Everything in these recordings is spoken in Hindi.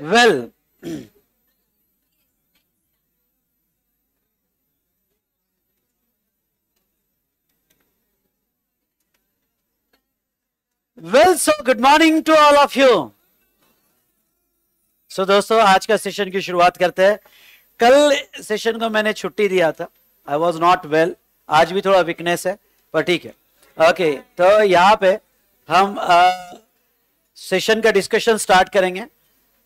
well well so good morning to all of you. So दोस्तों आज का सेशन की शुरुआत करते हैं। कल सेशन को मैंने छुट्टी दिया था। आई वॉज़ नॉट वेल आज भी थोड़ा वीकनेस है पर ठीक है। ओके okay, तो यहाँ पे हम सेशन का डिस्कशन स्टार्ट करेंगे।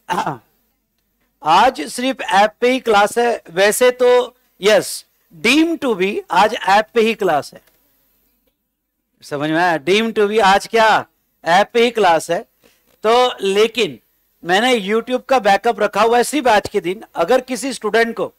आज सिर्फ़ ऐप पे ही क्लास है। वैसे तो यस डीम टू बी आज ऐप पे ही क्लास है। समझ में आया? डीम टू बी आज क्या? ऐप पे ही क्लास है। तो लेकिन, मैंने यूट्यूब का बैकअप रखा हुआ है सिर्फ़ आज के दिन। अगर किसी स्टूडेंट को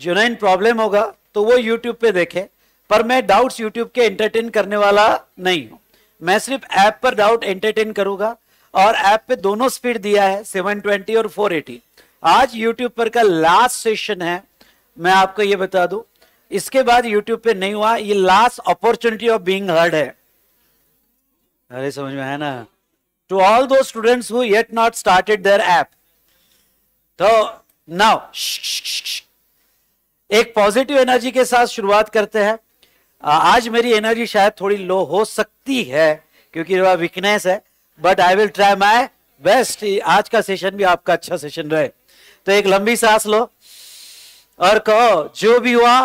जुनैन प्रॉब्लम होगा तो वो यूट्यूब पे देखे। पर मैं डाउट्स यूट्यूब के एंटरटेन करने वाला नहीं हूँ। मैं सिर्फ़ ऐप पर डाउट एंटरटेन करूँगा। और ऐप पे दोनों स्पीड दिया है 720 और 480 आज यूट्यूब पर का लास्ट सेशन है। मैं आपको ये बता दूँ, इसके बाद यूट्यूब पे नहीं हुआ, ये last opportunity of being heard है। अरे, समझ में है ना? To all those students who yet not started their app तो नाउ एक पॉजिटिव एनर्जी के साथ शुरुआत करते हैं। आज मेरी एनर्जी शायद थोड़ी लो हो सकती है, क्योंकि वीकनेस है। But I will try my best आज का सेशन भी आपका अच्छा सेशन रहे। तो एक लंबी सांस लो और कहो जो भी हुआ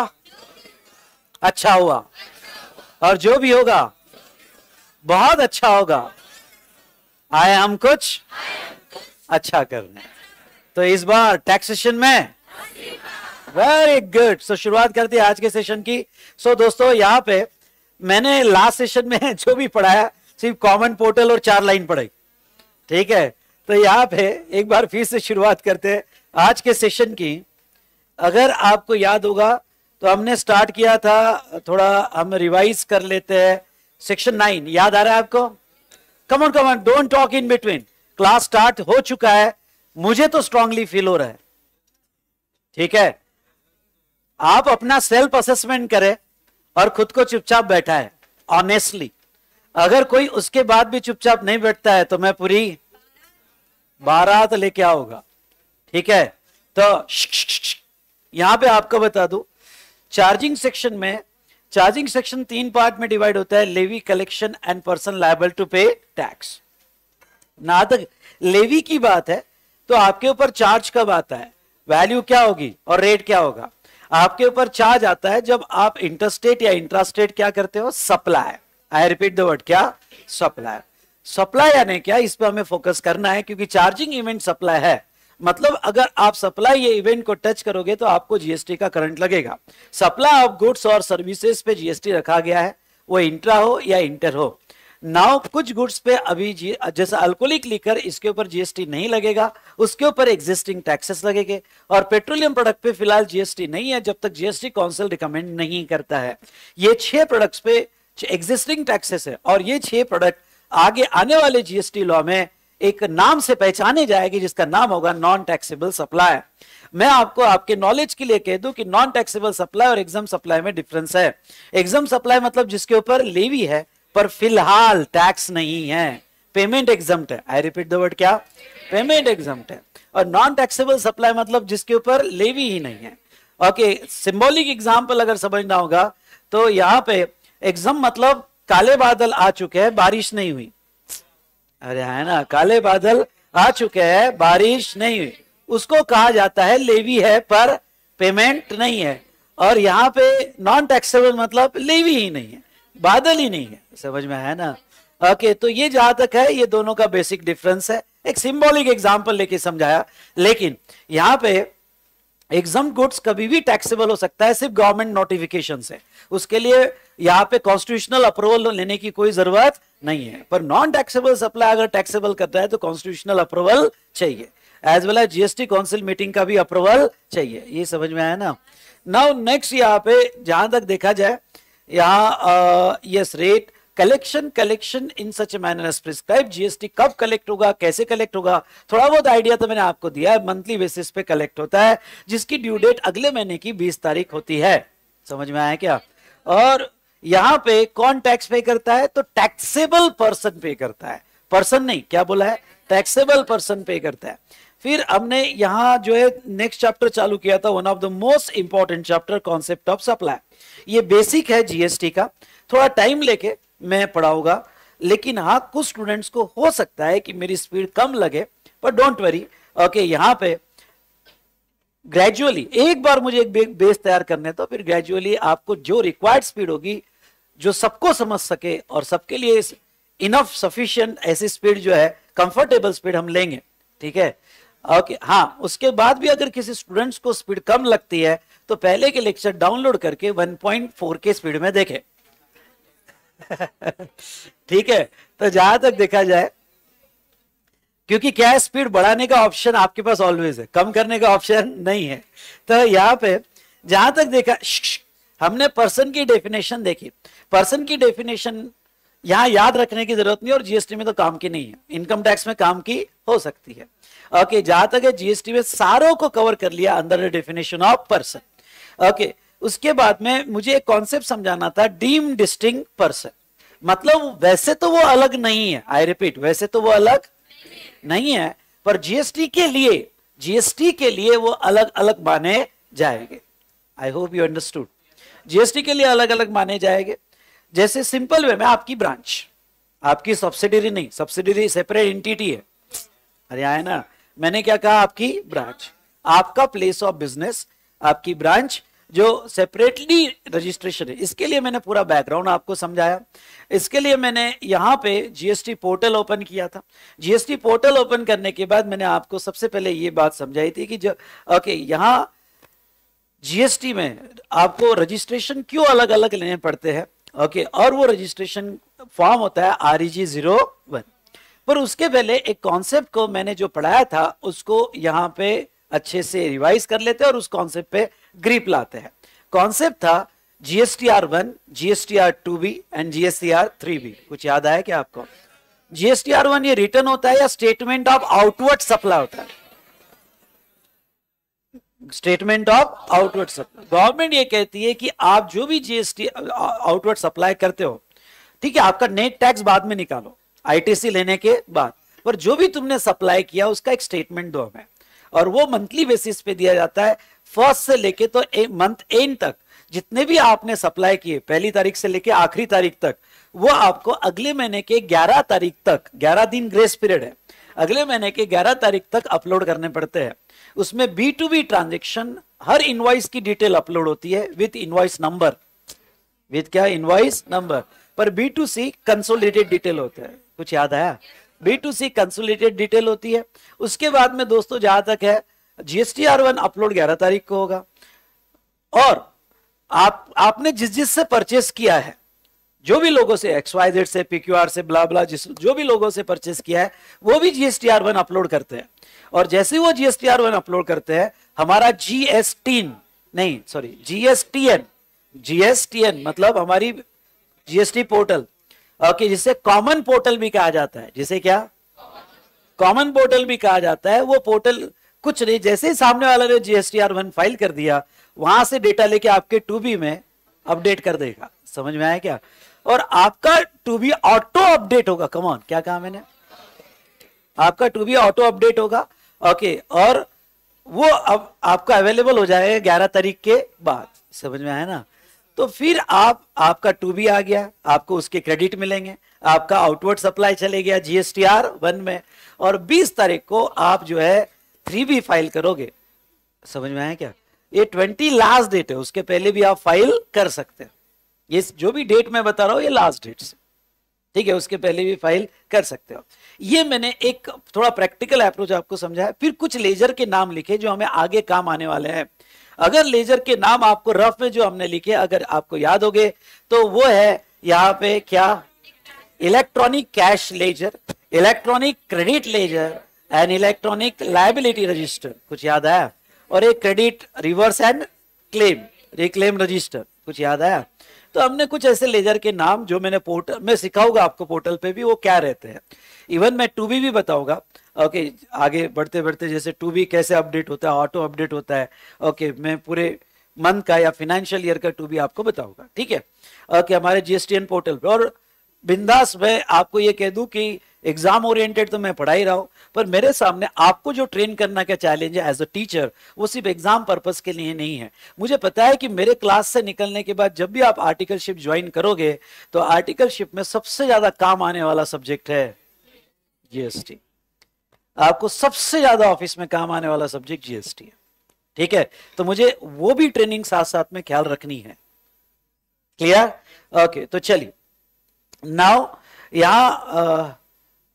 अच्छा हुआ। और जो भी होगा बहुत अच्छा होगा। आए हम कुछ अच्छा करने। तो इस बार टैक्सेशन में वेरी गुड सो शुरुआत करती है आज के सेशन की। सो so, दोस्तों यहाँ पे मैंने लास्ट सेशन में जो भी पढ़ाया सिर्फ़ कॉमन पोर्टल और चार लाइन पढ़ाई। ठीक है? तो यहाँ पे एक बार फिर से शुरुआत करते हैं। आज के सेशन की, अगर आपको याद होगा तो हमने स्टार्ट किया था, थोड़ा हम रिवाइज कर लेते हैं। सेक्शन नाइन याद आ रहा है आपको? Come on come on don't talk in between class start हो चुका है। मुझे तो स्ट्रांगली फील हो रहा है। ठीक है? आप अपना सेल्फ असेसमेंट करें और खुद को चुपचाप बैठा है ऑनेस्टली अगर कोई उसके बाद भी चुपचाप नहीं बैठता है तो मैं पूरी बारात लेके आओगा ठीक है? तो यहाँ पे आपको बता दू चार्जिंग सेक्शन में चार्जिंग सेक्शन तीन पार्ट में डिवाइड होता है levy collection and person liable to pay tax ना तक लेवी की बात है तो आपके ऊपर चार्ज कब आता है? वैल्यू क्या होगी और रेट क्या होगा? आपके ऊपर चार्ज आता है जब आप इंटरस्टेट या इंट्रास्टेट क्या करते हो? Supply I repeat the word क्या? सप्लाई सप्लाई यानी क्या? इस पर हमें फोकस करना है क्योंकि चार्जिंग इवेंट सप्लाई है। मतलब अगर आप सप्लाई ये इवेंट को टच करोगे तो आपको जीएसटी का करंट लगेगा। सप्लाई ऑफ़ गुड्स और सर्विसेज़ पे जीएसटी रखा गया है। वो इंट्रा हो या इंटर हो। नाउ कुछ गुड्स पे अभी जैसे अल्कोहलिक लिकर इसके ऊपर जीएसटी नहीं लगेगा। उसके ऊपर एग्जिस्टिंग टैक्सेस लगेंगे। और पेट्रोलियम प्रोडक्ट पे फ़िलहाल जीएसटी नहीं है, जब तक जीएसटी काउंसिल रिकमेंड नहीं करता है। ये छह प्रोडक्ट्स पे एग्जिस्टिंग टैक्सेस है। और ये छह प्रोडक्ट आगे आने वाले जीएसटी लॉ में एक नाम से पहचाने जाएगी, जिसका नाम होगा नॉन टैक्सेबल सप्लाई मैं आपको आपके नॉलेज के लिए कह दूँ कि नॉन टैक्सेबल सप्लाई और एग्ज़ाम सप्लाई में डिफरेंस है। एग्ज़ाम सप्लाई मतलब जिसके ऊपर लेवी है, पर फ़िलहाल टैक्स नहीं है। Payment exempt I repeat the word क्या? पेमेंट एग्ज़ाम है। और नॉन टैक्सेबल सप्लाई मतलब जिसके ऊपर लेवी ही नहीं है। ओके सिंबॉलिक एग्ज़ाम्पल अगर समझना होगा तो यहाँ पे एग्ज़ाम मतलब काले बादल आ चुके हैं, बारिश नहीं हुई। अरे है ना, काले बादल आ चुके हैं, बारिश नहीं हुई। उसको कहा जाता है, लेवी है, पर पेमेंट नहीं है। और यहाँ पे नॉन टैक्सेबल मतलब लेवी ही नहीं है, बादल ही नहीं है। समझ में है ना? ओके तो ये जहाँ तक है, ये दोनों का बेसिक डिफरेंस है। एक सिंबॉलिक एग्ज़ाम्पल लेके समझाया। लेकिन यहाँ पे एग्ज़ाम गुड्स कभी भी टैक्सेबल हो सकता है, सिर्फ़ गवर्नमेंट नोटिफिकेशन से उसके लिए यहाँ पे कॉन्स्टिट्यूशनल अप्रूवल लेने की कोई ज़रूरत नहीं है। पर नॉन टैक्सेबल सप्लाई अगर टैक्सेबल करता है तो कॉन्स्टिट्यूशनल अप्रूवल चाहिए। As well as GST council meeting का भी अप्रूवल चाहिए। ये समझ में आया ना? नाउ नेक्स्ट यहाँ पे जहाँ तक देखा जाए, यहाँ yes rate collection collection in such manner prescribe GST कब कलेक्ट होगा, कैसे कलेक्ट होगा? थोड़ा बहुत आइडिया तो मैंने आपको दिया है। मंथली बेसिस पे कलेक्ट होता है, जिसकी ड्यू डेट अगले महीने की 20 तारीख होती है। समझ में आया क्या? और यहाँ पे कौन टैक्स पे करता है? तो टैक्सेबल पर्सन पे करता है। पर्सन नहीं, क्या बोला है? टैक्सेबल पर्सन पे करता है। फिर हमने यहाँ जो है नेक्स्ट चैप्टर चालू किया था। One of the most important chapter concept of supply ये बेसिक है जीएसटी का। थोड़ा टाइम लेके मैं पढ़ाऊँगा। लेकिन हाँ कुछ स्टूडेंट्स को हो सकता है कि मेरी स्पीड कम लगे पर डोंट वरी ओके यहाँ पे ग्रेजुअली एक बार मुझे एक बेस तैयार करने तो फिर ग्रेजुअली आपको जो रिक्वायर्ड स्पीड होगी जो सबको समझ सके और सबके लिए इनफ सफिशियंट ऐसी स्पीड जो है कंफर्टेबल स्पीड हम लेंगे, ठीक है? ओके हाँ उसके बाद भी अगर किसी स्टूडेंट्स को स्पीड कम लगती है तो पहले के लेक्चर डाउनलोड करके 1.4 के स्पीड में देखे। ठीक है? तो जहाँ तक देखा जाए, क्योंकि क्या है स्पीड बढ़ाने का ऑप्शन आपके पास ऑलवेज है, कम करने का ऑप्शन नहीं है। तो यहाँ पे, जहाँ तक देखा हमने पर्सन की डेफिनेशन देखी। पर्सन की डेफिनेशन यहाँ याद रखने की ज़रूरत नहीं और जीएसटी में तो काम की नहीं है। इनकम टैक्स में काम की हो सकती है। ओके जहाँ तक है जीएसटी में सारों को कवर कर लिया अंदर the definition of person okay उसके बाद में मुझे एक कॉन्सेप्ट समझाना था डीम डिस्टिंग पर्सन मतलब वैसे तो वो अलग नहीं है। आई रिपीट वैसे तो वो अलग नहीं है, पर जीएसटी के लिए जीएसटी के लिए वो अलग अलग माने जाएँगे। I hope you understood GST के लिए अलग अलग माने जाएँगे। जैसे सिंपल वे में आपकी ब्रांच। आपकी सब्सिडरी नहीं सब्सिडरी सेपरेट एंटिटी है। अरे आए ना, मैंने क्या कहा? आपकी ब्रांच। आपका प्लेस ऑफ़ बिज़नेस आपकी ब्रांच जो सेपरेटली रजिस्ट्रेशन है। इसके लिए मैंने पूरा बैकग्राउंड आपको समझाया। इसके लिए मैंने यहाँ पे जीएसटी पोर्टल ओपन किया था। जीएसटी पोर्टल ओपन करने के बाद मैंने आपको सबसे पहले ये बात समझाई थी कि जो ओके यहाँ जीएसटी में आपको रजिस्ट्रेशन क्यों अलग अलग लेने पड़ते हैं? ओके और वो रजिस्ट्रेशन फॉर्म होता है आर ई ज़ीरो वन पर उसके पहले एक कॉन्सेप्ट को मैंने जो पढ़ाया था, उसको यहाँ पे अच्छे से रिवाइज कर लेते हैं और उस कॉन्सेप्ट पे ग्रीप लाते हैं। कॉन्सेप्ट था GST R one GST R two B and GST R three B कुछ याद आया क्या आपको? जीएसटी आर वन ये रिटर्न होता है या स्टेटमेंट ऑफ़ आउटवर्ड सप्लाई होता है? Statement of outward supply government ये कहती है कि आप जो भी जीएसटी आउटवर्ड सप्लाई करते हो, ठीक है, आपका नेट टैक्स बाद में निकालो आईटीसी लेने के बाद। पर जो भी तुमने सप्लाई किया, उसका एक स्टेटमेंट दो हमें। और वो मंथली बेसिस पे दिया जाता है फ़र्स्ट से लेके तो मंथ एंड तक, जितने भी आपने सप्लाई किए, पहली तारीख से लेके आखिरी तारीख तक, वो आपको अगले महीने के 11 तारीख तक 11 दिन ग्रेस पीरियड है, अगले महीने के 11 तारीख तक अपलोड करने पड़ते हैं। उसमें बी टू बी ट्रांजेक्शन हर इनवाइस की डिटेल अपलोड होती है विथ इनवाइस नंबर विथ क्या? इनवाइस नंबर पर B to C consolidated detail होता है। कुछ याद आया? B to C consolidated detail होती है। उसके बाद में दोस्तों, जहाँ तक है जीएसटी आर वन अपलोड ग्यारह तारीख को होगा। और आप, आपने जिस जिस से परचेस किया है, जो भी लोगों से एक्स वाई जेड से पीक्यूआर से ब्ला ब्ला जिस, जो भी लोगों से परचेस किया है, वो भी जीएसटी आर वन अपलोड करते हैं। और जैसे वो जीएसटी आर वन अपलोड करते हैं, हमारा जीएसटी नहीं सॉरी जीएसटीएन जीएसटीएन मतलब हमारी जीएसटी पोर्टल ओके जिसे कॉमन पोर्टल भी कहा जाता है। जिसे क्या? कॉमन पोर्टल भी कहा जाता है। वो पोर्टल कुछ नहीं, जैसे ही सामने वाला ने जीएसटी आर वन फ़ाइल कर दिया, वहाँ से डेटा लेके आपके टू बी में अपडेट कर देगा। समझ में आया क्या? और आपका टू बी ऑटो अपडेट होगा। कमॉन क्या कहा मैंने? आपका टू बी ऑटो अपडेट होगा। ओके और वो अब आपका अवेलेबल हो जाएगा ग्यारह तारीख के बाद। समझ में आया ना? तो फिर आप, आपका टू बी आ गया, आपको उसके क्रेडिट मिलेंगे, आपका आउटवर्ड सप्लाई चले गया जीएसटीआर वन में, और 20 तारीख को आप जो है थ्री बी फ़ाइल करोगे। समझ में आया क्या? ये ट्वेंटी लास्ट डेट है, उसके पहले भी आप फ़ाइल कर सकते हैं। ये जो भी डेट मैं बता रहा हूँ, ये लास्ट डेट ठीक है, उसके पहले भी फ़ाइल कर सकते हो। ये मैंने एक थोड़ा प्रैक्टिकल अप्रोच आपको समझाया फिर कुछ लेजर के नाम लिखे जो हमें आगे काम आने वाले हैं। अगर लेजर के नाम आपको रफ में जो हमने लिखे, अगर आपको याद हो गए तो वो है यहाँ पे क्या? Electronic cash ledger electronic credit ledger and electronic liability register कुछ याद आया? और एक credit reverse and claim reclaim register कुछ याद आया? तो हमने कुछ ऐसे लेजर के नाम जो मैंने पोर्टल में सिखाऊँगा आपको पोर्टल पे भी, वो क्या रहते हैं? इवन मैं टू भी बताऊँगा। ओके आगे बढ़ते बढ़ते जैसे टू बी कैसे अपडेट होता है ऑटो अपडेट होता है। ओके मैं पूरे मंथ का या फिनेंशियल ईयर का टू बी आपको बताऊँगा। ठीक है? ओके हमारे जीएसटीएन पोर्टल पे। और बिंदास मैं आपको ये कह दूँ कि एग्ज़ाम ओरिएंटेड तो मैं पढ़ा ही रहा हूँ, पर मेरे सामने आपको जो ट्रेन करना का चैलेंज है एज अ टीचर वो सिर्फ़ एग्ज़ाम पर्पज के लिए नहीं है। मुझे पता है कि मेरे क्लास से निकलने के बाद जब भी आप आर्टिकलशिप ज्वाइन करोगे तो आर्टिकलशिप में सबसे ज़्यादा काम आने वाला सब्जेक्ट है। जीएसटी आपको सबसे ज़्यादा ऑफ़िस में काम आने वाला सब्जेक्ट जीएसटी है। ठीक है? तो मुझे वो भी ट्रेनिंग साथ साथ में ख्याल रखनी है। क्लियर ओके तो चलिए। नाउ यहाँ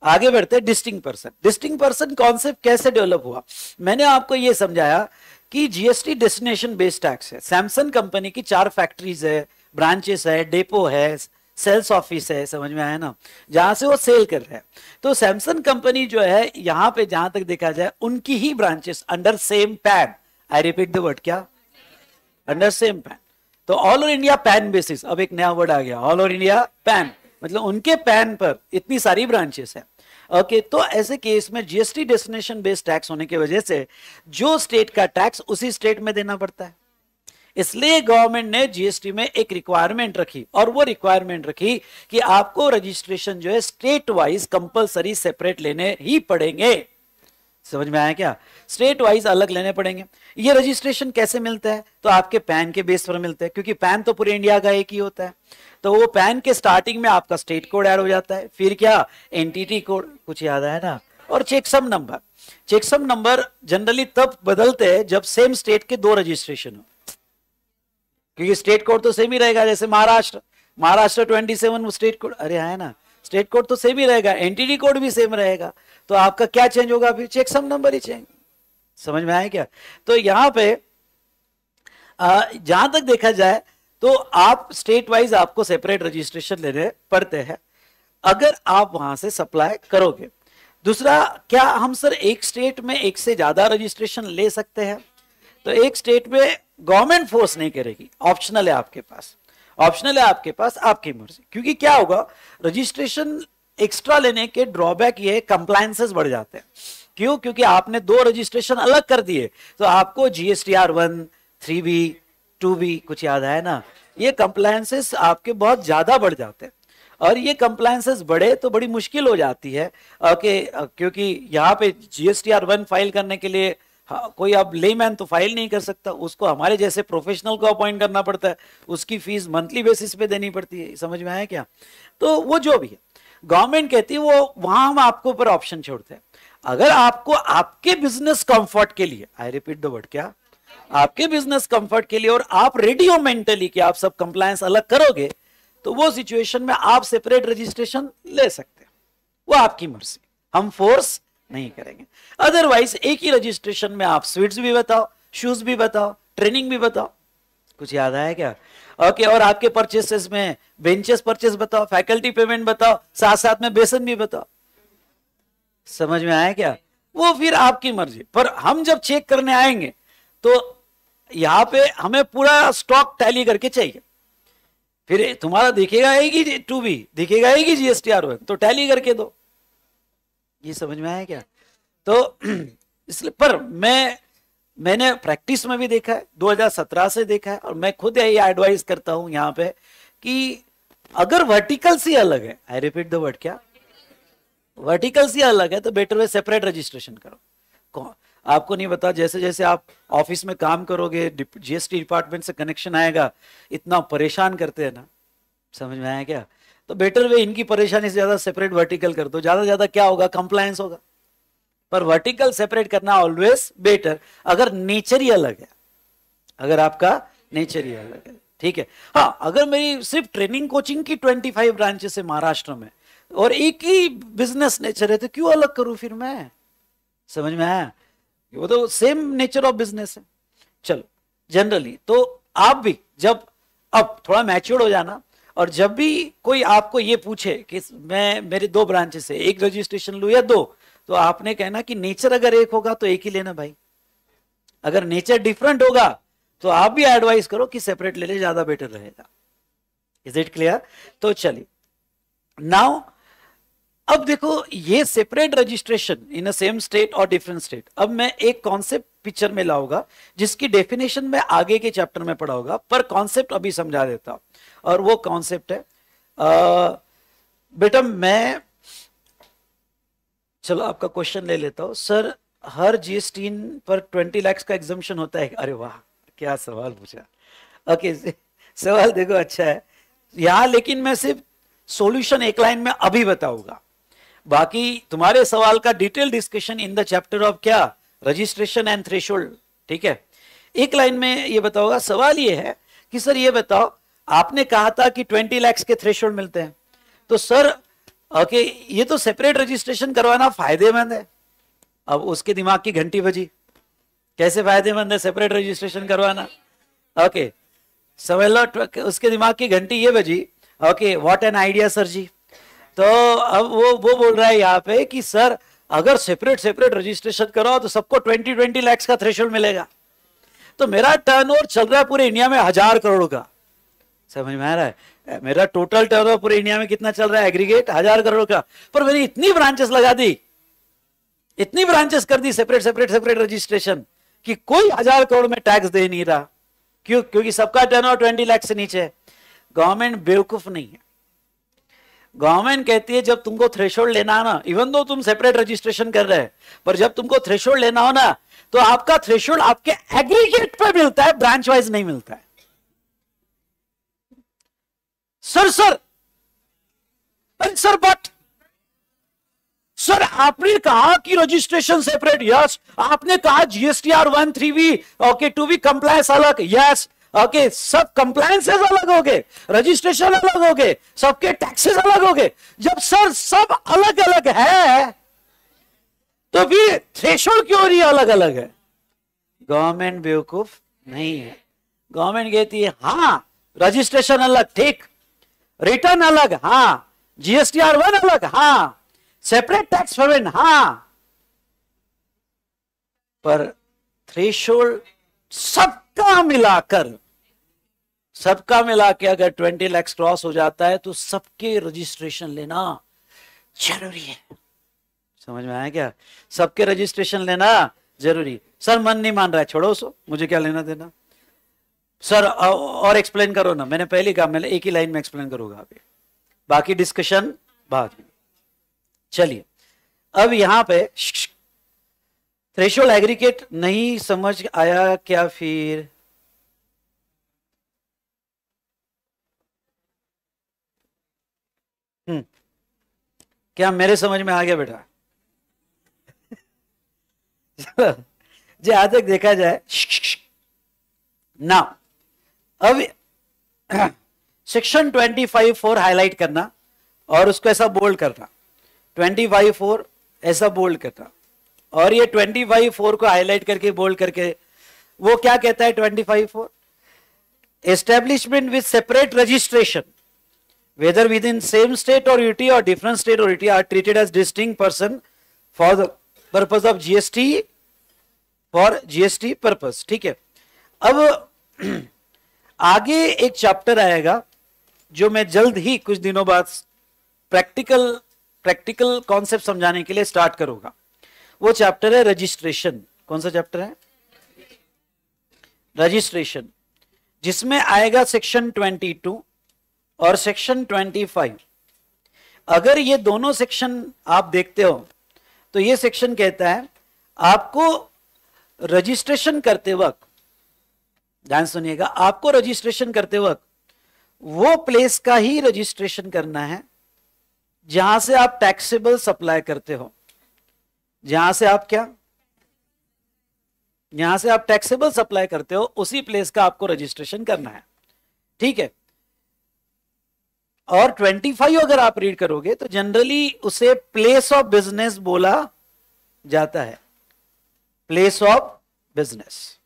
आगे बढ़ते distinct person distinct person concept कैसे डेवलप हुआ? मैंने आपको यह समझाया कि जीएसटी डेस्टिनेशन बेस्ड टैक्स है। सैमसंग कंपनी की चार फैक्ट्रीज है ब्रांचेस है डेपो है सेल्स ऑफ़िस है समझ में आया ना? जहाँ से वो सेल कर रहे हैं। तो सैमसंग कंपनी जो है यहाँ पे जहाँ तक देखा जाए उनकी ही branches under same PAN I repeat the word क्या? अंडर सेम पैन तो all over India PAN basis अब एक नया वर्ड आ गया। ऑल ओवर इंडिया पैन मतलब उनके पैन पर इतनी सारी ब्रांचेस है। ओके okay, तो ऐसे केस में जीएसटी डेस्टिनेशन बेस्ड टैक्स होने की वजह से जो स्टेट का टैक्स उसी स्टेट में देना पड़ता है। इसलिए गवर्नमेंट ने जीएसटी में एक रिक्वायरमेंट रखी और वो रिक्वायरमेंट रखी कि आपको रजिस्ट्रेशन जो है स्टेट वाइज कंपलसरी सेपरेट लेने ही पड़ेंगे। समझ में आया क्या? स्टेट वाइज अलग लेने पड़ेंगे। ये रजिस्ट्रेशन कैसे मिलता है? तो आपके पैन के बेस पर मिलता है, क्योंकि पैन तो पूरे इंडिया का एक ही होता है। तो वो पैन के स्टार्टिंग में आपका स्टेट कोड ऐड हो जाता है। फिर क्या? एनटीटी कोड कुछ याद है ना? और checksum number checksum number generally तब बदलते हैं जब सेम स्टेट के दो रजिस्ट्रेशन हो। क्योंकि स्टेट कोड तो सेम ही रहेगा, जैसे Maharashtra. Maharashtra twenty seven state code अरे है ना। स्टेट कोड तो सेम ही रहेगा एनटीटी कोड भी सेम रहेगा। तो आपका क्या चेंज होगा? फिर चेक सम नंबर ही चेंज समझ में आया क्या? तो यहाँ पे जहाँ तक देखा जाए तो आप स्टेट वाइज आपको सेपरेट रजिस्ट्रेशन लेने पड़ते हैं। अगर आप वहाँ से सप्लाई करोगे। दूसरा, क्या हम सर एक स्टेट में एक से ज़्यादा रजिस्ट्रेशन ले सकते हैं? तो एक स्टेट में गवर्नमेंट फोर्स नहीं करेगी। ऑप्शनल है आपके पास। ऑप्शनल है आपके पास, आपकी मर्ज़ी। क्योंकि क्या होगा, रजिस्ट्रेशन एक्स्ट्रा लेने के ड्रॉबैक ये कंप्लायंसेस बढ़ जाते हैं। क्यों? क्योंकि आपने दो रजिस्ट्रेशन अलग कर दिए। तो आपको GST R one three B two B कुछ याद है ना? ये कंप्लायंसेस आपके बहुत ज़्यादा बढ़ जाते हैं। और ये कंप्लायंसेस बढ़े तो बड़ी मुश्किल हो जाती है। ओके, क्योंकि यहाँ पे जीएसटी आर वन फ़ाइल करने के लिए हाँ, कोई अब लेमैन तो फ़ाइल नहीं कर सकता उसको हमारे जैसे प्रोफेशनल को अपॉइंट करना पड़ता है उसकी फ़ीस मंथली बेसिस पे देनी पड़ती है समझ में आया क्या? तो वो जो भी है गवर्नमेंट कहती है वो वहाँ हम आपको ऊपर ऑप्शन छोड़ते हैं। अगर आपको आपके बिज़नेस कंफर्ट के लिए आई रिपीट द वर्ड क्या? आपके बिज़नेस कंफर्ट के लिए और आप रेडी हो मेंटली कि आप सब कंप्लायंस अलग करोगे तो वो सिचुएशन में आप सेपरेट रजिस्ट्रेशन ले सकते हैं। वो आपकी मर्ज़ी। हम फोर्स नहीं करेंगे। अदरवाइज़ एक ही रजिस्ट्रेशन में आप स्वीट्स भी बताओ शूज़ भी बताओ ट्रेनिंग भी बताओ। कुछ याद आया क्या? ओके okay, और आपके परचेसेस में बेंचेस परचेस बताओ फैकल्टी पेमेंट बताओ साथ साथ में बेसन भी बताओ। समझ में आया क्या? वो फिर आपकी मर्ज़ी। पर हम जब चेक करने आएँगे तो यहाँ पे हमें पूरा स्टॉक टैली करके चाहिए। फिर तुम्हारा दिखेगा आएगी टू बी दिखेगा आएगी जीएसटी आर तो टैली करके दो। ये समझ में आया क्या? तो इसलिए, पर मैं, मैंने प्रैक्टिस में भी देखा है 2017 से देखा है, और मैं खुद यही एडवाइस करता हूँ यहाँ पे कि अगर वर्टिकल से अलग है आई रिपीट द वर्ड क्या? वर्टिकल से अलग है तो बेटर वे सेपरेट रजिस्ट्रेशन करो। कौन? आपको नहीं पता जैसे जैसे आप ऑफ़िस में काम करोगे जीएसटी डिपार्टमेंट से कनेक्शन आएगा, इतना परेशान करते हैं ना, समझ में आया क्या? तो बेटर वे इनकी परेशानी से ज़्यादा सेपरेट वर्टिकल कर दो। ज़्यादा ज़्यादा क्या होगा? कंप्लायंस होगा। पर वर्टिकल सेपरेट करना ऑलवेज बेटर अगर नेचर ही अलग है, अगर आपका नेचर ही अलग है, ठीक है? हाँ अगर मेरी सिर्फ़ ट्रेनिंग कोचिंग की 25 ब्रांचेस है महाराष्ट्र में, और एक ही बिज़नेस नेचर है तो क्यों अलग करूँ फिर मैं? समझ में आया? वो तो सेम नेचर ऑफ़ बिज़नेस है। चलो जनरली तो आप भी जब, अब थोड़ा मैच्योर हो जाना और जब भी कोई आपको ये पूछे कि मैं, मेरे दो ब्रांचेस है एक रजिस्ट्रेशन लू या दो तो आपने कहना कि नेचर अगर एक होगा तो एक ही लेना भाई। अगर नेचर डिफरेंट होगा तो आप भी एडवाइस करो कि सेपरेट ले ले, ज़्यादा बेटर रहेगा। इज़ इट क्लियर तो चलिए। नाउ अब देखो, ये separate registration in same state और डिफरेंट स्टेट अब मैं एक कॉन्सेप्ट पिक्चर में लाऊँगा, जिसकी डेफिनेशन में आगे के चैप्टर में पढ़ाऊँगा, पर कॉन्सेप्ट अभी समझा देता हूँ। और वो कॉन्सेप्ट है बेटा मैं, चलो आपका क्वेश्चन ले लेता हूँ। सर, हर जीएसटी पर ट्वेंटी लैक्स का एग्जामेशन होता है? अरे वाह, क्या सवाल पूछा। ओके सवाल देखो अच्छा है। यहाँ लेकिन मैं सिर्फ़ सॉल्यूशन एक लाइन में अभी बताऊँगा। बाकी तुम्हारे सवाल का detail discussion in the chapter of क्या? रजिस्ट्रेशन एंड थ्रेशोल्ड ठीक है? एक लाइन में ये बताओगा सवाल ये है कि सर ये बताओ, आपने कहा था कि ट्वेंटी लैक्स के थ्रेशोल्ड मिलते हैं। तो सर ओके ये तो सेपरेट रजिस्ट्रेशन करवाना फ़ायदेमंद है। अब उसके दिमाग की घंटी बजी। कैसे फ़ायदेमंद है सेपरेट रजिस्ट्रेशन करवाना? ओके समझ लो, उसके दिमाग की घंटी ये बजी। Okay what an idea sir ji. तो अब वो वो बोल रहा है यहाँ पे कि, सर, अगर सेपरेट सेपरेट रजिस्ट्रेशन कराओ तो सबको ट्वेंटी ट्वेंटी लैक्स का थ्रेशोल्ड मिलेगा। तो मेरा टर्नओवर चल रहा है पूरे इंडिया में हज़ार करोड़ का। समझ में आ रहा है? मेरा टोटल टर्नओवर पूरे इंडिया में कितना चल रहा है? एग्रीगेट हज़ार करोड़ का। पर मैंने इतनी ब्रांचेस लगा दी, इतनी ब्रांचेस कर दी सेपरेट सेपरेट सेपरेट रजिस्ट्रेशन कि कोई हज़ार करोड़ में टैक्स दे नहीं रहा। क्यों? क्योंकि सबका टर्नओवर ट्वेंटी लाख से नीचे गवर्नमेंट बेवकूफ़ नहीं है। गवर्नमेंट कहती है, जब तुमको थ्रेशोल्ड लेना हो ना इवन दो तुम सेपरेट रजिस्ट्रेशन कर रहे हैं, पर जब तुमको थ्रेशोल्ड लेना हो ना तो आपका थ्रेशोल्ड आपके एग्रीगेट पे मिलता है ब्रांच वाइज नहीं मिलता है। Sir sir sir but sir आपने कहा कि रजिस्ट्रेशन सेपरेट यस आपने कहा GST R one three V okay two V compliance अलग यस ओके सब कंप्लायंसेस अलग हो गए रजिस्ट्रेशन अलग हो गए सबके टैक्सेस अलग हो गए जब सर सब अलग अलग है तो फिर थ्रेशोल्ड क्यों नहीं अलग अलग है? गवर्नमेंट बेवकूफ़ नहीं है। गवर्नमेंट कहती है हाँ रजिस्ट्रेशन अलग, ठीक। रिटर्न अलग हाँ। जीएसटी आर वन अलग हाँ। सेपरेट टैक्स पेमेंट हाँ। पर थ्रेशोल्ड सबका मिलाकर सबका मिला के अगर ट्वेंटी लैक्स क्रॉस हो जाता है तो सबके रजिस्ट्रेशन लेना ज़रूरी है। समझ में आया क्या? सबके रजिस्ट्रेशन लेना ज़रूरी। सर, मन नहीं मान रहा है, छोड़ो सो मुझे क्या लेना देना? सर और एक्सप्लेन करो ना। मैंने पहले कहा, मैंने एक ही लाइन में एक्सप्लेन करूँगा अभी। बाकी डिस्कशन बाद में। चलिए, अब यहाँ पे थ्रेशोल्ड एग्रीगेट नहीं समझ आया क्या फिर हम्म क्या मेरे समझ में आ गया बेटा? जो, आज तक देखा जाए ना, अब section twenty five four highlight करना और उसको ऐसा बोल्ड करना। ट्वेंटी फाइव फोर ऐसा बोल्ड करना। और ये ट्वेंटी फाइव फोर को हाईलाइट करके बोल्ड करके, वो क्या कहता है twenty five four establishment with separate registration whether within same state or UT or different state or UT are treated as distinct person for the purpose of GST for GST purpose ठीक है अब आगे एक चैप्टर आएगा जो मैं जल्द ही कुछ दिनों बाद प्रैक्टिकल प्रैक्टिकल कॉन्सेप्ट समझाने के लिए स्टार्ट करूँगा वो चैप्टर है रजिस्ट्रेशन कौन सा चैप्टर है रजिस्ट्रेशन जिसमें आएगा सेक्शन 22 और सेक्शन 25 अगर ये दोनों सेक्शन आप देखते हो तो ये सेक्शन कहता है, आपको रजिस्ट्रेशन करते वक्त, ध्यान सुनिएगा, आपको रजिस्ट्रेशन करते वक्त, वो प्लेस का ही रजिस्ट्रेशन करना है, जहाँ से आप टैक्सेबल सप्लाई करते हो। जहाँ से आप क्या? यहाँ से आप टैक्सेबल सप्लाई करते हो, उसी प्लेस का आपको रजिस्ट्रेशन करना है। ठीक है? और 25 अगर आप रीड करोगे तो जनरली उसे प्लेस ऑफ़ बिज़नेस बोला जाता है। Place of business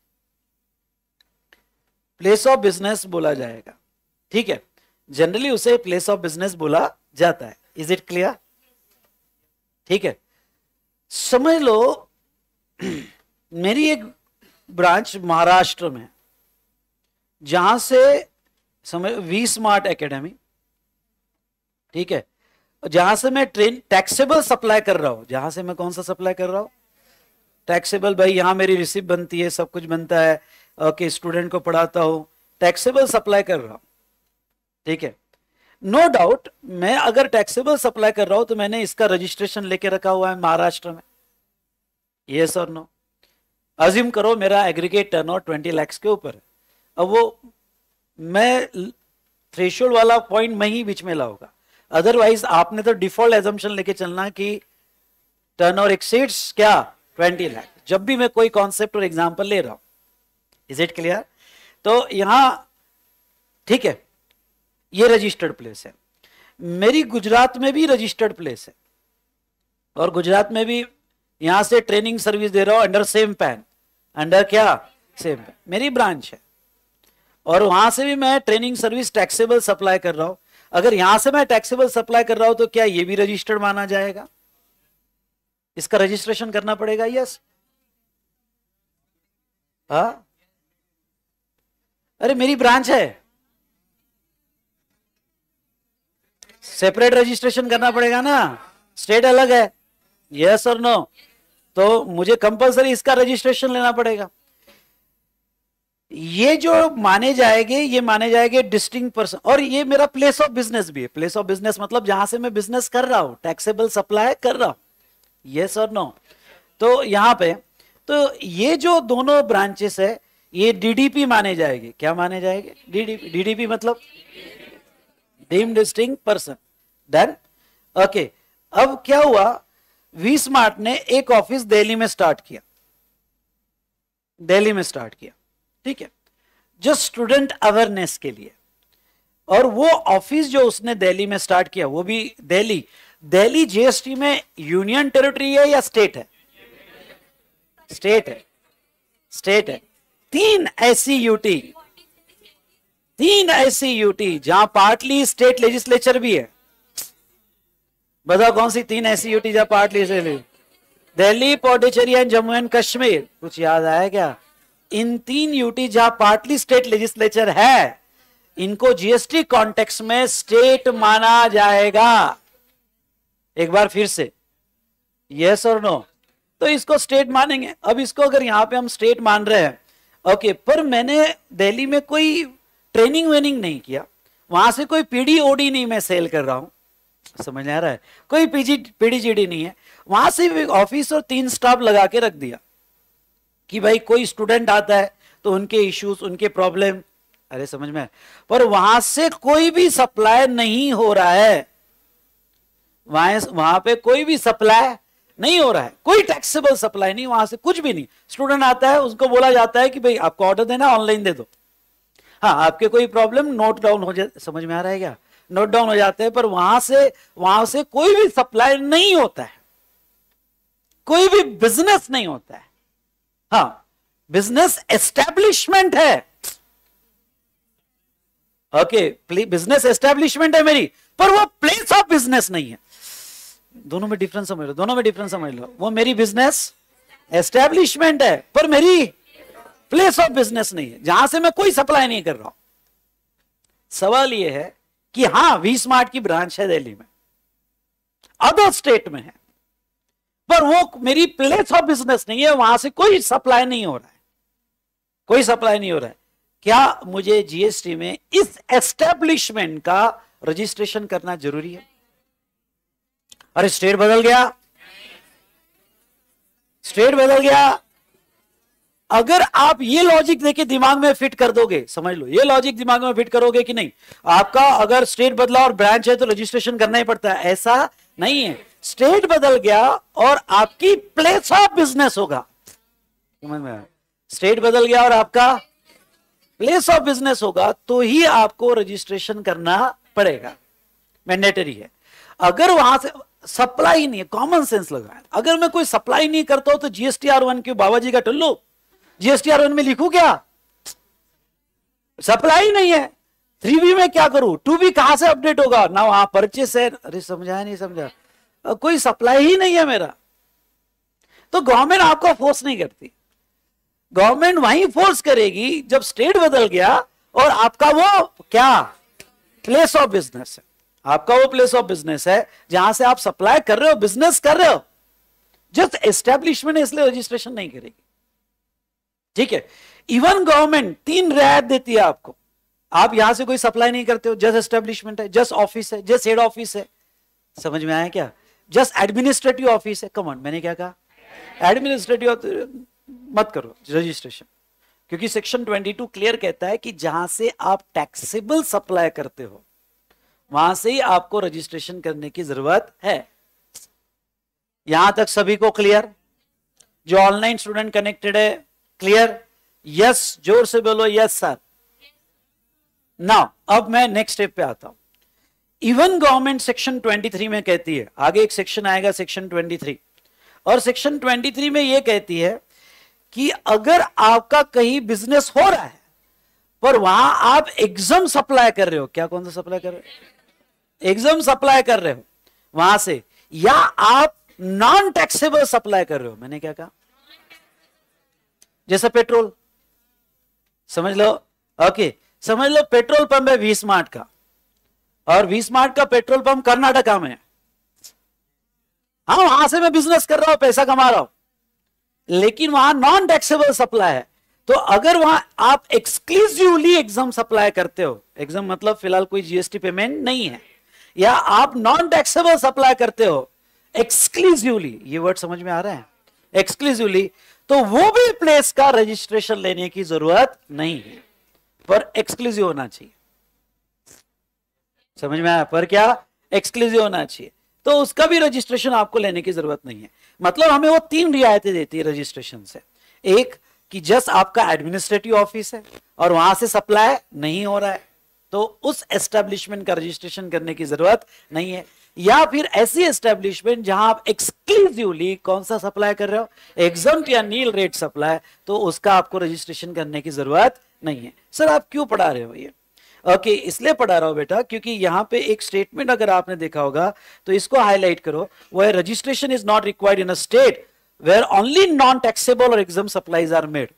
place of business बोला जाएगा। ठीक है? जनरली उसे प्लेस ऑफ़ बिज़नेस बोला जाता है। इज़ इट क्लियर ठीक है? समझ लो, मेरी एक ब्रांच महाराष्ट्र में जहाँ से, समझ वी स्मार्ट एकेडमी ठीक है? जहाँ से मैं ट्रेन टैक्सेबल सप्लाई कर रहा हूँ, जहाँ से मैं कौन सा सप्लाई कर रहा हूँ? टैक्सेबल भाई, यहाँ मेरी रिसिप्ट बनती है, सब कुछ बनता है। ओके स्टूडेंट को पढ़ाता हूँ टैक्सेबल सप्लाई कर रहा हूँ। ठीक है? नो डाउट मैं अगर टैक्सेबल सप्लाई कर रहा हूँ तो मैंने इसका रजिस्ट्रेशन लेके रखा हुआ है महाराष्ट्र में। यस और नो अज्यूम करो मेरा एग्रीगेट टर्न और ट्वेंटी लैक्स के ऊपर अब वो, मैं थ्रेशोल्ड वाला पॉइंट मैं ही बीच में लाऊँगा। अदरवाइज़ आपने तो डिफ़ॉल्ट एजम्पन लेके चलना कि टर्न और एक्सीड्स क्या? ट्वेंटी लाख जब भी मैं कोई कॉन्सेप्ट और एग्ज़ाम्पल ले रहा हूँ इज़ इट क्लियर तो यहाँ, ठीक है, ये रजिस्टर्ड प्लेस है। मेरी गुजरात में भी रजिस्टर्ड प्लेस है। और गुजरात में भी यहाँ से ट्रेनिंग सर्विस दे रहा हूँ अंडर सेम पैन अंडर क्या? सेम पैन मेरी ब्रांच है। और वहाँ से भी मैं ट्रेनिंग सर्विस टैक्सेबल सप्लाई कर रहा हूँ। अगर यहाँ से मैं टैक्सेबल सप्लाई कर रहा हूँ तो क्या ये भी रजिस्टर्ड माना जाएगा? इसका रजिस्ट्रेशन करना पड़ेगा यस हा? अरे, मेरी ब्रांच है। सेपरेट रजिस्ट्रेशन करना पड़ेगा ना। स्टेट अलग है। यस और नो तो मुझे कंपलसरी इसका रजिस्ट्रेशन लेना पड़ेगा। ये जो माने जाएँगे, ये माने जाएँगे डिस्टिंग पर्सन और ये मेरा प्लेस ऑफ़ बिज़नेस भी है. प्लेस ऑफ़ बिज़नेस मतलब जहाँ से मैं बिज़नेस कर रहा हूँ टैक्सेबल सप्लाई कर रहा हूँ. यस और नो तो यहाँ पे तो ये जो दोनों ब्रांचेस है, ये डीडीपी माने जाएँगे. क्या माने जाएँगे? डीडीपी डीडीपी मतलब deem distinct person then okay अब क्या हुआ? वी स्मार्ट ने एक ऑफ़िस दिल्ली में स्टार्ट किया. दिल्ली में स्टार्ट किया. ठीक है? जो स्टूडेंट अवेयरनेस के लिए। और वो ऑफ़िस जो उसने दिल्ली में स्टार्ट किया, वो भी दिल्ली। दिल्ली जीएसटी में यूनियन टेरिटरी है या स्टेट है? स्टेट है। स्टेट है। तीन ऐसी यूटी तीन ऐसी यूटी जहाँ पार्टली स्टेट लेजिस्लेचर भी है। बताओ कौन सी तीन ऐसी यूटी जहाँ partly Delhi Pondicherry and Jammu and Kashmir कुछ याद आया क्या? इन तीन यूटी जहाँ पार्टली स्टेट लेजिस्लेचर है, इनको जीएसटी कॉन्टेक्स में स्टेट माना जाएगा। एक बार फिर से। यस और नो तो इसको स्टेट मानेंगे। अब इसको अगर यहाँ पे हम स्टेट मान रहे हैं ओके पर मैंने दिल्ली में कोई ट्रेनिंग वेनिंग नहीं किया। वहाँ से कोई पीडी ओडी नहीं मैं सेल कर रहा हूँ। समझ आ रहा है? कोई पीजी पीडीजीडी नहीं है। वहाँ से ऑफ़िस और तीन स्टाफ लगा के रख दिया। कि भाई कोई स्टूडेंट आता है तो उनके इश्यूज़ उनके प्रॉब्लम अरे, समझ में पर वहाँ से कोई भी सप्लाई नहीं हो रहा है। वहाँ वहाँ पे कोई भी सप्लाई नहीं हो रहा है। कोई टैक्सेबल सप्लाई नहीं, वहाँ से कुछ भी नहीं। स्टूडेंट आता है, उसको बोला जाता है कि भाई, आपको ऑर्डर देना ऑनलाइन दे दो। हाँ आपके कोई प्रॉब्लम नोट डाउन हो जाए। समझ में आ रहा है क्या? नोट डाउन हो जाते हैं, पर वहाँ से वहाँ से कोई भी सप्लाई नहीं होता है। कोई भी बिज़नेस नहीं होता है। हाँ बिज़नेस एस्टेब्लिशमेंट है। ओके बिज़नेस एस्टेब्लिशमेंट है मेरी, पर वो प्लेस ऑफ़ बिज़नेस नहीं है। दोनों में डिफरेंस समझ लो, दोनों में डिफरेंस समझ लो। वो मेरी बिज़नेस एस्टेब्लिशमेंट है, पर मेरी प्लेस ऑफ़ बिज़नेस नहीं है, जहाँ से मैं कोई सप्लाई नहीं कर रहा हूँ। सवाल यह है कि हाँ वी स्मार्ट की ब्रांच है दिल्ली में। अदर स्टेट में है। पर वो मेरी प्लेस ऑफ़ बिज़नेस नहीं है, वहाँ से कोई सप्लाई नहीं हो रहा है। कोई सप्लाई नहीं हो रहा है। क्या मुझे जीएसटी में इस एस्टेब्लिशमेंट का रजिस्ट्रेशन करना ज़रूरी है? अरे स्टेट बदल गया। स्टेट बदल गया। अगर आप ये लॉजिक देके दिमाग में फिट कर दोगे, समझ लो, ये लॉजिक दिमाग में फिट करोगे कि नहीं? आपका अगर स्टेट बदला और ब्रांच है तो रजिस्ट्रेशन करना ही पड़ता है। ऐसा नहीं है। स्टेट बदल गया और आपकी प्लेस ऑफ़ बिज़नेस होगा। समझ में स्टेट बदल गया और आपका प्लेस ऑफ़ बिज़नेस होगा तो ही आपको रजिस्ट्रेशन करना पड़ेगा। मैंडेटरी है। अगर वहाँ से सप्लाई नहीं है कॉमन सेंस लगा अगर मैं कोई सप्लाई नहीं करता हूँ तो जीएसटी आर वन के बाबा जी का टल्लू। जीएसटी आर वन में लिखू क्या? सप्लाई नहीं है। थ्री बी में क्या करूँ? टू बी कहाँ से अपडेट होगा? ना वहाँ परचेस है। अरे, समझाया नहीं समझा कोई सप्लाई ही नहीं है मेरा। तो गवर्नमेंट आपको फोर्स नहीं करती। गवर्नमेंट वहीं फोर्स करेगी जब स्टेट बदल गया और आपका वो क्या? प्लेस ऑफ़ बिज़नेस है। आपका वो प्लेस ऑफ़ बिज़नेस है जहाँ से आप सप्लाई कर रहे हो बिज़नेस कर रहे हो। जस्ट एस्टेब्लिशमेंट इसलिए रजिस्ट्रेशन नहीं करेगी। ठीक है? इवन गवर्नमेंट तीन रियायत देती है आपको। आप यहाँ से कोई सप्लाई नहीं करते हो जस्ट एस्टेब्लिशमेंट है जस्ट ऑफ़िस है जस्ट हेड ऑफ़िस है। समझ में आया क्या? जस्ट एडमिनिस्ट्रेटिव ऑफ़िस है कमॉन मैंने क्या कहा? एडमिनिस्ट्रेटिव मत करो रजिस्ट्रेशन क्योंकि सेक्शन 22 क्लियर कहता है कि जहाँ से आप टैक्सेबल सप्लाई करते हो, वहाँ से ही आपको रजिस्ट्रेशन करने की ज़रूरत है। यहाँ तक सभी को क्लियर जो ऑनलाइन स्टूडेंट कनेक्टेड है क्लियर यस ज़ोर से बोलो यस सर ना अब मैं नेक्स्ट स्टेप पे आता हूँ। इवन गवर्नमेंट सेक्शन 23 में कहती है, आगे एक सेक्शन आएगा सेक्शन 23 और सेक्शन 23 में यह कहती है कि अगर आपका कहीं बिज़नेस हो रहा है, पर वहाँ आप एग्ज़ाम सप्लाई कर रहे हो, क्या कौन सा सप्लाई कर रहे हो? एग्ज़ाम सप्लाई कर रहे हो, वहाँ से, या आप नॉन टैक्सेबल सप्लाई कर रहे हो, मैंने क्या कहा? जैसे पेट्रोल, समझ लो? ओके समझ लो, पेट्रोल पंप है वी स्मार्ट का। और वी स्मार्ट का पेट्रोल पंप कर्नाटका में है। वहाँ से मैं बिज़नेस कर रहा हूँ, पैसा कमा रहा हूँ। लेकिन वहाँ नॉन टैक्सेबल सप्लाई है। तो अगर वहाँ आप एक्सक्लूसिवली एग्ज़ाम सप्लाई करते हो एग्ज़ाम मतलब फ़िलहाल कोई जीएसटी पेमेंट नहीं है, या आप नॉन टैक्सेबल सप्लाई करते हो एक्सक्लूसिवली ये वर्ड समझ में आ रहा है? एक्सक्लूसिवली तो वो भी प्लेस का रजिस्ट्रेशन लेने की ज़रूरत नहीं है। पर एक्सक्लूसिव होना चाहिए। समझ में आया? पर क्या? एक्सक्लूसिव होना चाहिए। तो उसका भी रजिस्ट्रेशन आपको लेने की ज़रूरत नहीं है। मतलब हमें वो तीन रियायतें देती है रजिस्ट्रेशन से। एक, कि जस्ट आपका एडमिनिस्ट्रेटिव ऑफ़िस है और वहाँ से सप्लाई नहीं हो रहा है। तो उस एस्टेब्लिशमेंट का रजिस्ट्रेशन करने की ज़रूरत नहीं है। या फिर ऐसी एस्टेब्लिशमेंट जहाँ आप एक्सक्लूसिवली कौन सा सप्लाई कर रहे हो? एग्ज़ाम या नील रेट सप्लाई तो उसका आपको रजिस्ट्रेशन करने की ज़रूरत नहीं है। सर, आप क्यों पढ़ा रहे हो ये? ओके इसलिए पढ़ा रहा हूँ बेटा क्योंकि यहाँ पे एक स्टेटमेंट अगर आपने देखा होगा तो इसको हाईलाइट करो वो है registration is not required in a state where only non taxable or exempt supplies are made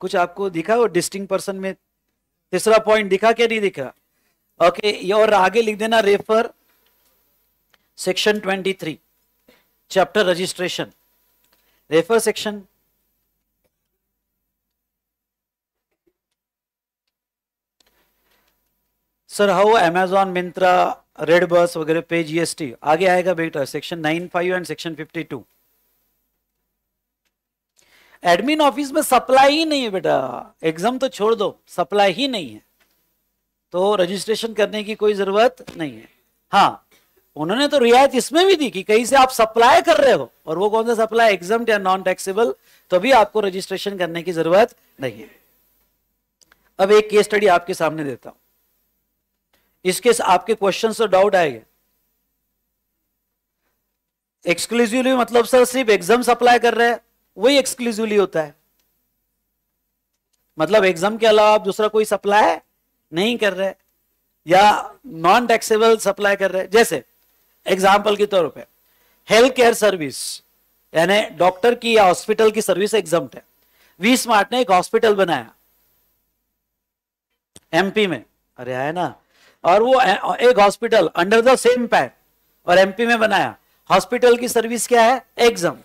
कुछ आपको दिखा वो डिस्टिंग पर्सन में? तीसरा पॉइंट दिखा क्या नहीं दिखा? ओके okay, ये और आगे लिख देना refer section 23 chapter registration refer section sir how Amazon Myntra Redbus वगैरह पे जीएसटी आगे आएगा बेटा section nine five and section fifty two admin office में सप्लाई ही नहीं है बेटा। एग्ज़ाम तो छोड़ दो सप्लाई ही नहीं है। तो रजिस्ट्रेशन करने की कोई ज़रूरत नहीं है। हाँ उन्होंने तो रियायत इसमें भी दी कि कहीं से आप सप्लाई कर रहे हो, और वो कौन सा सप्लाई एग्ज़ाम या नॉन टैक्सेबल तो भी आपको रजिस्ट्रेशन करने की ज़रूरत नहीं है। अब एक केस स्टडी आपके सामने देता हूँ। इसके आपके क्वेश्चन से डाउट आएगा। एक्सक्लूसिवली मतलब सर सिर्फ़ एग्ज़ाम सप्लाई कर रहे हैं, वही एक्सक्लूसिवली होता है। मतलब एग्ज़ाम के अलावा आप दूसरा कोई सप्लाई नहीं कर रहे या नॉन टैक्सेबल सप्लाई कर रहे। जैसे एग्ज़ाम्पल के तौर पे हेल्थ केयर सर्विस यानी डॉक्टर की या हॉस्पिटल की सर्विस एग्ज़ाम है। वी स्मार्ट ने एक हॉस्पिटल बनाया एमपी में। अरे है ना और वो एक hospital under the same PAN और एमपी में बनाया। हॉस्पिटल की सर्विस क्या है? एग्ज़ाम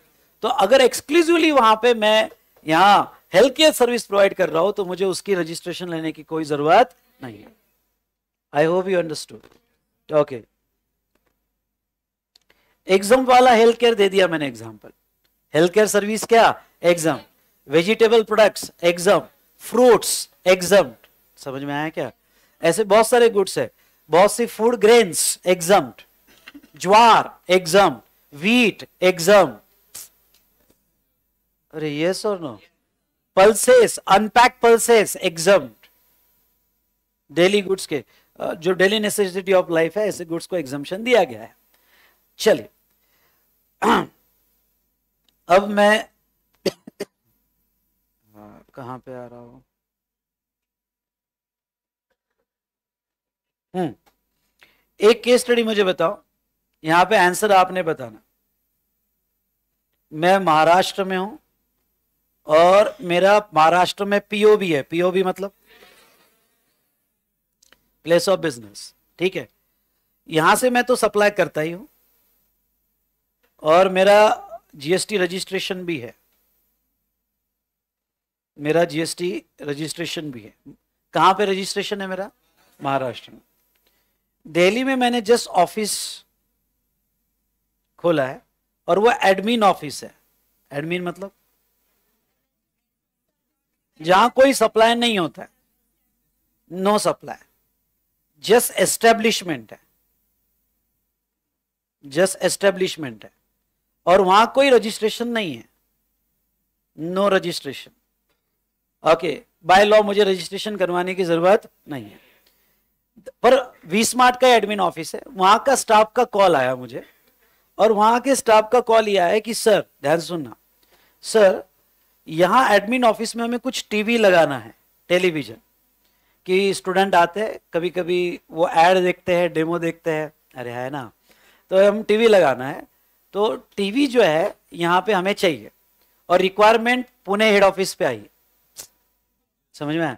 तो अगर एक्सक्लूसिवली वहाँ पे मैं यहाँ हेल्थ केयर सर्विस प्रोवाइड कर रहा हूँ तो मुझे उसकी रजिस्ट्रेशन लेने की कोई ज़रूरत नहीं है। I hope you understood okay exempt वाला हेल्थ केयर दे दिया मैंने एग्ज़ाम्पल हेल्थ केयर सर्विस क्या? Exempt vegetable products exempt fruits exempt समझ में आया क्या? ऐसे बहुत सारे गुड्स है। बहुत सी food grains exempt jowar exempt wheat exempt अरे yes or no pulses unpack pulses exempt daily goods के जो डेली नेसेसिटी ऑफ़ लाइफ है, ऐसे गुड्स को एग्जामेशन दिया गया है। चलिए। अब मैं कहाँ पे आ रहा हूँ? हम्म। एक केस स्टडी मुझे बताओ। यहाँ पे आंसर आपने बताना। मैं महाराष्ट्र में हूँ और मेरा महाराष्ट्र में पीओबी है। पीओबी मतलब? प्लेस ऑफ़ बिज़नेस ठीक है। यहाँ से मैं तो सप्लाई करता ही हूँ और मेरा जीएसटी रजिस्ट्रेशन भी है। मेरा जीएसटी रजिस्ट्रेशन भी है। कहाँ पे रजिस्ट्रेशन है मेरा? महाराष्ट्र में। दिल्ली में मैंने जस्ट ऑफ़िस खोला है, और वो एडमिन ऑफ़िस है। एडमिन मतलब? जहाँ कोई सप्लाई नहीं होता है। नो सप्लाई जस्ट एस्टेब्लिशमेंट है। जस्ट एस्टेब्लिशमेंट है। और वहाँ कोई रजिस्ट्रेशन नहीं है। No registration okay by law मुझे रजिस्ट्रेशन करवाने की ज़रूरत नहीं है। पर वी स्मार्ट का एडमिन ऑफ़िस है, वहाँ का स्टाफ का कॉल आया मुझे, और वहाँ के स्टाफ का कॉल यह है कि सर ध्यान सुनना। सर यहाँ एडमिन ऑफ़िस में हमें कुछ टीवी लगाना है टेलीविज़न कि स्टूडेंट आते हैं कभी कभी वो एड देखते हैं डेमो देखते हैं। अरे, है ना? तो हम टीवी लगाना है। तो टीवी जो है, यहाँ पे हमें चाहिए, और रिक्वायरमेंट पुणे हेड ऑफ़िस पे आई। समझ में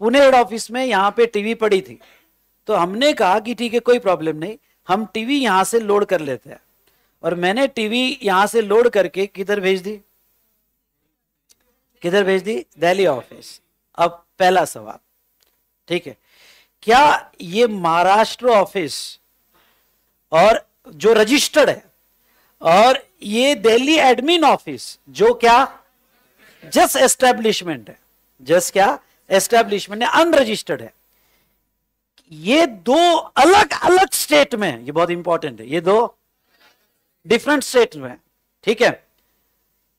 पुणे हेड ऑफ़िस में यहाँ पे टीवी पड़ी थी। तो हमने कहा कि ठीक है, कोई प्रॉब्लम नहीं। हम टीवी यहाँ से लोड कर लेते हैं। और मैंने टीवी यहाँ से लोड करके किधर भेज दी? किधर भेज दी? दिल्ली ऑफ़िस अब पहला सवाल। ठीक है। क्या ये महाराष्ट्र ऑफ़िस और जो रजिस्टर्ड है और ये दिल्ली एडमिन ऑफ़िस जो क्या? जस्ट एस्टेब्लिशमेंट है। जस्ट क्या? एस्टेब्लिशमेंट है। अनरजिस्टर्ड है। ये दो अलग अलग स्टेट में ये बहुत इंपॉर्टेंट है। ये दो डिफरेंट स्टेट में ठीक है?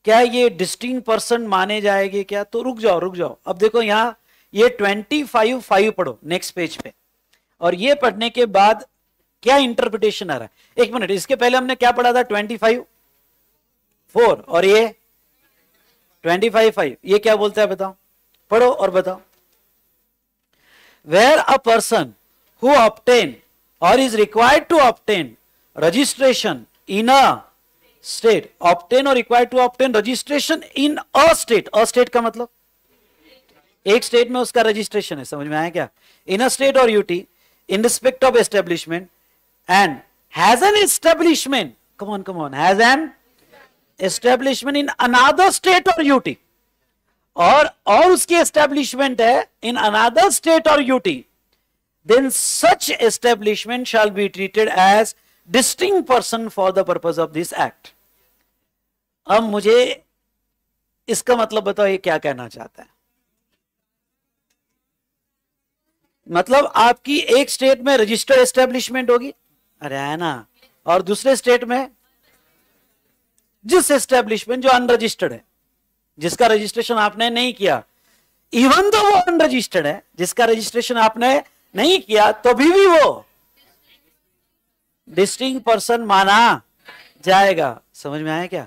क्या ये डिस्टिंग पर्सन माने जाएँगे क्या? तो रुक जाओ रुक जाओ। अब देखो यहाँ ये ट्वेंटी फाइव फाइव पढ़ो नेक्स्ट पेज पे। और ये पढ़ने के बाद क्या इंटरप्रिटेशन आ रहा है? एक मिनट इसके पहले हमने क्या पढ़ा था? ट्वेंटी फाइव फोर और ये ट्वेंटी फाइव फाइव ये क्या बोलता है बताओ? पढ़ो और बताओ। Where a person who obtain or is required to obtain registration in a state. Obtain or required to obtain registration in a state. A state का मतलब? एक स्टेट में उसका रजिस्ट्रेशन है, समझ में आया क्या? In a state or UT in respect of establishment and has an establishment come on come on has an establishment in another state or UT और और उसकी एस्टेब्लिशमेंट है in another state or UT then such establishment shall be treated as distinct person for the purpose of this act. अब मुझे इसका मतलब बताओ, ये क्या कहना चाहता है? मतलब आपकी एक स्टेट में रजिस्टर्ड एस्टेब्लिशमेंट होगी? अरे है ना। और दूसरे स्टेट में? जिस एस्टेब्लिशमेंट जो अनरजिस्टर्ड है, जिसका रजिस्ट्रेशन आपने नहीं किया इवन तो वो अनरजिस्टर्ड है, जिसका रजिस्ट्रेशन आपने नहीं किया तो भी, भी वो। डिस्टिंग पर्सन माना जाएगा। समझ में आया क्या?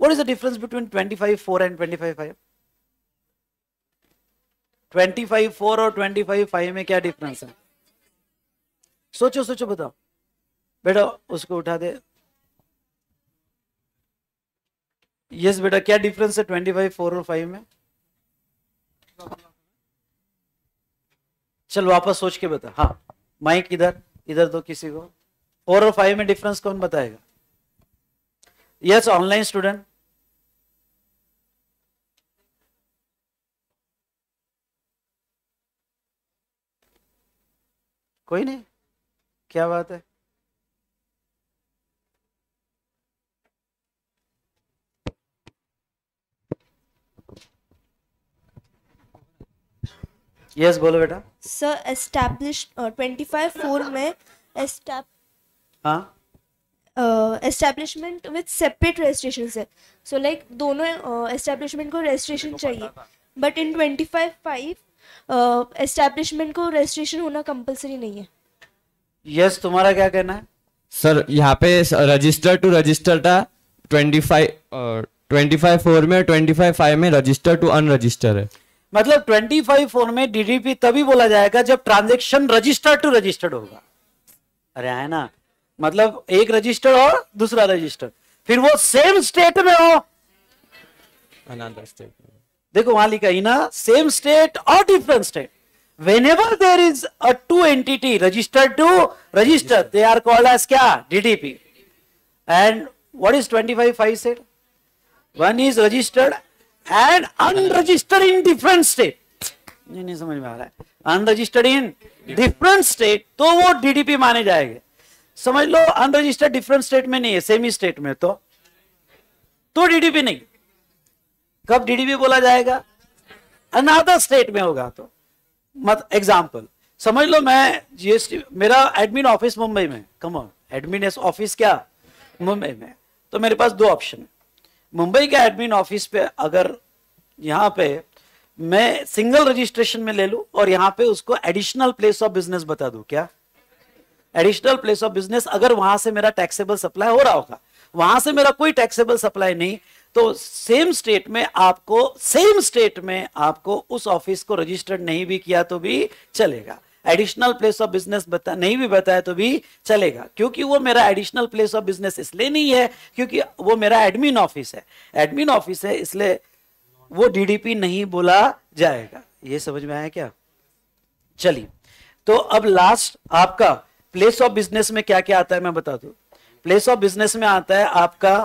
What is the difference between twenty five four and twenty five five twenty five four और ट्वेंटी फाइव फाइव में क्या डिफरेंस है? सोचो सोचो बताओ। बेटा उसको उठा दे। यस बेटा क्या डिफरेंस है ट्वेंटी फाइव फोर और फाइव में? चल वापस सोच के बता। हाँ माइक इधर इधर दो किसी को। फोर और फाइव में डिफरेंस कौन बताएगा? यस ऑनलाइन स्टूडेंट कोई नहीं। क्या बात है? यस बोलो बेटा। Sir establish twenty five four में हाँ। एस्टैब्लिशमेंट विद सेपरेट रजिस्ट्रेशन है। सो लाइक दोनों एस्टैब्लिशमेंट uh, को रजिस्ट्रेशन चाहिए। But in twenty five five establishment को रजिस्ट्रेशन होना कंपलसरी नहीं है। यस yes, तुम्हारा क्या कहना है? सर यहाँ पे रजिस्टर टू रजिस्टर था twenty five twenty five four में ट्वेंटी फाइव फाइव में रजिस्टर टू अनरजिस्टर है। मतलब 25 फोर में डीडीपी तभी बोला जाएगा जब ट्रांजेक्शन रजिस्टर्ड टू रजिस्टर्ड होगा। अरे है ना मतलब एक रजिस्टर्ड और दूसरा रजिस्टर्ड फिर वो सेम स्टेट में हो। अनदर स्टेट देखो वहाँ लिखा in same state or different state whenever there is a two entity registered to register they are called as kya ddp and what is 25 5 said one is registered and unregistered in different state नहीं नहीं, समझ में आ रहा है। अनरजिस्टर्ड इन डिफरेंट स्टेट तो वो डीडीपी माने जाएँगे। समझ लो अनरजिस्टर्ड डिफरेंट स्टेट में नहीं है सेमी स्टेट में तो। तो डीडीपी नहीं। कब डीडीपी बोला जाएगा? अनादर स्टेट में होगा तो। मत एग्ज़ाम्पल समझ लो, मैं जीएसटी मेरा एडमिन ऑफ़िस मुंबई में कम ऑन एडमिन ऑफ़िस क्या? मुंबई में तो मेरे पास दो ऑप्शन है। मुंबई के एडमिन ऑफ़िस पे अगर यहाँ पे मैं सिंगल रजिस्ट्रेशन में ले लूँ और यहाँ पे उसको एडिशनल प्लेस ऑफ़ बिज़नेस बता दूँ, क्या? एडिशनल प्लेस ऑफ़ बिज़नेस अगर वहाँ से मेरा टैक्सेबल सप्लाई हो रहा होगा, वहाँ से मेरा कोई टैक्सेबल सप्लाई नहीं तो सेम स्टेट में आपको सेम स्टेट में आपको उस ऑफ़िस को रजिस्टर्ड नहीं भी किया तो भी चलेगा। एडिशनल प्लेस ऑफ़ बिज़नेस बता, नहीं भी बताया तो भी चलेगा। क्योंकि वो मेरा एडिशनल प्लेस ऑफ़ बिज़नेस इसलिए नहीं है, क्योंकि वो मेरा एडमिन ऑफ़िस है। एडमिन ऑफ़िस है इसलिए वो डीडीपी नहीं बोला जाएगा। ये समझ में आया क्या? चलिए तो अब लास्ट आपका प्लेस ऑफ़ बिज़नेस में क्या क्या आता है मैं बता दू। प्लेस ऑफ़ बिज़नेस में आता है आपका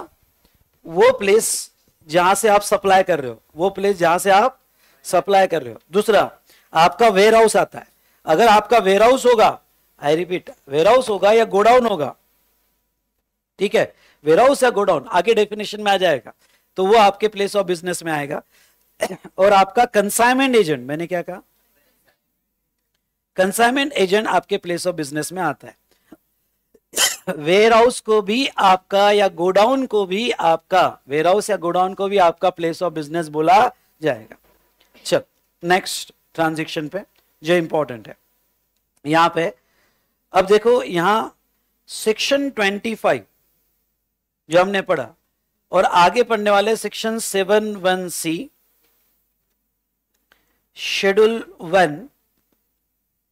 वो प्लेस जहाँ से आप सप्लाई कर रहे हो, वो प्लेस जहाँ से आप सप्लाई कर रहे हो। दूसरा, आपका वेयर हाउस आता है। अगर आपका वेयर हाउस होगा आई रिपीट वेयर हाउस होगा या गोडाउन होगा, ठीक है? वेयर हाउस या गोडाउन, आगे डेफिनेशन में आ जाएगा। तो वो आपके प्लेस ऑफ़ बिज़नेस में आएगा। और आपका कंसाइनमेंट एजेंट मैंने क्या कहा? कंसाइनमेंट एजेंट आपके प्लेस ऑफ़ बिज़नेस में आता है। वेयर हाउस को भी आपका या गोडाउन को भी आपका वेयर हाउस या गोडाउन को भी आपका प्लेस ऑफ़ बिज़नेस बोला जाएगा। चल नेक्स्ट ट्रांजेक्शन पे। जो इंपॉर्टेंट है। यहाँ पे, अब देखो, यहाँ सेक्शन 25 जो हमने पढ़ा, और आगे पढ़ने वाले section seven one C schedule one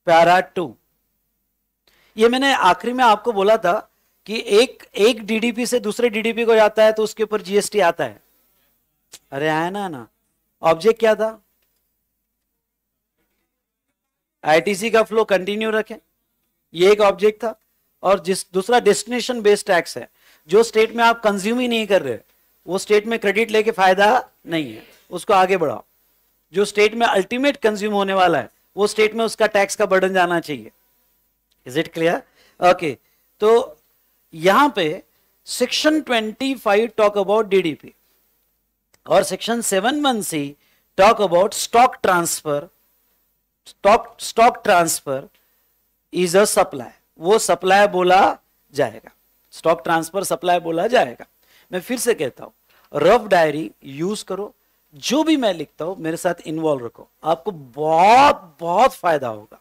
para two ये मैंने आखिरी में आपको बोला था कि एक एक डीडीपी से दूसरे डीडीपी को जाता है तो उसके ऊपर जीएसटी आता है। अरे आया ना ना। ऑब्जेक्ट क्या था? आईटीसी का फ्लो कंटिन्यू रखें। ये एक ऑब्जेक्ट था। और जिस, दूसरा डेस्टिनेशन बेस्ड टैक्स है। जो स्टेट में आप कंज्यूम ही नहीं कर रहे, वो स्टेट में क्रेडिट लेके फ़ायदा नहीं है। उसको आगे बढ़ाओ। जो स्टेट में अल्टीमेट कंज्यूम होने वाला है, वो स्टेट में उसका टैक्स का बर्डन जाना चाहिए। इज़ इट क्लियर ओके तो यहाँ पे सेक्शन 25 टॉक अबाउट डीडीपी और section seven one C talk about stock transfer stock stock transfer is a supply वो सप्लाई बोला जाएगा। स्टॉक ट्रांसफ़र सप्लाई बोला जाएगा। मैं फिर से कहता हूँ रफ डायरी यूज़ करो। जो भी मैं लिखता हूँ, मेरे साथ इन्वॉल्व रखो। आपको बहुत बहुत फ़ायदा होगा।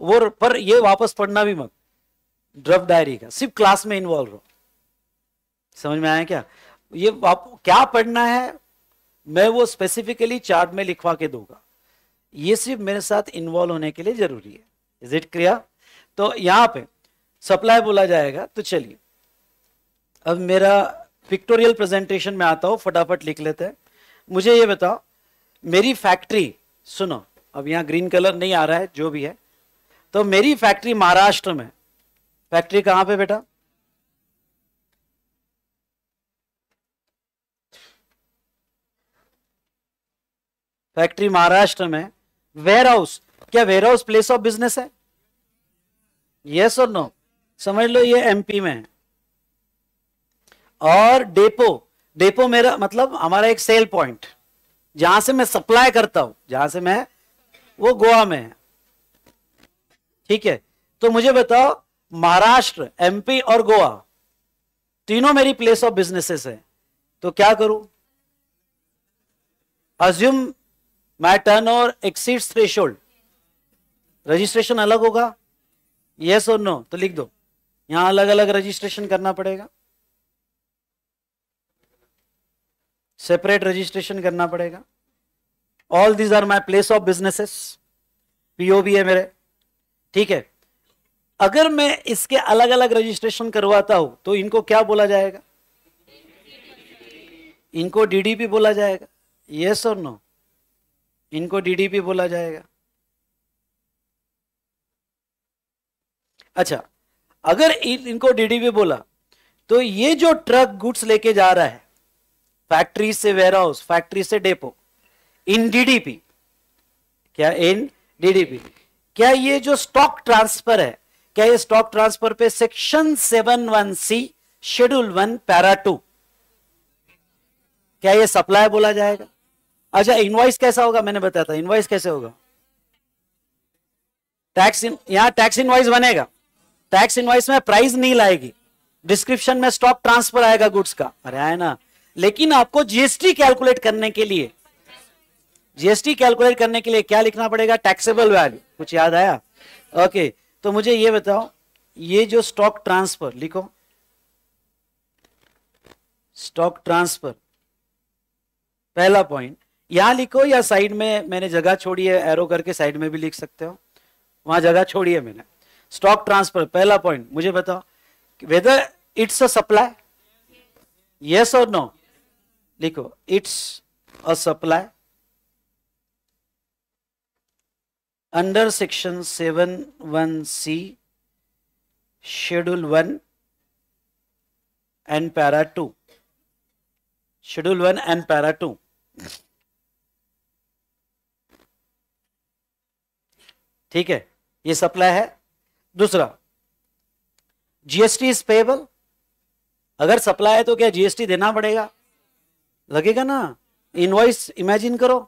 वो पर ये वापस पढ़ना भी मत। ड्रफ डायरी का। सिर्फ़ क्लास में इन्वॉल्व रहो। समझ में आया क्या? ये क्या पढ़ना है, मैं वो स्पेसिफिकली चार्ट में लिखवा के दूँगा। ये सिर्फ़ मेरे साथ इन्वॉल्व होने के लिए ज़रूरी है। इज़ इट क्लियर तो यहाँ पे सप्लाई बोला जाएगा तो चलिए। अब मेरा पिक्टोरियल प्रेजेंटेशन में आता हूँ, फटाफट लिख लेते हैं। मुझे ये बताओ, मेरी फैक्ट्री सुनो, अब यहाँ ग्रीन कलर नहीं आ रहा है, जो भी है। तो मेरी फैक्ट्री महाराष्ट्र में फैक्ट्री कहाँ पे बेटा? फैक्ट्री महाराष्ट्र में वेयर हाउस क्या warehouse place of business है? यस और नो समझ लो ये एमपी में है। और डेपो डेपो मेरा मतलब हमारा एक सेल पॉइंट जहाँ से मैं सप्लाई करता हूँ, जहाँ से मैं वो गोवा में है। ठीक है? तो मुझे बताओ, महाराष्ट्र एमपी और गोवा, तीनों मेरी प्लेस ऑफ़ बिजनेसेस है। तो क्या करूँ? Assume my turnover exceeds threshold registration अलग होगा? यस और नो तो लिख दो। यहाँ अलग अलग रजिस्ट्रेशन करना पड़ेगा। सेपरेट रजिस्ट्रेशन करना पड़ेगा। All these are my place of businesses PO भी है मेरे। ठीक है? अगर मैं इसके अलग अलग रजिस्ट्रेशन करवाता हूँ तो इनको क्या बोला जाएगा? इनको डीडीपी बोला जाएगा। यस और नो इनको डीडीपी बोला जाएगा। अच्छा अगर इनको डीडीपी बोला तो ये जो ट्रक गुड्स लेके जा रहा है फैक्ट्री से वेयर हाउस फैक्ट्री से डेपो इन डीडीपी क्या इन डीडीपी क्या ये जो स्टॉक ट्रांसफ़र है, क्या ये स्टॉक ट्रांसफ़र पे section seven one C schedule one para two क्या ये सप्लाई बोला जाएगा? अच्छा इनवाइस कैसा होगा? मैंने बताया था इनवाइस कैसे होगा? टैक्स यहाँ टैक्स इनवाइस बनेगा। टैक्स इनवाइस में प्राइस नहीं लाएगी। डिस्क्रिप्शन में स्टॉक ट्रांसफ़र आएगा गुड्स का। अरे आए ना। लेकिन आपको जीएसटी कैलकुलेट करने के लिए जीएसटी कैलकुलेट करने के लिए क्या लिखना पड़ेगा? टैक्सेबल वैल्यू कुछ याद आया? ओके तो मुझे ये बताओ, ये जो स्टॉक ट्रांसफ़र लिखो। स्टॉक ट्रांसफ़र पहला पॉइंट यहाँ लिखो या साइड में, मैंने जगह छोड़ी है एरो करके साइड में भी लिख सकते हो। वहाँ जगह छोड़ी है मैंने। स्टॉक ट्रांसफ़र पहला पॉइंट मुझे बताओ whether it's a supply yes or no लिखो it's a supply under section 71c schedule 1 and para 2 schedule 1 and para 2 ठीक है, ये सप्लाई है। दूसरा जीएसटी इज़ पेबल अगर सप्लाई है तो क्या जीएसटी देना पड़ेगा? लगेगा ना? इनवॉइस इमेजिन करो।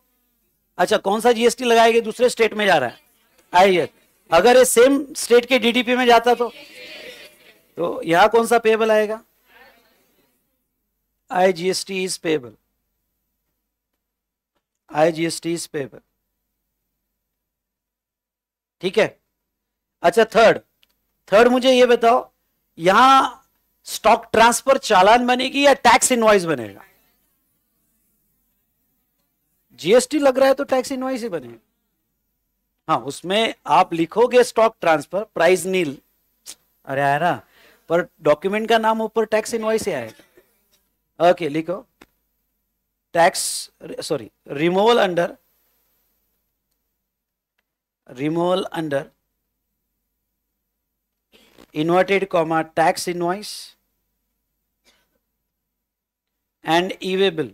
अच्छा कौन सा जीएसटी लगाएँगे? दूसरे स्टेट में जा रहा है। आइए, अगर ये सेम स्टेट के डीडीपी में जाता तो? तो यहाँ कौन सा पेबल आएगा? I GST is payable I GST is payable ठीक है? अच्छा थर्ड थर्ड मुझे ये बताओ, यहाँ स्टॉक ट्रांसफ़र चालान बनेगी या टैक्स इनवाइस बनेगा? जीएसटी लग रहा है तो टैक्स इनवाइस ही बनेगा। हाँ उसमें आप लिखोगे स्टॉक ट्रांसफ़र प्राइस नील अरे आया ना पर डॉक्यूमेंट का नाम ऊपर टैक्स इनवाइस ही आएगा। ओके लिखो। Tax sorry removal under removal under inverted comma tax invoice and e-way bill.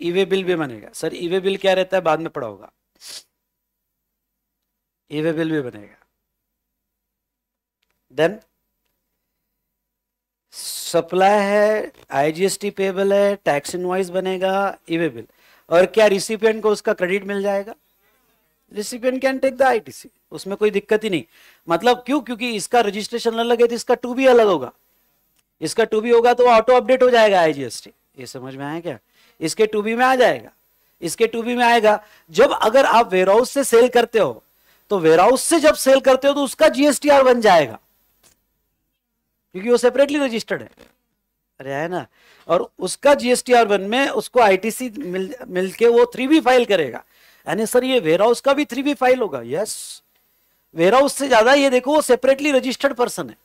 E-way bill भी बनेगा। सर ईवे बिल क्या रहता है? बाद में पढ़ा होगा। ईवे बिल भी बनेगा। देन सप्लाई है आईजीएसटी पेबल है टैक्स इनवाइस बनेगा ईवे बिल और क्या रिसिपियंट को उसका क्रेडिट मिल जाएगा? Recipient can take the ITC उसमें कोई दिक्कत ही नहीं। मतलब क्यों? क्योंकि इसका रजिस्ट्रेशन अलग है तो इसका टू भी अलग होगा। इसका टू भी होगा तो ऑटो अपडेट हो जाएगा आईजीएसटी ये समझ में आया क्या? इसके टू बी में आ जाएगा। इसके टू बी में आएगा। जब अगर आप वेयर हाउस से सेल करते हो तो वेयर हाउस से जब सेल करते हो तो उसका जीएसटीआर बन जाएगा। क्योंकि वो सेपरेटली रजिस्टर्ड है। अरे है ना। और उसका जीएसटीआर वन में उसको आईटीसी मिल, मिलके वो थ्री बी फ़ाइल करेगा। यानी सर ये वेयर हाउस का भी थ्री बी फ़ाइल होगा। यस वेयर हाउस से ज़्यादा ये देखो, वो सेपरेटली रजिस्टर्ड पर्सन है।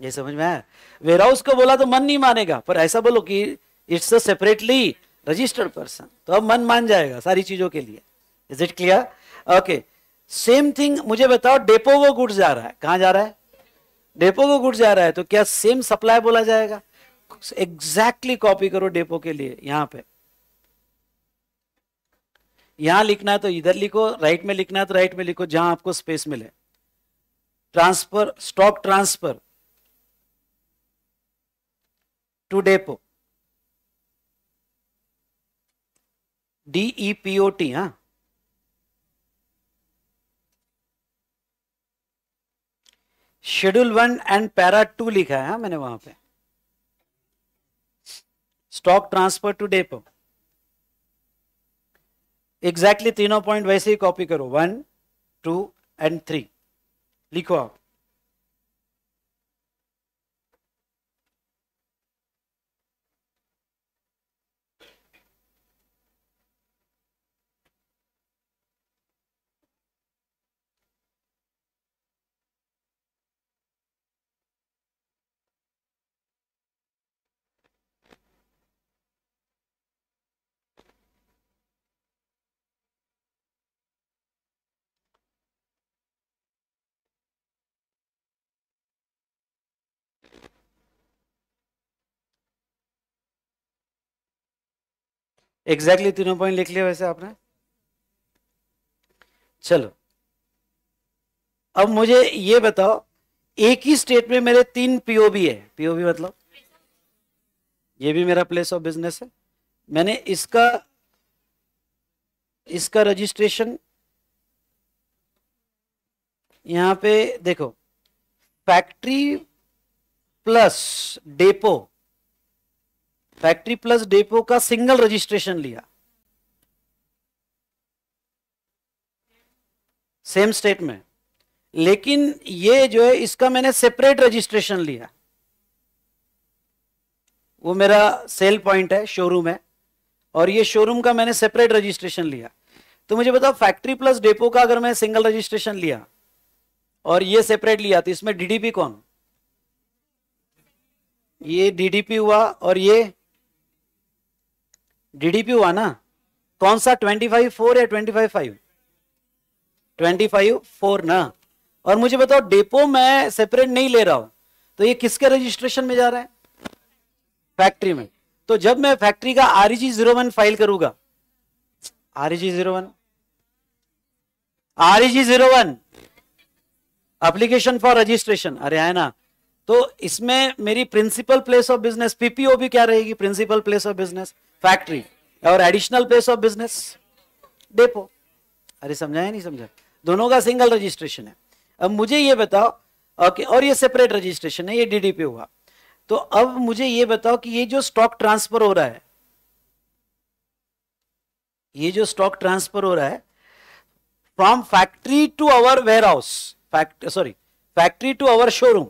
ये समझ में आया? वेयर हाउस को बोला तो मन नहीं मानेगा, पर ऐसा बोलो कि it's a separately registered person तो अब मन मान जाएगा सारी चीज़ों के लिए। Is it clear okay same thing मुझे बताओ डेपो वो गुड्स जा रहा है। कहाँ जा रहा है? डेपो को गुड्स जा रहा है तो क्या सेम सप्लाई बोला जाएगा? एग्जैक्टली कॉपी करो डेपो के लिए, यहाँ पे। यहाँ लिखना है तो इधर लिखो राइट में लिखना है तो राइट में लिखो, जहाँ आपको स्पेस मिले। Transfer stock transfer to depot D P O T हाँ। Schedule one and para two लिखा है हाँ मैंने वहाँ पे। Stock transfer to depot exactly तीनों पॉइंट वैसे ही कॉपी करो. वन टू एंड थ्री लिखो आप. एग्जैक्टली exactly तीनों पॉइंट लिख लिया वैसे आपने? चलो। अब मुझे ये बताओ, एक ही स्टेट में मेरे तीन पीओबी है। पीओबी मतलब? ये भी मेरा प्लेस ऑफ़ बिज़नेस है। मैंने इसका इसका रजिस्ट्रेशन यहाँ पे देखो। Factory plus depot factory plus depot का सिंगल रजिस्ट्रेशन लिया। सेम स्टेट में। लेकिन ये जो है, इसका मैंने सेपरेट रजिस्ट्रेशन लिया। वो मेरा सेल पॉइंट है, शोरूम है। और ये शोरूम का मैंने सेपरेट रजिस्ट्रेशन लिया। तो मुझे बताओ, फैक्ट्री प्लस डेपो का अगर मैं सिंगल रजिस्ट्रेशन लिया, और ये सेपरेट लिया तो इसमें डीडीपी कौन? ये डीडीपी हुआ, और ये डीडीपी हुआ ना? कौन सा ट्वेंटी फाइव फोर या twenty five five twenty five four ना? और मुझे बताओ डेपो मैं सेपरेट नहीं ले रहा हूँ तो ये किसके रजिस्ट्रेशन में जा रहा है? फैक्ट्री में। तो जब मैं फैक्ट्री का आरईजी ज़ीरो वन फ़ाइल करूँगा REG zero one REG zero one application for registration अरे है ना। तो इसमें मेरी principal place of business PPO भी क्या रहेगी? Principal place of business factory और additional place of business depot अरे समझा नहीं समझा दोनों का सिंगल रजिस्ट्रेशन है। अब मुझे ये बताओ ओके और ये सेपरेट रजिस्ट्रेशन है, ये डीडीपी हुआ। तो अब मुझे ये बताओ कि ये जो स्टॉक ट्रांसफ़र हो रहा है, ये जो स्टॉक ट्रांसफ़र हो रहा है from factory to our warehouse sorry factory to our showroom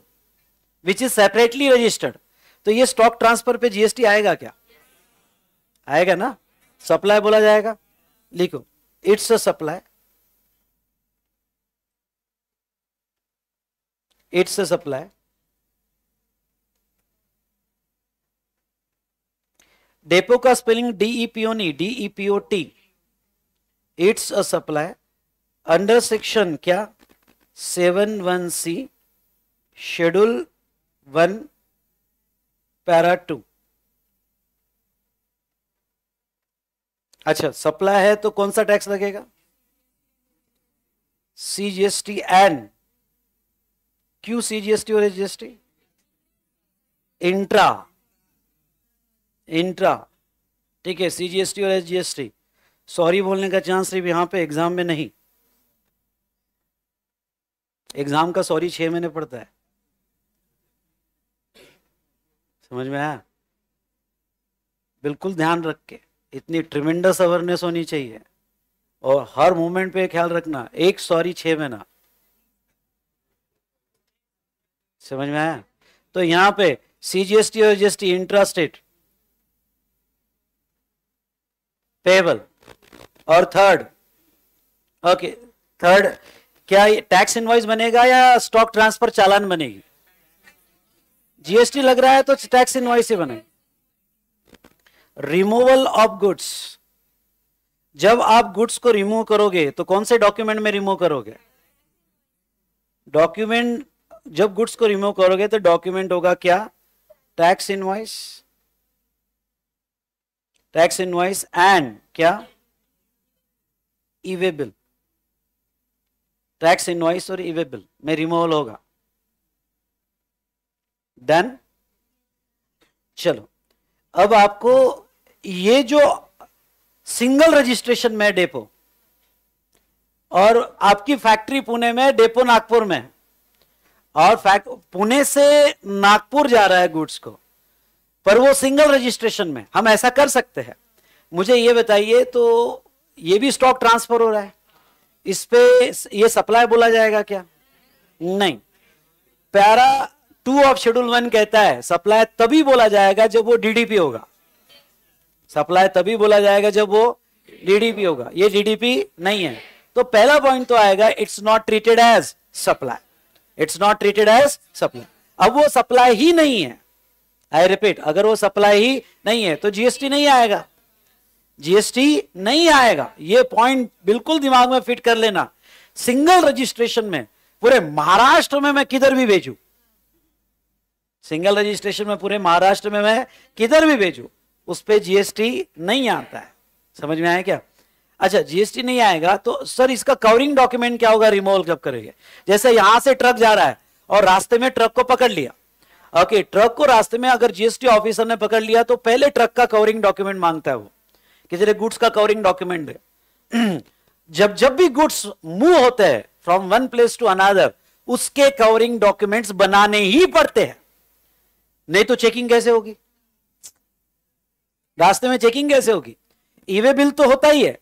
which is separately registered तो ये स्टॉक ट्रांसफ़र पे जीएसटी आएगा क्या? आएगा ना? सप्लाई बोला जाएगा। लिखो। It's a supply it's a supply depot का spelling D E P O नहीं D E P O T it's a supply under section क्या? Seven one C schedule one para two अच्छा सप्लाई है तो कौन सा टैक्स लगेगा? सीजीएसटी एंड क्यू सीजीएसटी और एसजीएसटी इंट्रा इंट्रा ठीक है सीजीएसटी और एसजीएसटी सॉरी बोलने का चांस सिर्फ़ यहाँ पे एग्ज़ाम में नहीं। एग्ज़ाम का सॉरी छह महीने पड़ता है। समझ में आया? बिल्कुल ध्यान रख के। इतनी ट्रिमेंडस अवेयरनेस होनी चाहिए। और हर मोमेंट पे ख्याल रखना, एक सॉरी छह महीना। समझ में आया? तो यहाँ पे सीजीएसटी और जीएसटी इंट्रा स्टेट पेबल और थर्ड ओके थर्ड क्या टैक्स इनवॉइस बनेगा या स्टॉक ट्रांसफ़र चालान बनेगी? जीएसटी लग रहा है तो टैक्स इनवॉइस ही बनेगी। रिमूवल ऑफ़ गुड्स जब आप गुड्स को रिमूव करोगे तो कौन से डॉक्यूमेंट में रिमूव करोगे? डॉक्यूमेंट जब गुड्स को रिमूव करोगे तो डॉक्यूमेंट होगा क्या? Tax invoice tax invoice and क्या? ईवे बिल टैक्स इनवॉइस और ईवे बिल में रिमूवल होगा। देन चलो। अब आपको ये जो सिंगल रजिस्ट्रेशन में डेपो, और आपकी फैक्ट्री पुणे में डेपो नागपुर में और फैक्ट पुणे से नागपुर जा रहा है गुड्स को, पर वो सिंगल रजिस्ट्रेशन में, हम ऐसा कर सकते हैं। मुझे ये बताइए तो ये भी स्टॉक ट्रांसफ़र हो रहा है, इस पे ये सप्लाई बोला जाएगा क्या? नहीं। Para two of schedule one कहता है, सप्लाई तभी बोला जाएगा जब वो डीडीपी होगा। सप्लाई तभी बोला जाएगा जब वो डीडीपी होगा। ये डीडीपी नहीं है। तो पहला पॉइंट तो आएगा it's not treated as supply it's not treated as supply अब वो सप्लाई ही नहीं है। आई रिपीट अगर वो सप्लाई ही नहीं है तो जीएसटी नहीं आएगा। जीएसटी नहीं आएगा। ये पॉइंट बिल्कुल दिमाग में फिट कर लेना। सिंगल रजिस्ट्रेशन में, पूरे महाराष्ट्र में मैं किधर भी भेजू? सिंगल रजिस्ट्रेशन में पूरे महाराष्ट्र में मैं किधर भी भेजू? उस पर जीएसटी नहीं आता है। समझ में आया क्या? अच्छा जीएसटी नहीं आएगा तो सर इसका कवरिंग डॉक्यूमेंट क्या होगा रिमोवल कब करेंगे? जैसे यहाँ से ट्रक जा रहा है और रास्ते में ट्रक को पकड़ लिया। ओके okay, ट्रक को रास्ते में अगर जीएसटी ऑफिसर ने पकड़ लिया तो पहले ट्रक का कवरिंग डॉक्यूमेंट माँगता है वो। कि तेरे गुड्स का कवरिंग डॉक्यूमेंट दे जब जब भी गुड्स मूव होते हैं from one place to another उसके कवरिंग डॉक्यूमेंट्स बनाने ही पड़ते हैं। नहीं तो चेकिंग कैसे होगी? रास्ते में चेकिंग कैसे होगी? ईवे बिल तो होता ही है।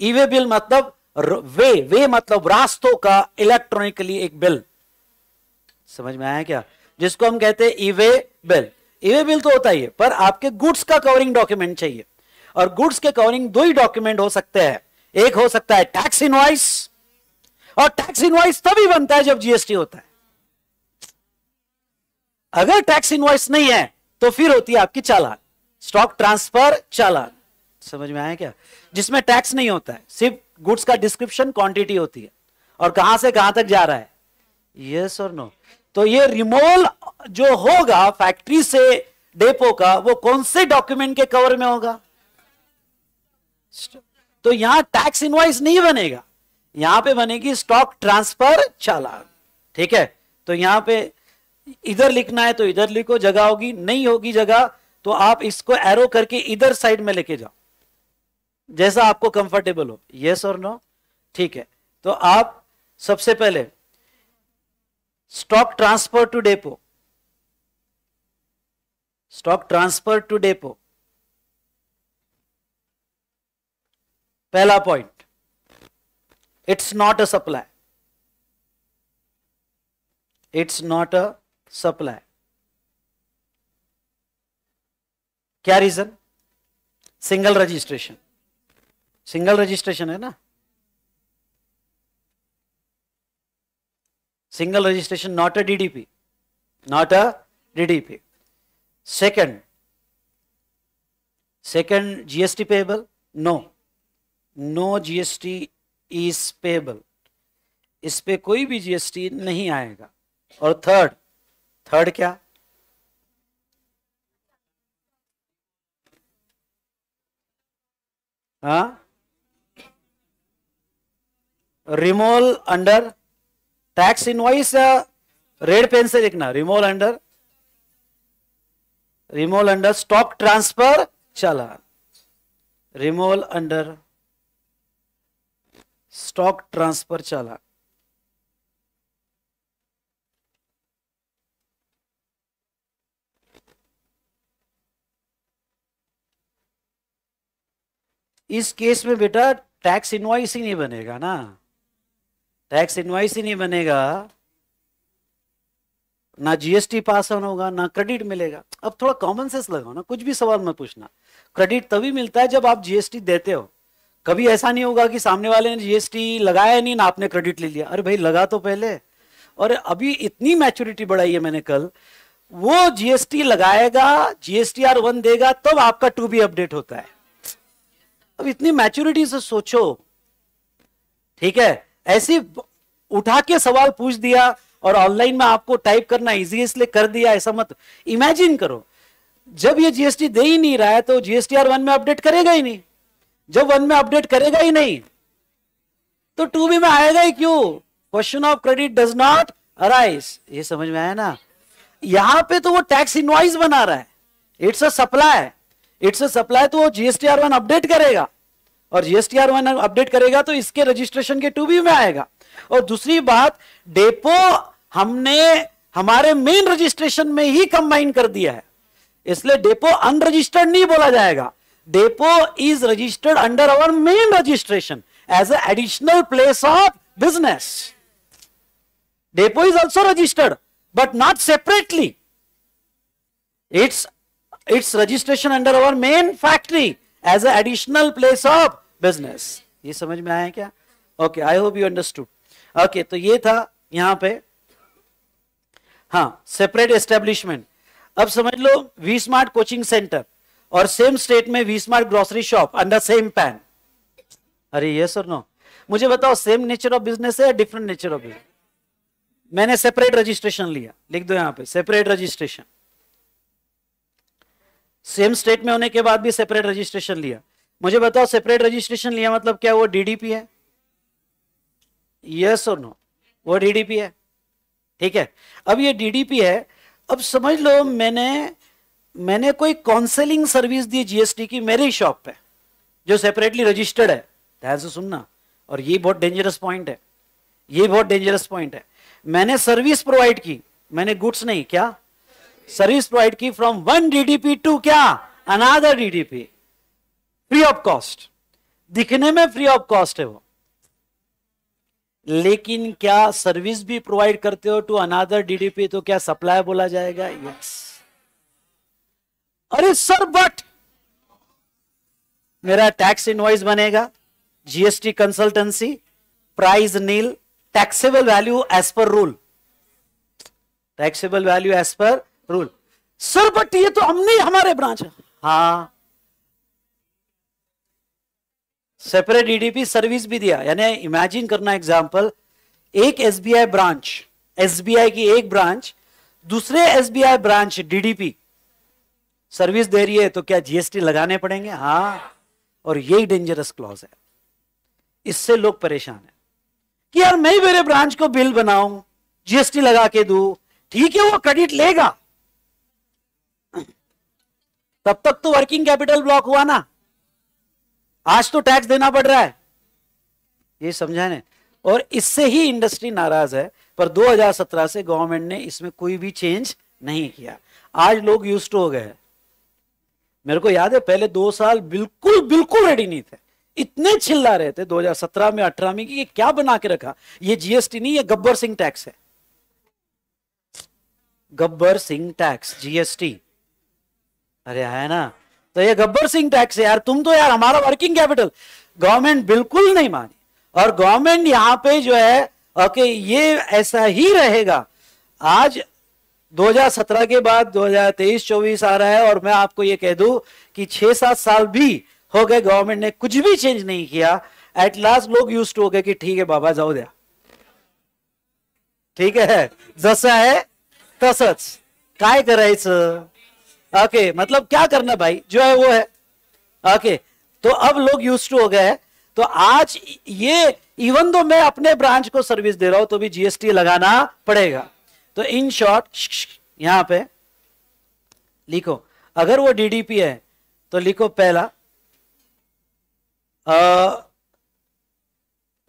ईवे बिल मतलब वे वे मतलब रास्तों का इलेक्ट्रॉनिकली एक बिल समझ में आया क्या? जिसको हम कहते हैं ईवे बिल ईवे बिल तो होता ही है, पर आपके गुड्स का कवरिंग डॉक्यूमेंट चाहिए। और गुड्स के कवरिंग दो ही डॉक्यूमेंट हो सकते हैं। एक हो सकता है टैक्स इनवाइस और टैक्स इनवाइस तभी बनता है जब जीएसटी होता है। अगर टैक्स इनवाइस नहीं है तो फिर होती है आपकी चालान। स्टॉक ट्रांसफ़र चालान। समझ में आया क्या? जिसमें टैक्स नहीं होता है, सिर्फ़ गुड्स का डिस्क्रिप्शन क्वांटिटी होती है। और कहाँ से कहाँ तक जा रहा है? यस और नो तो ये रिमोल जो होगा फैक्ट्री से डेपो का, वो कौन से डॉक्यूमेंट के कवर में होगा? तो यहाँ टैक्स इनवाइस नहीं बनेगा। यहाँ पे बनेगी स्टॉक ट्रांसफ़र चालान। ठीक है? तो यहाँ पे इधर लिखना है तो इधर लिखो, जगह होगी, नहीं होगी जगह तो आप इसको एरो करके इधर साइड में लेके जाओ। जैसा आपको कंफर्टेबल हो। यस और नो ठीक है। तो आप सबसे पहले stock transfer to depot stock transfer to depot पहला point it's not a supply it's not a supply क्या reason single registration single registration है ना? Single registration not a DDP not a DDP second second GST payable no no GST is payable इस पे कोई भी जीएसटी नहीं आएगा। और थर्ड थर्ड क्या? Removal under tax invoice red pen से लिखना। Removal under removal under stock transfer चला। रिमोल अंडर स्टॉक ट्रांसफ़र चला। इस केस में बेटा टैक्स इनवाइस ही नहीं बनेगा ना। टैक्स इनवाइस ही नहीं बनेगा। ना जीएसटी पास ऑन होगा, ना क्रेडिट मिलेगा। अब थोड़ा कॉमन सेंस लगाओ ना, कुछ भी सवाल मत पूछना। क्रेडिट तभी मिलता है जब आप जीएसटी देते हो। कभी ऐसा नहीं होगा कि सामने वाले ने जीएसटी लगाया नहीं, ना आपने क्रेडिट ले लिया। अरे भाई, लगा तो पहले। और अभी इतनी मैच्योरिटी बढ़ाई है मैंने कल। वो जीएसटी लगाएगा जीएसटी आर वन देगा, तब तो आपका टू बी अपडेट होता है। अब इतनी मैच्योरिटी से सोचो। ठीक है? ऐसे उठा के सवाल पूछ दिया और ऑनलाइन में आपको टाइप करना इजी इसलिए कर दिया, ऐसा मत। इमेजिन करो, जब ये जीएसटी दे ही नहीं रहा है तो जीएसटी आर वन में अपडेट करेगा ही नहीं। जब वन में अपडेट करेगा ही नहीं तो टू बी में आएगा ही क्यों? Question of credit does not arise ये समझ में आया ना? यहाँ पे तो वो टैक्स इनवाइस बना रहा है। It's a supply it's a supply तो वो जीएसटी आर वन अपडेट करेगा। और जीएसटीआर वन अपडेट करेगा तो इसके रजिस्ट्रेशन के टू बी में आएगा। और दूसरी बात डेपो हमने, हमारे मेन रजिस्ट्रेशन में ही कंबाइन कर दिया है। इसलिए डेपो अनरजिस्टर्ड नहीं बोला जाएगा। Depot is registered under our main registration as additional place of business depot is also registered but not separately it's it's registration under our main factory as additional place of business ये समझ में आया क्या? Okay I hope you understood okay तो ये था यहाँ पे। हाँ सेपरेट एस्टेब्लिशमेंट अब समझ लो वी स्मार्ट कोचिंग सेंटर और सेम स्टेट में V smart grocery shop under same PAN अरे ये सर नो मुझे बताओ सेम नेचर ऑफ़ बिज़नेस है या डिफरेंट नेचर ऑफ़ बिज़नेस मैंने सेपरेट रजिस्ट्रेशन लिया। लिख दो यहाँ पे सेपरेट रजिस्ट्रेशन सेम स्टेट में होने के बाद भी सेपरेट रजिस्ट्रेशन लिया। मुझे बताओ सेपरेट रजिस्ट्रेशन लिया मतलब क्या वो डीडीपी है? यस और नो वो डीडीपी है। ठीक है? अब ये डीडीपी है। अब समझ लो, मैंने मैंने कोई काउंसलिंग सर्विस दी जीएसटी की मेरे शॉप पे, जो सेपरेटली रजिस्टर्ड है। ध्यान से सुनना। और ये बहुत डेंजरस पॉइंट है। ये बहुत डेंजरस पॉइंट है। मैंने सर्विस प्रोवाइड की। मैंने गुड्स नहीं, क्या? सर्विस प्रोवाइड की फ्रॉम वन डीडीपी टू क्या another DDP free of cost दिखने में फ्री ऑफ़ कॉस्ट है वो। लेकिन क्या सर्विस भी प्रोवाइड करते हो टू अनादर डीडीपी तो क्या सप्लाई बोला जाएगा? यस अरे सर बट मेरा टैक्स इनवॉइस बनेगा। GST consultancy price nil taxable value as per rule taxable value as per rule sir but ये तो हमने हमारे ब्रांच है। हाँ। सेपरेट डीडीपी सर्विस भी दिया। यानी इमेजिन करना एग्जांपल एक एसबीआई ब्रांच एसबीआई की एक ब्रांच दूसरे एसबीआई ब्रांच डीडीपी सर्विस दे रही है तो क्या जीएसटी लगाने पड़ेंगे? हाँ। और यही डेंजरस क्लॉज है। इससे लोग परेशान है कि यार मैं मेरे ब्रांच को बिल बनाऊँ जीएसटी लगा के दू ठीक है वो क्रेडिट लेगा। तब तक तो वर्किंग कैपिटल ब्लॉक हुआ ना। आज तो टैक्स देना पड़ रहा है। ये समझा ने? और इससे ही इंडस्ट्री नाराज़ है, पर 2017 से गवर्नमेंट ने इसमें कोई भी चेंज नहीं किया। आज लोग यूज़ हो गए मेरे को याद है, पहले दो साल बिल्कुल बिल्कुल रेडी नहीं थे। इतने चिल्ला रहे थे 2017 में 18 में कि ये क्या बना के रखा? ये जीएसटी नहीं, ये गब्बर सिंह टैक्स है। गब्बर सिंह टैक्स जीएसटी अरे है ना? तो ये गब्बर सिंह टैक्स है यार, तुम तो यार हमारा वर्किंग कैपिटल गवर्नमेंट बिल्कुल नहीं मानी। और गवर्नमेंट यहाँ पे जो है ओके ये ऐसा ही रहेगा। आज 2017 के बाद 2023-24 आ रहा है और मैं आपको ये कह दूँ कि छह सात साल भी हो गए गवर्नमेंट ने कुछ भी चेंज नहीं किया। एट लास्ट लोग यूज़ हो गए कि ठीक है बाबा, जाओ द्या ठीक है? जसं आहे तसंच। काय करायचं? ओके मतलब क्या करना भाई? जो है वो है। ओके तो अब लोग यूज़ टू हो गए हैं। तो आज ये इवन दो मैं अपने ब्रांच को सर्विस दे रहा हूँ तो भी जीएसटी लगाना पड़ेगा। तो इन शॉर्ट यहाँ पे लिखो। अगर वो डीडीपी है तो लिखो पहला।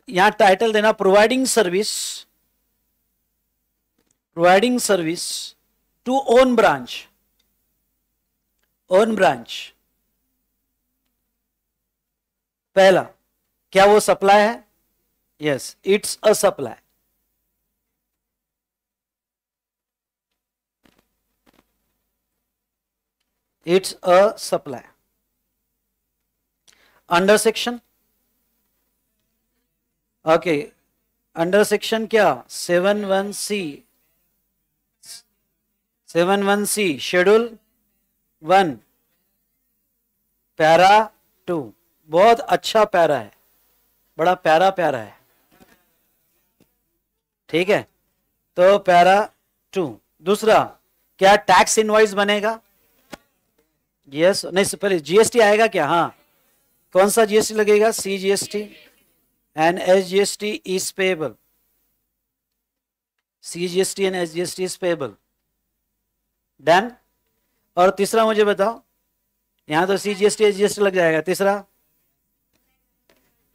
यहाँ टाइटल देना providing service providing service to own branch own branch पहला, क्या वो सप्लाई है? Yes it's a supply it's a supply under section okay under section क्या? Seven one C seven one para two बहुत अच्छा पैरा है। बड़ा प्यारा प्यारा है। ठीक है? तो पैरा टू दूसरा, क्या टैक्स इनवाइस बनेगा? यस नहीं पहले जीएसटी आएगा क्या? हाँ। कौन सा जीएसटी लगेगा? C GST and S GST is payable C GST and S GST is payable done और तीसरा मुझे बताओ, यहाँ तो सी जीएसटी जीएसटी लग जाएगा, तीसरा?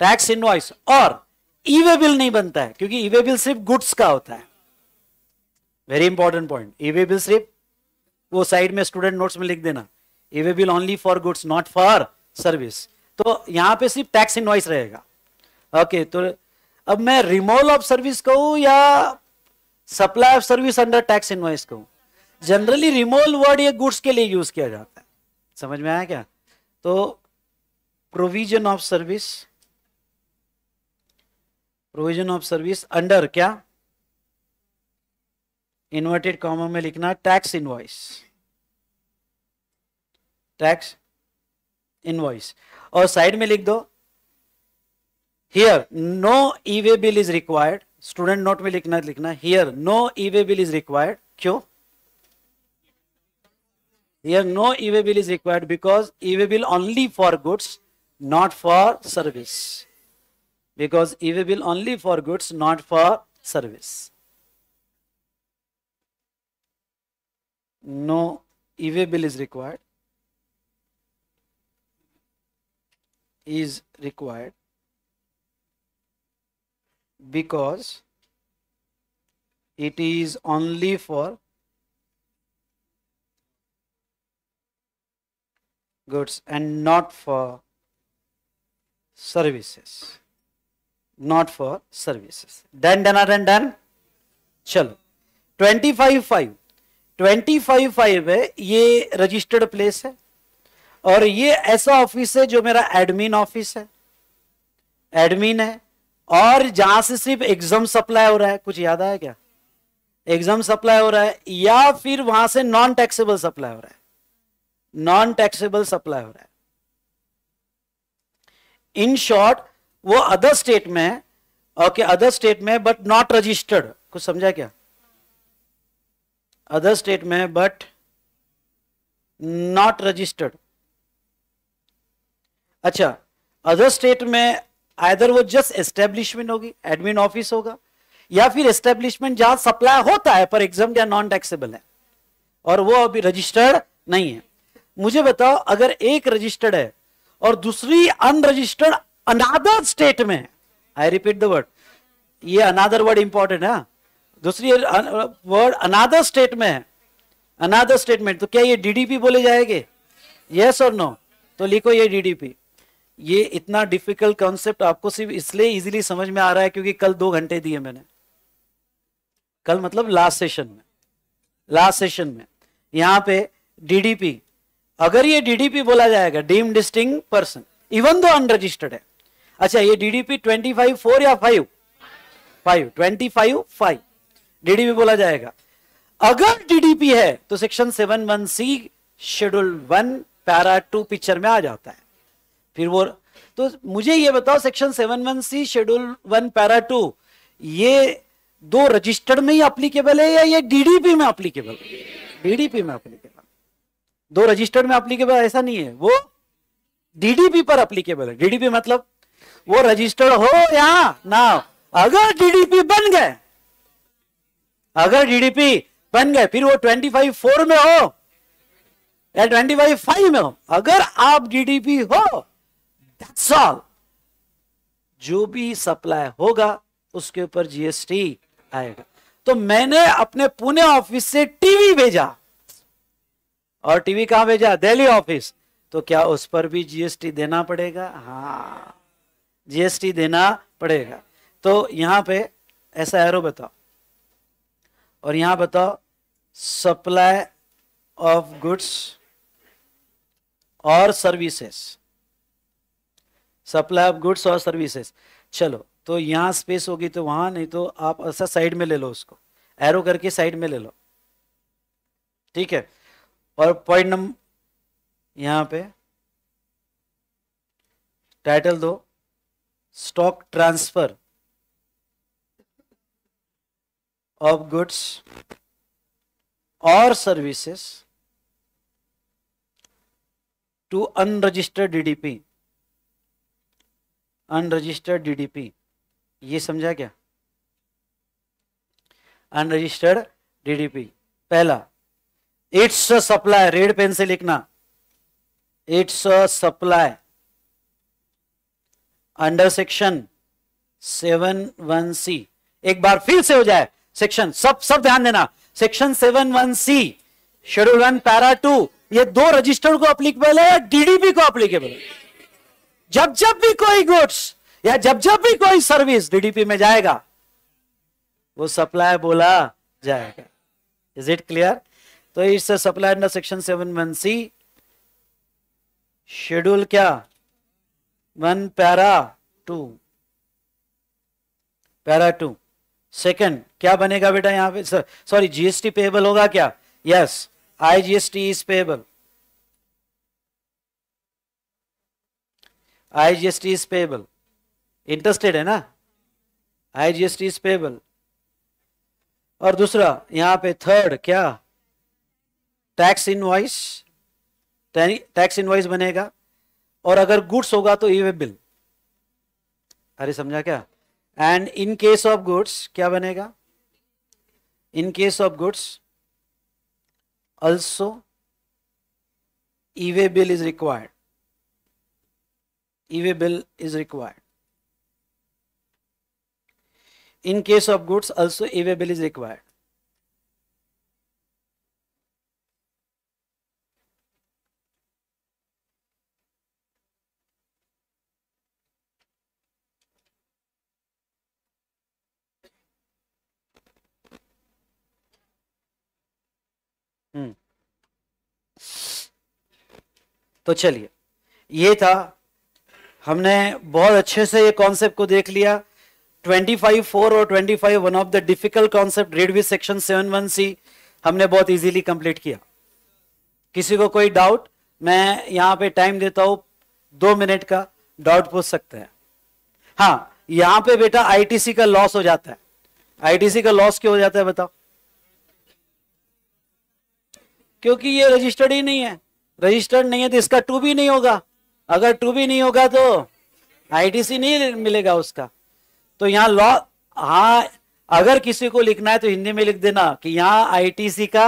टैक्स इनवॉइस और ईवे बिल नहीं बनता है, क्योंकि ईवे बिल सिर्फ़ गुड्स का होता है। Very important point e way bill सिर्फ़ वो साइड में स्टूडेंट नोट्स में लिख देना। E way bill only for goods not for service तो यहाँ पे सिर्फ़ टैक्स इनवॉइस रहेगा। ओके तो अब मैं रिमोल ऑफ़ सर्विस कहूँ या supply of service under tax invoice कहूँ? जनरली रिमोल वर्ड ये गुड्स के लिए यूज़ किया जाता है। समझ में आया क्या? तो provision of service provision of service under क्या? इन्वर्टेड कॉमन में लिखना टैक्स इनवॉइस टैक्स इनवॉइस और साइड में लिख दो here no e way bill is required student note में लिखना लिखना here no e way bill is required क्यों? Here no e-way bill is required because e-way bill only for goods, not for service. Because EV bill only for goods not for service. No EV bill is required. Is required. Because it is only for goods and not for services. Not for services. Done done done done चलो twenty five five twenty five five है ये रजिस्टर्ड प्लेस है और ये ऐसा ऑफ़िस है जो मेरा एडमिन ऑफ़िस है। एडमिन है और जहाँ से सिर्फ़ एग्ज़ाम सप्लाई हो रहा है, कुछ याद आया क्या? एग्ज़ाम सप्लाई हो रहा है या फिर वहाँ से नॉन टैक्सेबल सप्लाई हो रहा है। नॉन टैक्सेबल सप्लाई हो रहा है। इन शॉर्ट वो अदर स्टेट में ओके अदर स्टेट में बट नॉट रजिस्टर्ड कुछ समझा क्या? अदर स्टेट में बट नॉट रजिस्टर्ड अच्छा अदर स्टेट में आइदर वो जस्ट एस्टेब्लिशमेंट होगी एडमिन ऑफ़िस होगा, या फिर एस्टेब्लिशमेंट जहाँ सप्लाई होता है, पर एग्ज़ाम या नॉन टैक्सेबल है, और वो अभी रजिस्टर्ड नहीं है। मुझे बताओ, अगर एक रजिस्टर्ड है और दूसरी अनरजिस्टर्ड अनादर स्टेट में आई रिपीट द वर्ड ये अनादर वर्ड इंपॉर्टेंट है दूसरी वर्ड अनादर स्टेट में है अनादर स्टेटमेंट तो क्या ये डीडीपी बोले जाएँगे? यस और नो तो लिखो ये डीडीपी ये इतना डिफ़िकल्ट कॉन्सेप्ट आपको सिर्फ़ इसलिए इजीली समझ में आ रहा है क्योंकि कल दो घंटे दिए मैंने। कल मतलब लास्ट सेशन में लास्ट सेशन में। यहाँ पे डीडीपी अगर ये डीडीपी बोला जाएगा deemed distinct person even though unregistered है। अच्छा ये डीडीपी ट्वेंटी फाइव फोर या five five twenty five five DDP बोला जाएगा। अगर डीडीपी है तो section seven one C schedule one para two picture में आ जाता है। फिर वो तो मुझे ये बताओ section seven one C schedule one para two ये दो रजिस्टर्ड में ही अप्लीकेबल है या ये डीडीपी में अप्लीकेबल डीडीपी में अप्लीकेबल दो रजिस्टर्ड में अप्लीकेबल ऐसा नहीं है। वो डीडीपी पर अप्लीकेबल है। डीडीपी मतलब वो रजिस्टर्ड हो या ना अगर डीडीपी बन गए, अगर डीडीपी बन गए, फिर वो ट्वेंटी फाइव फोर में हो या ट्वेंटी फाइव फाइव में हो, अगर आप डीडीपी हो दैट्स ऑल जो भी सप्लाई होगा, उसके ऊपर जीएसटी आएगा। तो मैंने अपने पुणे ऑफ़िस से टीवी भेजा। और टीवी कहाँ भेजा? दिल्ली ऑफ़िस। तो क्या उस पर भी जीएसटी देना पड़ेगा? हाँ। जीएसटी देना पड़ेगा। तो यहाँ पे ऐसा एरो बताओ। और यहाँ बताओ सप्लाई ऑफ़ गुड्स और सर्विसेस सप्लाई ऑफ़ गुड्स और सर्विसेस चलो तो यहाँ स्पेस होगी तो वहाँ, नहीं तो आप ऐसा साइड में ले लो उसको। एरो करके साइड में ले लो। ठीक है? और पॉइंट नंबर यहाँ पे टाइटल दो स्टॉक ट्रांसफ़र ऑफ़ गुड्स और services to unregistered DDP unregistered DDP ये समझा क्या? अनरजिस्टर्ड डीडीपी पहला इट्स सप्लाई रेड पेन से लिखना। It's supply under section seven one C एक बार फिर से हो जाए। सेक्शन सब सब ध्यान देना। Section seven one C schedule one para two ये दो रजिस्टर को अप्लीकेबल है या डीडीपी को अप्लीकेबल है? जब जब भी कोई गुड्स या जब जब भी कोई सर्विस डीडीपी में जाएगा, वो सप्लाई बोला जाएगा। इज़ इट क्लियर तो it's supply under section seven one C schedule क्या? One para two para two second क्या बनेगा बेटा यहाँ पे? सॉरी जीएसटी पेबल होगा क्या? Yes I GST is payable I GST is payable interested है ना? आई जीएसटी इज़ पेबल और दूसरा, यहाँ पे थर्ड क्या? Tax invoice tax invoice बनेगा, और अगर गुड्स होगा तो ई वे बिल अरे समझा क्या? And in case of goods क्या बनेगा? In case of goods also e bill is required e bill is required in case of goods also e bill is required तो चलिए, ये था। हमने बहुत अच्छे से ये कॉन्सेप्ट को देख लिया। 25 फोर और 25 one of the difficult concept read with section 71 C हमने बहुत इजीली कंप्लीट किया। किसी को कोई डाउट मैं यहाँ पे टाइम देता हूँ, दो मिनट का डाउट पूछ सकते हैं। हाँ यहाँ पे बेटा आईटीसी का लॉस हो जाता है। आईटीसी का लॉस क्यों हो जाता है बताओ? क्योंकि ये रजिस्टर्ड ही नहीं है। रजिस्टर्ड नहीं है तो इसका टू भी नहीं होगा। अगर टू भी नहीं होगा तो आईटीसी नहीं मिलेगा उसका। तो यहाँ लॉ हाँ अगर किसी को लिखना है तो हिंदी में लिख देना कि यहाँ आईटीसी का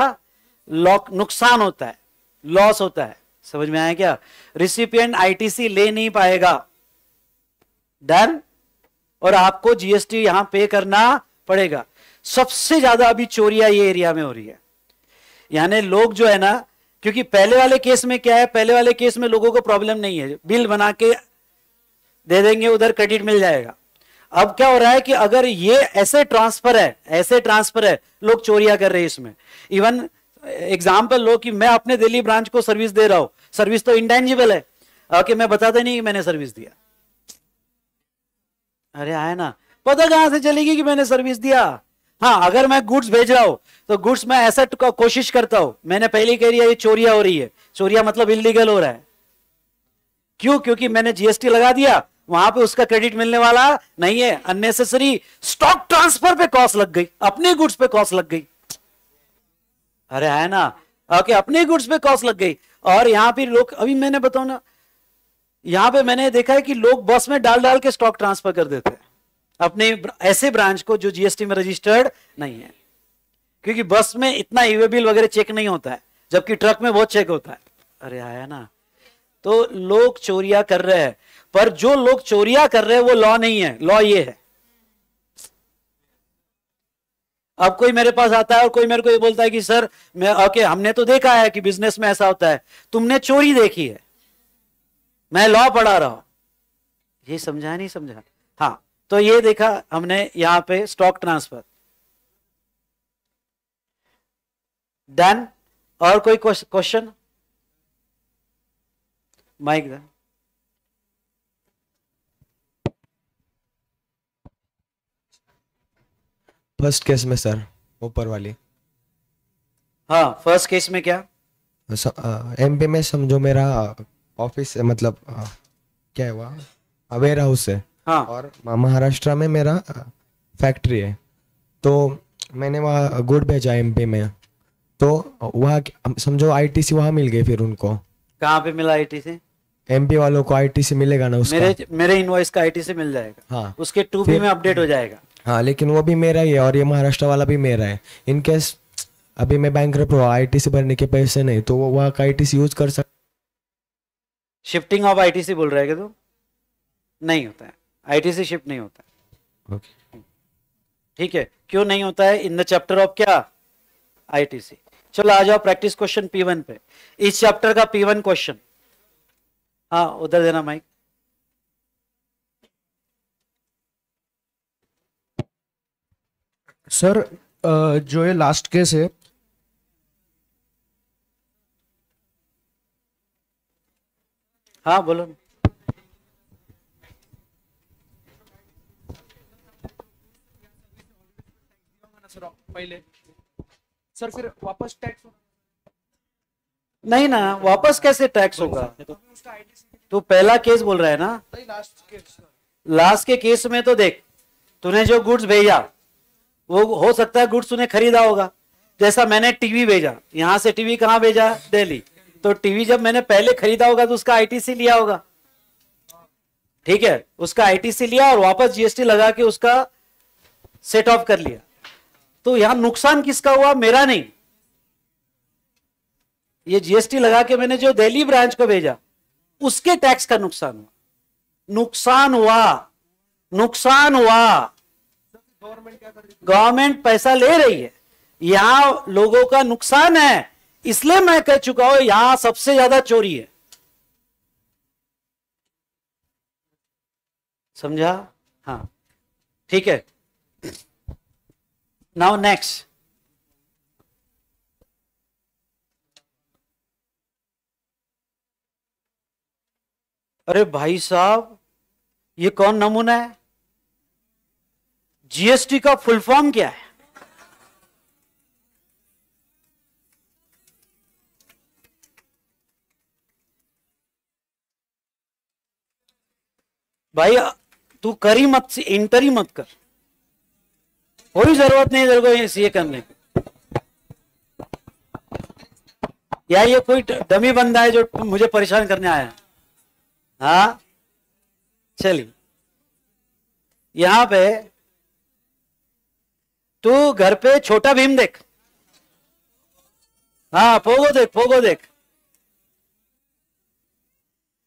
लॉक नुकसान होता है लॉस होता है। समझ में आया क्या? रिसिपियंट आईटीसी ले नहीं पाएगा। डन और आपको जीएसटी यहाँ पे करना पड़ेगा। सबसे ज़्यादा अभी चोरिया ये एरिया में हो रही है। यानी लोग जो है ना, क्योंकि पहले वाले केस में क्या है, पहले वाले केस में लोगों को प्रॉब्लम नहीं है। बिल बना के दे देंगे, उधर क्रेडिट मिल जाएगा। अब क्या हो रहा है कि अगर ये ऐसे ट्रांसफ़र है, ऐसे ट्रांसफ़र है, लोग चोरिया कर रहे हैं इसमें। इवन एग्ज़ाम्पल लो कि मैं अपने दिल्ली ब्रांच को सर्विस दे रहा हूँ। सर्विस तो इंटेंजिबल है। ओके, मैं बताता नहीं कि मैंने सर्विस दिया। अरे आया ना, पता कहाँ से चलेगी कि मैंने सर्विस दिया? हाँ अगर मैं गुड्स भेज रहा हूँ तो गुड्स में ऐसा कोशिश करता हूँ। मैंने पहले कह दिया ये चोरिया हो रही है। चोरिया मतलब इलीगल हो रहा है। क्यों? क्योंकि मैंने जीएसटी लगा दिया, वहाँ पे उसका क्रेडिट मिलने वाला नहीं है। अननेसेसरी स्टॉक ट्रांसफ़र पे कॉस्ट लग गई। अपने गुड्स पे कॉस्ट लग गई। अरे, है ना? ओके अपने गुड्स पे कॉस्ट लग गई। और यहाँ पे लोग, अभी मैंने बताऊ ना, यहाँ पे मैंने देखा है कि लोग बस में डाल डाल के स्टॉक ट्रांसफ़र कर देते हैं। अपने ऐसे ब्रांच को जो जीएसटी में रजिस्टर्ड नहीं है। क्योंकि बस में इतना ईवे बिल वगैरह चेक नहीं होता है, जबकि ट्रक में बहुत चेक होता है। अरे आया ना। तो लोग चोरिया कर रहे हैं, पर जो लोग चोरिया कर रहे हैं, वो लॉ नहीं है। लॉ ये है। अब कोई मेरे पास आता है और कोई मेरे को ये बोलता है कि, सर, मैं ओके हमने तो देखा है कि बिज़नेस में ऐसा होता है। तुमने चोरी देखी है। मैं लॉ पढ़ा रहा हूँ। ये समझा, नहीं समझा? हाँ। तो ये देखा हमने यहाँ पे स्टॉक ट्रांसफ़र डन और कोई क्वेश्चन माइक द फ़र्स्ट केस में सर ऊपर वाली। हाँ फ़र्स्ट केस में क्या? एम पी में समझो मेरा ऑफ़िस मतलब आ, क्या हुआ? वह वेयर हाउस है। हाँ। और महाराष्ट्र में मेरा फैक्ट्री है। तो मैंने वहाँ गुड भेजा एम में। तो वहाँ समझो आईटीसी वहाँ मिल गई फिर उनको। कहाँ पे मिला आईटी से एमपी वालों को आईटीसी मिलेगा ना उसका? मेरे मेरे इनवॉइस का आईटी से मिल जाएगा। हाँ। उसके टू बी में अपडेट हो जाएगा। हाँ लेकिन वो भी मेरा ही है और ये महाराष्ट्र वाला भी मेरा है। इनकेस अभी मैं बैंक हुआ आईटीसी भरने के पैसे नहीं तो वो वहाँ का आईटीसी यूज़ कर सकता शिफ्टिंग ऑफ़ आईटीसी बोल रहा है क्या तू नहीं होता है। आईटीसी शिफ्ट नहीं होता। ओके ठीक है? क्यों नहीं होता है? इन द चैप्टर ऑफ़ क्या? आईटीसी चलो आ जाओ प्रैक्टिस क्वेश्चन पी वन पे। इस चैप्टर का पी वन क्वेश्चन हाँ उधर देना माइक सर जो ये लास्ट केस है हाँ बोलो पहले. सर फिर वापस टैक्स नहीं ना वापस कैसे टैक्स होगा? तू पहला केस बोल रहा है ना? लास्ट केस लास्ट के केस में तो देख तूने जो गुड्स भेजा वो हो सकता है गुड्स तूने खरीदा होगा। जैसा मैंने टीवी भेजा यहाँ से टीवी कहाँ भेजा? दिल्ली। तो टीवी जब मैंने पहले खरीदा होगा तो उसका आईटीसी लिया होगा। ठीक है? उसका आईटीसी लिया और वापस जीएसटी लगा के उसका सेट ऑफ़ कर लिया। तो यहाँ नुकसान किसका हुआ? मेरा नहीं। ये जीएसटी लगा के मैंने जो दिल्ली ब्रांच को भेजा उसके टैक्स का नुकसान हुआ। नुकसान हुआ। नुकसान हुआ। गवर्नमेंट पैसा ले रही है। यहाँ लोगों का नुकसान है। इसलिए मैं कह चुका हूँ यहाँ सबसे ज़्यादा चोरी है। समझा? हाँ। ठीक है। नाउ नेक्स्ट अरे भाई साहब, ये कौन नमूना है? जीएसटी का फुल फॉर्म क्या है? भाई, तू कर मत इंटर ही मत कर। कोई ज़रूरत नहीं तेरे को सीए करने की। या ये कोई डमी बंदा है जो मुझे परेशान करने आया है? चलिए यहाँ पे तू घर पे छोटा भीम देख। हाँ पोगो देख पोगो देख।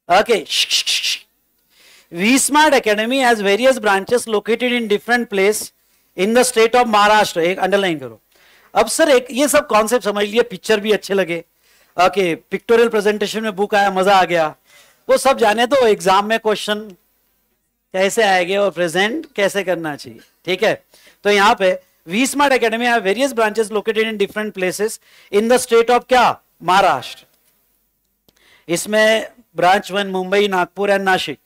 Okay. V Smart Academy has various branches located in different place in the state of Maharashtra. एक अंडरलाइन करो। अब सर एक ये सब कॉन्सेप्ट समझ लिए पिक्चर भी अच्छे लगे। ओके पिक्टोरियल प्रेजेंटेशन में बुक आया, मज़ा आ गया। वो सब जाने तो एग्ज़ाम में क्वेश्चन कैसे आएँगे और प्रेजेंट कैसे करना चाहिए, ठीक है? तो यहाँ पे V smart academy have various branches located in different places in the state of क्या? महाराष्ट्र इसमें branch one Mumbai Nagpur and Nashik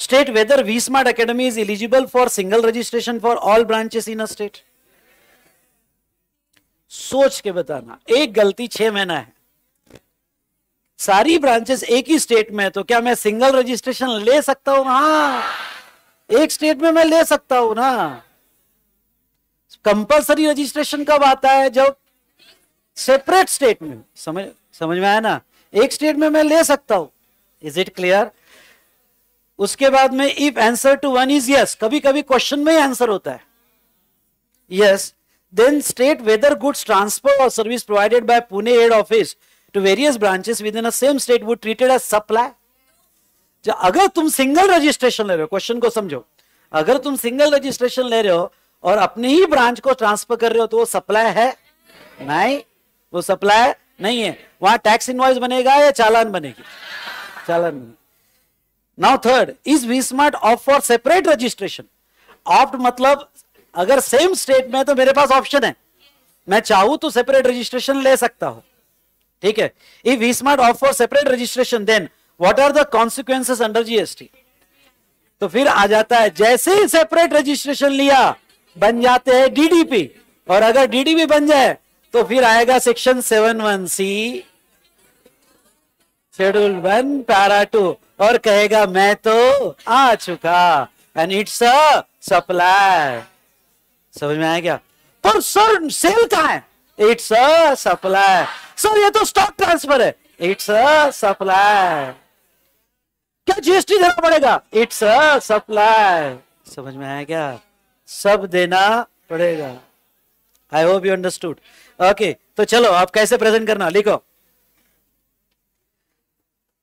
state whether vsmart academy is eligible for single registration for all branches in a state? सोच के बताना। एक गलती छह महीना है। सारी ब्रांचेस एक ही स्टेट में है तो क्या मैं सिंगल रजिस्ट्रेशन ले सकता हूँ? हाँ। एक स्टेट में मैं ले सकता हूँ ना। कंपलसरी रजिस्ट्रेशन कब आता है? जब सेपरेट स्टेट में। समझ समझ में आया ना? एक स्टेट में मैं ले सकता हूँ। इज़ इट क्लियर उसके बाद में if answer to one is yes कभी कभी क्वेश्चन में ही आंसर होता है। Yes then state whether goods transfer और service provided by Pune head office to various branches within same state would treated as supply अगर तुम सिंगल रजिस्ट्रेशन ले रहे हो क्वेश्चन को समझो, अगर तुम सिंगल रजिस्ट्रेशन ले रहे हो और अपने ही ब्रांच को ट्रांसफ़र कर रहे हो तो वो सप्लाई है? नहीं। वो सप्लाई नहीं है। वहाँ टैक्स इनवॉइस बनेगा या चालान बनेगी? चालान बनेगी। Now third is V smart of for separate registration opt मतलब अगर सेम स्टेट में तो मेरे पास ऑप्शन है। मैं चाहूँ तो सेपरेट रजिस्ट्रेशन ले सकता हूँ। ठीक है? If V smart of for separate registration then what are the consequences under GST तो फिर आ जाता है, जैसे ही सेपरेट रजिस्ट्रेशन लिया, बन जाते हैं डीडीपी और अगर डीडीपी बन जाए तो फिर आएगा section seven one C schedule one para two और कहेगा, मैं तो आ चुका एंड इट्स अ सप्लाई समझ में आया क्या? पर सर सेल कहा है। इट्स अ सप्लाई सर ये तो स्टॉक ट्रांसफ़र है। इट्स अ सप्लाई क्या जीएसटी देना पड़ेगा? इट्स अ सप्लाई समझ में आया क्या? सब देना पड़ेगा। I hope you understood okay तो चलो, आप कैसे प्रेजेंट करना? लिखो।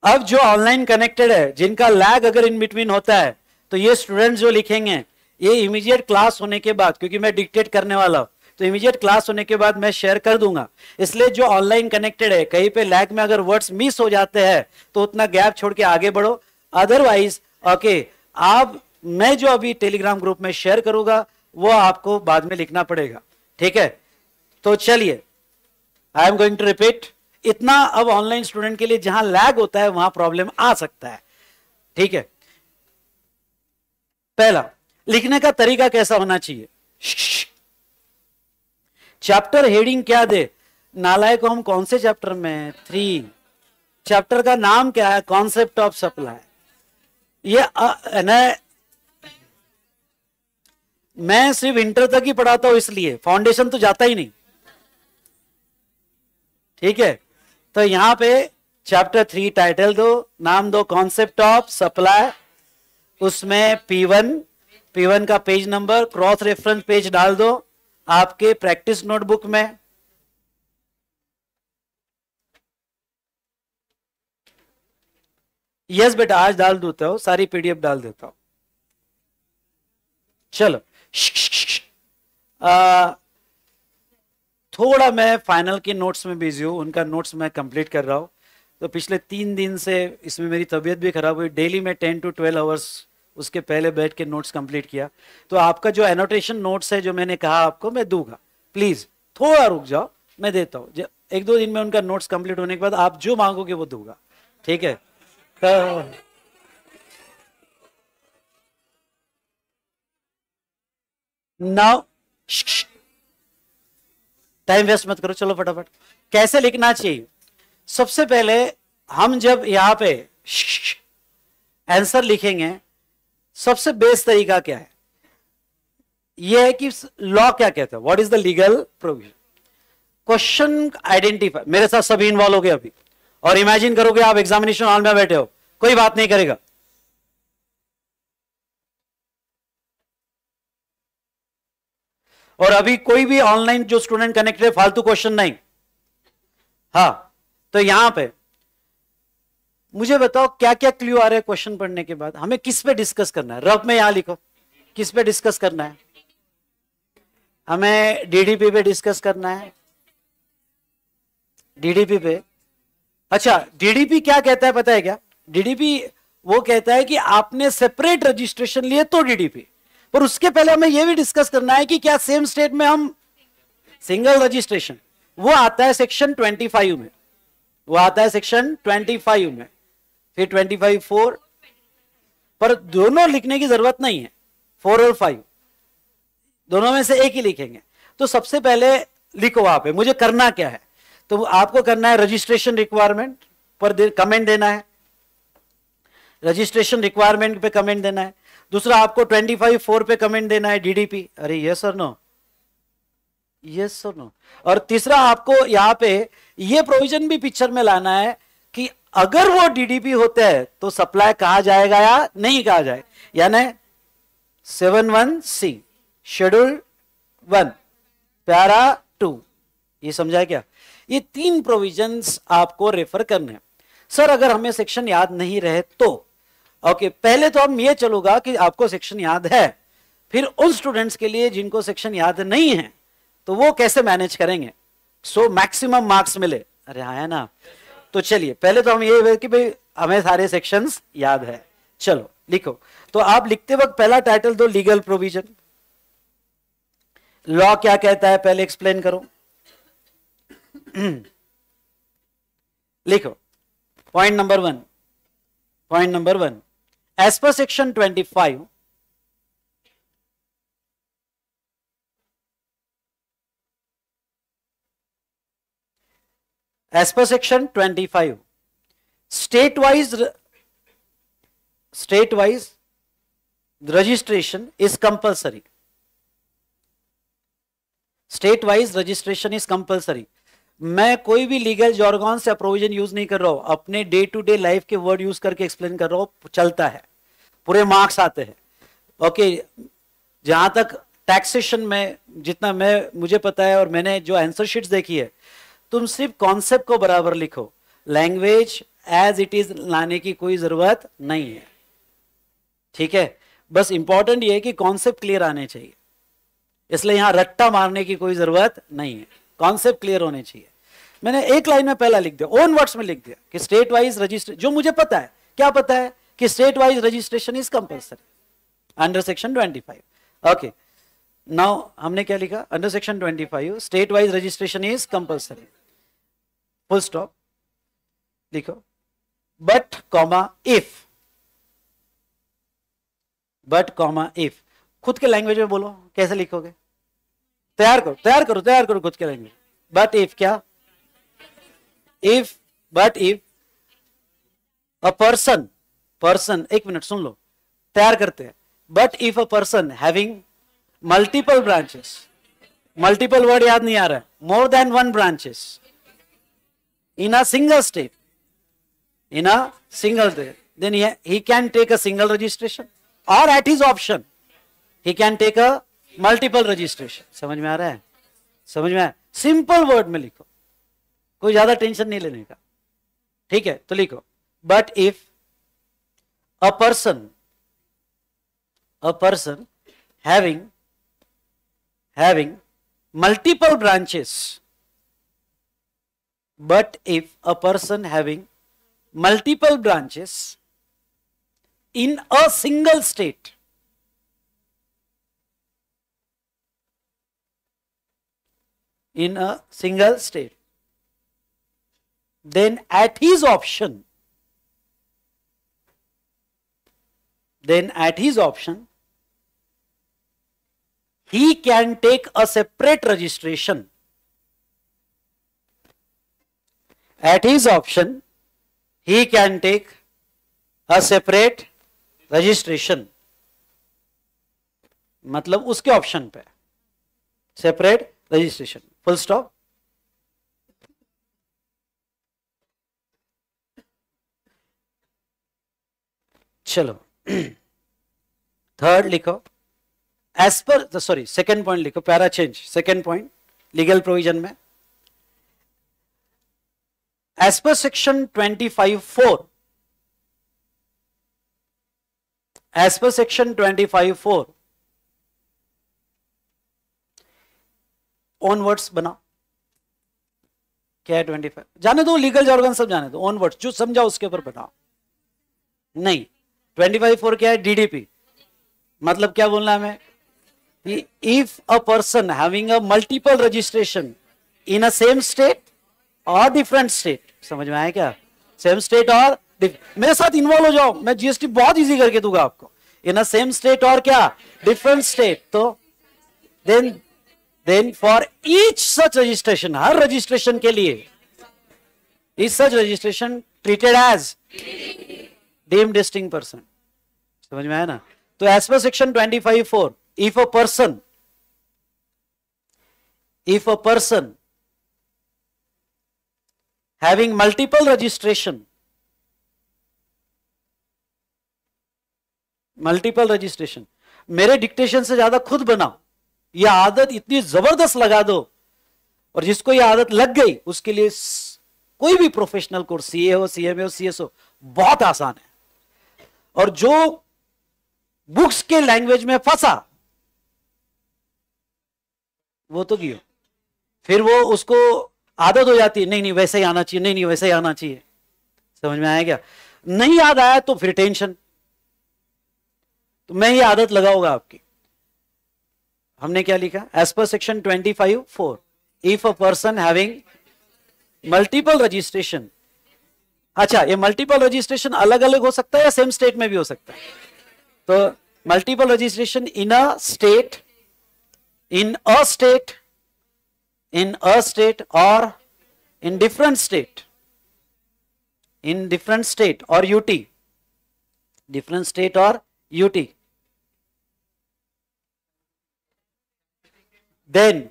अब जो ऑनलाइन कनेक्टेड है, जिनका लैग अगर इन बिटवीन होता है तो ये स्टूडेंट्स जो लिखेंगे, ये इमीडिएट क्लास होने के बाद, क्योंकि मैं डिक्टेट करने वाला हूँ तो इमीडिएट क्लास होने के बाद मैं शेयर कर दूँगा। इसलिए जो ऑनलाइन कनेक्टेड है, कहीं पे लैग में अगर वर्ड्स मिस हो जाते हैं तो उतना गैप छोड़ के आगे बढ़ो। अदरवाइज़ ओके आप, मैं जो अभी टेलीग्राम ग्रुप में शेयर करूँगा, वो आपको बाद में लिखना पड़ेगा। ठीक है? तो चलिए I am going to repeat इतना अब ऑनलाइन स्टूडेंट के लिए जहाँ लैग होता है, वहाँ प्रॉब्लम आ सकता है। ठीक है? पहला, लिखने का तरीका कैसा होना चाहिए? चैप्टर हेडिंग क्या दे? नालाय को हम कौन से चैप्टर में थ्री चैप्टर का नाम क्या है? कॉन्सेप्ट ऑफ़ सप्लाई ये न? मैं सिर्फ़ इंटर तक ही पढ़ाता हूँ इसलिए। फाउंडेशन तो जाता ही नहीं। ठीक है? तो यहाँ पे चैप्टर थ्री टाइटल दो नाम दो कॉन्सेप्ट ऑफ़ सप्लाई उसमें P1 P1 का page number cross reference page डाल दो आपके प्रैक्टिस नोटबुक में। यस बेटा आज डाल देता हूँ सारी पीडीएफ डाल देता हूँ। चलो। आ, थोड़ा मैं फाइनल के नोट्स में बिज़ी हूँ, उनका नोट्स मैं कंप्लीट कर रहा हूँ। तो पिछले तीन दिन से इसमें मेरी तबीयत भी खराब हुई। डेली मैं टेन टू ट्वेल्व आवर्स उसके पहले बैठ के नोट्स कंप्लीट किया। तो आपका जो एनोटेशन नोट्स है, जो मैंने कहा आपको, मैं दूँगा। प्लीज़ थोड़ा रुक जाओ, मैं देता हूँ। एक दो दिन में उनका नोट्स कंप्लीट होने के बाद आप जो मांगोगे, वो दूँगा। ठीक है? तो नाउ टाइम वेस्ट मत करो, चलो फटाफट। कैसे लिखना चाहिए? सबसे पहले हम जब यहाँ पे आंसर लिखेंगे, सबसे बेस्ट तरीका क्या है? यह है कि लॉ क्या कहता है? What is the legal provision question identify मेरे साथ सभी इन्वॉल्व हो गए अभी। और इमेजिन करोगे आप एग्जामिनेशन हॉल में बैठे हो, कोई बात नहीं करेगा। और अभी कोई भी ऑनलाइन जो स्टूडेंट कनेक्टेड है, फालतू क्वेश्चन नहीं। हाँ तो यहाँ पे मुझे बताओ क्या क्या क्ल्यू आ रहे हैं क्वेश्चन पढ़ने के बाद? हमें किस पे डिस्कस करना है? रफ में यहाँ लिखो। किस पे डिस्कस करना है? हमें डीडीपी पे डिस्कस करना है। डीडीपी पे। अच्छा डीडीपी क्या कहता है, पता है क्या? डीडीपी वो कहता है कि आपने सेपरेट रजिस्ट्रेशन लिए तो डीडीपी पर उसके पहले हमें यह भी डिस्कस करना है कि क्या सेम स्टेट में हम सिंगल रजिस्ट्रेशन वो आता है सेक्शन 25 में। वो आता है सेक्शन 25 में। फिर 25 फोर पर दोनों लिखने की ज़रूरत नहीं है। फोर और फाइव दोनों में से एक ही लिखेंगे। तो सबसे पहले लिखो वहाँ पे। मुझे करना क्या है? तो आपको करना है रजिस्ट्रेशन रिक्वायरमेंट पर दे, कमेंट देना है। रजिस्ट्रेशन रिक्वायरमेंट पे कमेंट देना है। दूसरा आपको 25 फोर पे कमेंट देना है डीडीपी अरे यस और नो यस और नो और तीसरा आपको यहाँ पे ये प्रोविज़न भी पिक्चर में लाना है कि अगर वो डीडीपी होते हैं तो सप्लाई कहा जाएगा या नहीं कहा जाए? यानी seven one C schedule one para two ये समझा क्या? ये तीन प्रोविजंस आपको रेफर करने हैं। सर अगर हमें सेक्शन याद नहीं रहे तो ओके पहले तो हम ये चलूँगा कि आपको सेक्शन याद है। फिर उन स्टूडेंट्स के लिए जिनको सेक्शन याद नहीं है तो वो कैसे मैनेज करेंगे? सो मैक्सिमम मार्क्स मिले। अरे हाँ है ना। तो चलिए, पहले तो हम ये कि भाई, हमें सारे सेक्शंस याद है। चलो, लिखो। तो आप लिखते वक्त पहला टाइटल दो लीगल प्रोविज़न लॉ क्या कहता है, पहले एक्सप्लेन करो। लिखो। Point number one point number one as per section 25 as section twenty five state wise state wise registration is compulsory. State wise registration is compulsory मैं कोई भी लीगल जॉर्गॉन्स या प्रोविज़न यूज़ नहीं कर रहा हूँ। अपने डे टू डे लाइफ के वर्ड यूज़ करके एक्सप्लेन कर रहा हूँ। चलता है। पूरे मार्क्स आते हैं। ओके जहाँ तक टैक्सेशन में जितना मैं, मुझे पता है और मैंने जो आंसर शीट्स देखी है, तुम सिर्फ़ कॉन्सेप्ट को बराबर लिखो। लैंग्वेज एज इट इज़ लाने की कोई ज़रूरत नहीं है। ठीक है? बस इंपॉर्टेंट ये है कि कॉन्सेप्ट क्लियर आने चाहिए। इसलिए यहाँ रट्टा मारने की कोई ज़रूरत नहीं है। कॉन्सेप्ट क्लियर होने चाहिए। मैंने एक लाइन में पहला लिख दिया ओन वर्ड्स में लिख दिया कि स्टेट वाइज रजिस्टर जो मुझे पता है, क्या पता है? कि state wise registration is compulsory under section 25 okay now हमने क्या लिखा? Under section 25 state wise registration is compulsory full stop लिखो. But comma if but comma if खुद के लैंग्वेज में बोलो. कैसे लिखोगे? तैयार करो. तैयार करो. तैयार करो खुद के लैंग्वेज बट इफ़ क्या? If but if a person person एक मिनट सुन लो। तैयार करते हैं। But if a person having multiple branches multiple word याद नहीं आ रहा है more than one branches in a single state in a single then he can take a single registration और at his option he can take a multiple registration समझ में आ रहा है? समझ में आया सिंपल वर्ड में लिखो। कोई ज़्यादा टेंशन नहीं लेने का। ठीक है? तो लिखो। But if a person a person having having multiple branches. But if a person having multiple branches in a single state in a single state then at his option then at his option he can take a separate registration at his option, he can take a separate registration. मतलब उसके ऑप्शन पे सेपरेट रजिस्ट्रेशन फुल स्टॉप चलो थर्ड लिखो। As per sorry second point लिखो para change second point legal provision में। As per section 25.4 as per section 25.4 onwards बना क्या है 25 जाने दो लीगल जॉर्गन सब जाने दो। ऑनवर्ड्स जो समझा उसके ऊपर बनाओ। नहीं। 25.4 क्या है? डीडीपी मतलब क्या बोलना हमें? If a person having a multiple registration in a same state और डिफरेंट स्टेट समझ में आया क्या? सेम स्टेट और मेरे साथ इन्वॉल्व हो जाओ। मैं जीएसटी बहुत इजी करके दूँगा आपको। इन अ सेम स्टेट और क्या? डिफरेंट स्टेट तो then then for each such registration her registration के लिए is such registration treated as deemed distinct person समझ में आया ना? तो as per section twenty five four if a person if a person registration multiple registration मेरे डिक्टेशन से ज़्यादा खुद बनाओ यह आदत इतनी ज़बरदस्त लगा दो, और जिसको यह आदत लग गई, उसके लिए कोई भी प्रोफेशनल कोर्स सीए हो सीएमए हो सीएस हो बहुत आसान है। और जो बुक्स के लैंग्वेज में फंसा। वो तो कियो? फिर वो उसको आदत हो जाती है, नहीं नहीं, वैसे ही आना चाहिए, नहीं नहीं, वैसे ही आना चाहिए। समझ में आया क्या? नहीं याद आया तो फिर टेंशन। तो मैं ही आदत लगाऊँगा आपकी। हमने क्या लिखा? As per section twenty five four if a person having multiple registration अच्छा ये मल्टीपल रजिस्ट्रेशन अलग अलग हो सकता है या सेम स्टेट में भी हो सकता है? तो multiple registration in a state in a state in a state और in different state in different state और यूटी डिफरेंट स्टेट और यूटी देन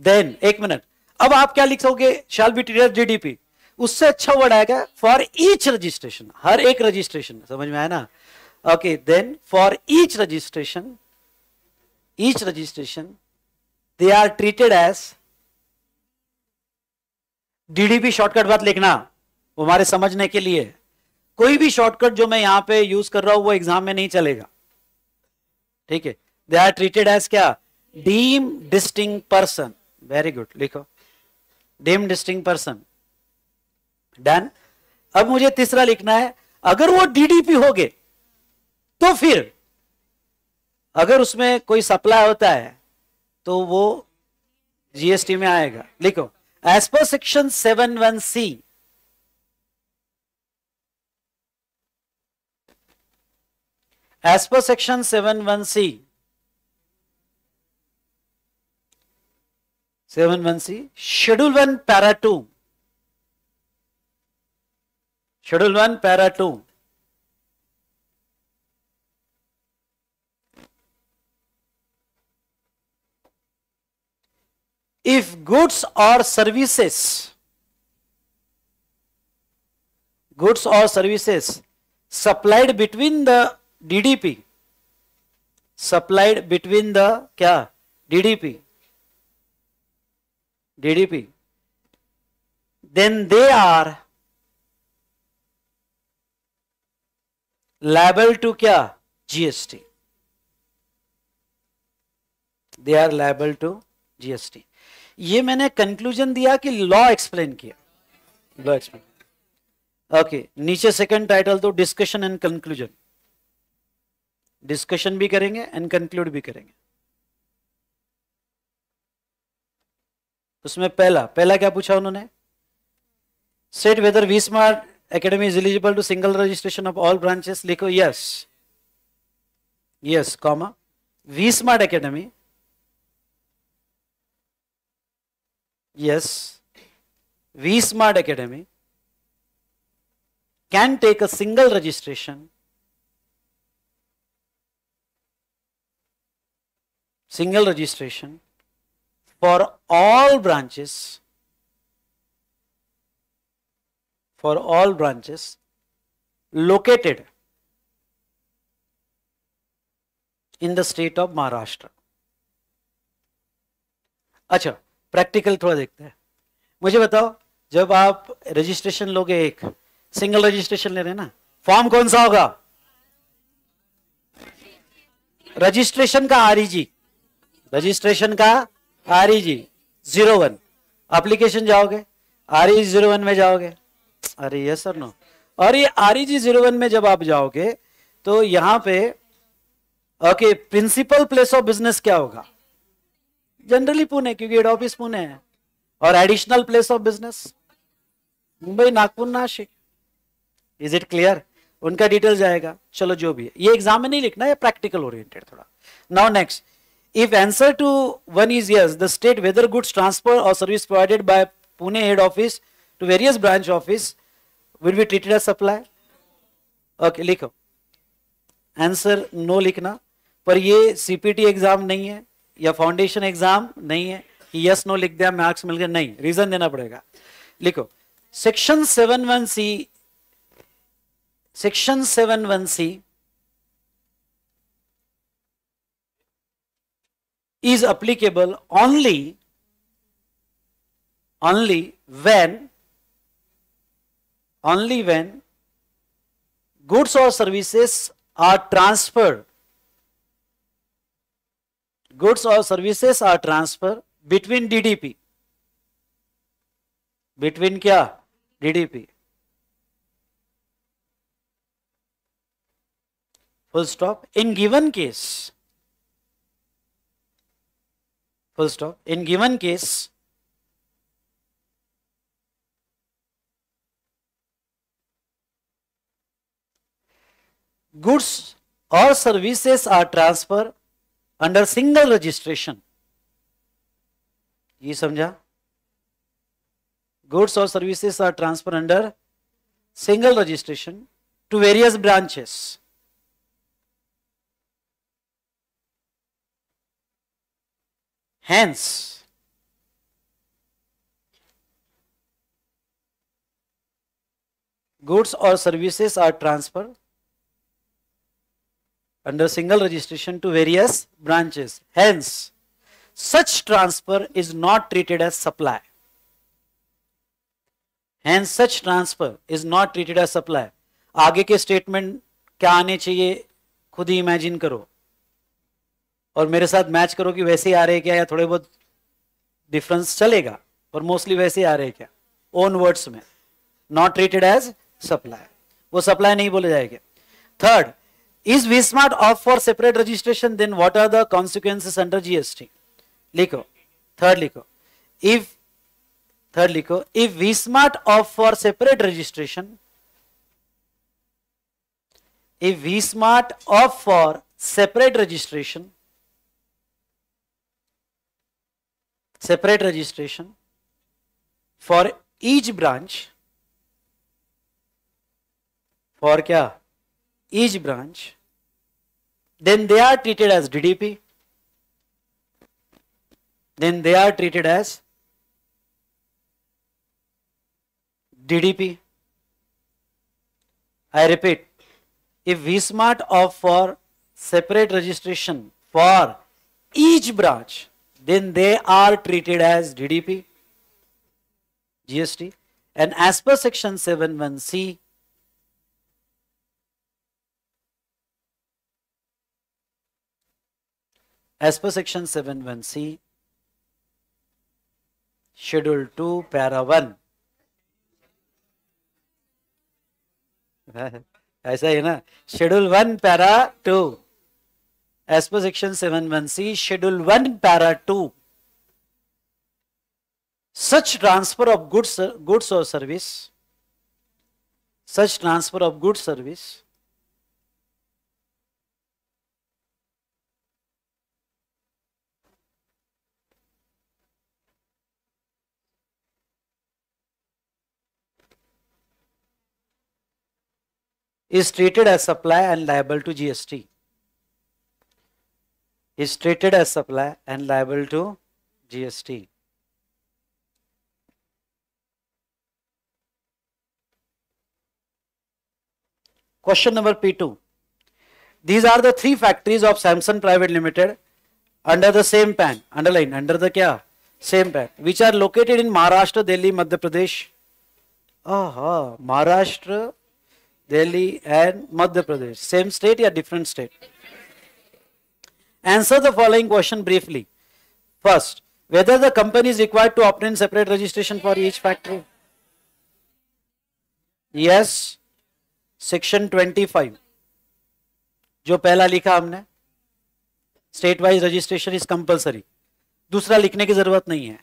देन एक मिनट अब आप क्या लिख सकोगे शाल बी ट्रीटेड जीडीपी उससे अच्छा वर्ड आएगा फॉर ईच रजिस्ट्रेशन हर एक रजिस्ट्रेशन समझ में आया ना? Okay then for each registration each registration they are treated as DDP shortcut बात लिखना हमारे समझने के लिए। कोई भी शॉर्टकट जो मैं यहाँ पे यूज़ कर रहा हूँ, वो एग्ज़ाम में नहीं चलेगा। ठीक है? दे आर ट्रीटेड एज क्या? Deemed distinct person very good लिखो। डीम डिस्टिंग पर्सन डन अब मुझे तीसरा लिखना है। अगर वो डीडीपी हो गए तो फिर, अगर उसमें कोई सप्लाई होता है तो वो जीएसटी में आएगा। लिखो as per section seven one C as per section seven one C seven one C schedule one para two schedule one para two if goods or services goods or services supplied between the DDP supplied between the kya DDP DDP then they are liable to kya GST they are liable to GST ये मैंने कंक्लूजन दिया कि लॉ एक्सप्लेन किया। लॉ एक्सप्लेन ओके नीचे सेकंड टाइटल तो डिस्कशन एंड कंक्लूजन डिस्कशन भी करेंगे एंड कंक्लूड भी करेंगे। उसमें पहला पहला क्या पूछा उन्होंने? Set whether V Smart Academy is eligible to single registration of all branches लिखो yes yes comma V Smart Academy Yes, V Smart Academy can take a single registration, single registration for all branches, for all branches located in the state of Maharashtra. Acha, practical थोड़ा देखते हैं। मुझे बताओ, जब आप रजिस्ट्रेशन लोगे एक सिंगल रजिस्ट्रेशन ले रहे हैं ना फॉर्म कौन सा होगा? रजिस्ट्रेशन का आरईजी रजिस्ट्रेशन का आरईजी ज़ीरो वन एप्लीकेशन जाओगे आरईजी ज़ीरो वन में जाओगे। अरे यस सर नो और ये आर आरईजी ज़ीरो वन में जब आप जाओगे तो यहाँ पे okay principal place of business क्या होगा? जनरली पुणे क्योंकि हेड ऑफ़िस पुणे है। और additional place of business Mumbai, Nagpur, Nashik. Is it clear उनका डिटेल जाएगा। चलो, जो भी है। ये एग्ज़ाम में नहीं लिखना है प्रैक्टिकल ओरिएंटेड थोड़ा। Now next if answer to one is yes the state whether goods transfer और service provided by Pune head office to various branch office will be treated as supply okay लिखो। आंसर नो लिखना। पर ये सीपीटी एग्ज़ाम नहीं है। या फाउंडेशन एग्ज़ाम नहीं है कि यस नो लिख दिया मार्क्स मिल गए, नहीं रीजन देना पड़ेगा। लिखो section seven one C section seven one C is applicable only only when only when goods or services are transferred goods or services are transferred between DDP. Between क्या DDP. Full stop. In given case, full stop. In given case, goods or services are transferred under single registration ये समझा? गुड्स और services are transfer under single registration to various branches hence, goods or services are transferred under single registration to various branches. Hence, such transfer is not treated as supply. Hence, such transfer is not treated as supply. आगे के स्टेटमेंट क्या आने चाहिए खुद ही इमेजिन करो और मेरे साथ मैच करो कि वैसे ही आ रहे क्या या थोड़े बहुत डिफरेंस चलेगा पर मोस्टली वैसे ही आ रहे क्या ओन वर्ड्स में नॉट ट्रीटेड एज सप्लाई वो सप्लाई नहीं बोले जाएँगे third Is VSmart off for separate registration? Then what are the consequences under GST? Likho. Third likho. If third likho. If VSmart off for separate registration, if VSmart off for separate registration, separate registration for each branch, for क्या each branch, then they are treated as DDP. Then they are treated as DDP. I repeat, if VSmart opt for separate registration for each branch, then they are treated as DDP, GST, and as per section 71C, as per section 71C, schedule 2, para 1, ऐसा ही है ना schedule one para two as per section seven one C schedule one para two such transfer of goods goods or service such transfer of goods service is treated as supply and liable to GST. Is treated as supply and liable to GST. Question number P2. These are the three factories of Samsung Private Limited under the same pan, underline, under the kya? Same pan, which are located in Maharashtra, Delhi, Madhya Pradesh. Aha, Maharashtra, Delhi and Madhya Pradesh. Same state or different state? Answer the following question briefly. First, whether the company is required to obtain separate registration for each factory. Yes. Section 25. जो पहला लिखा हमने state wise registration is compulsory दूसरा लिखने की ज़रूरत नहीं है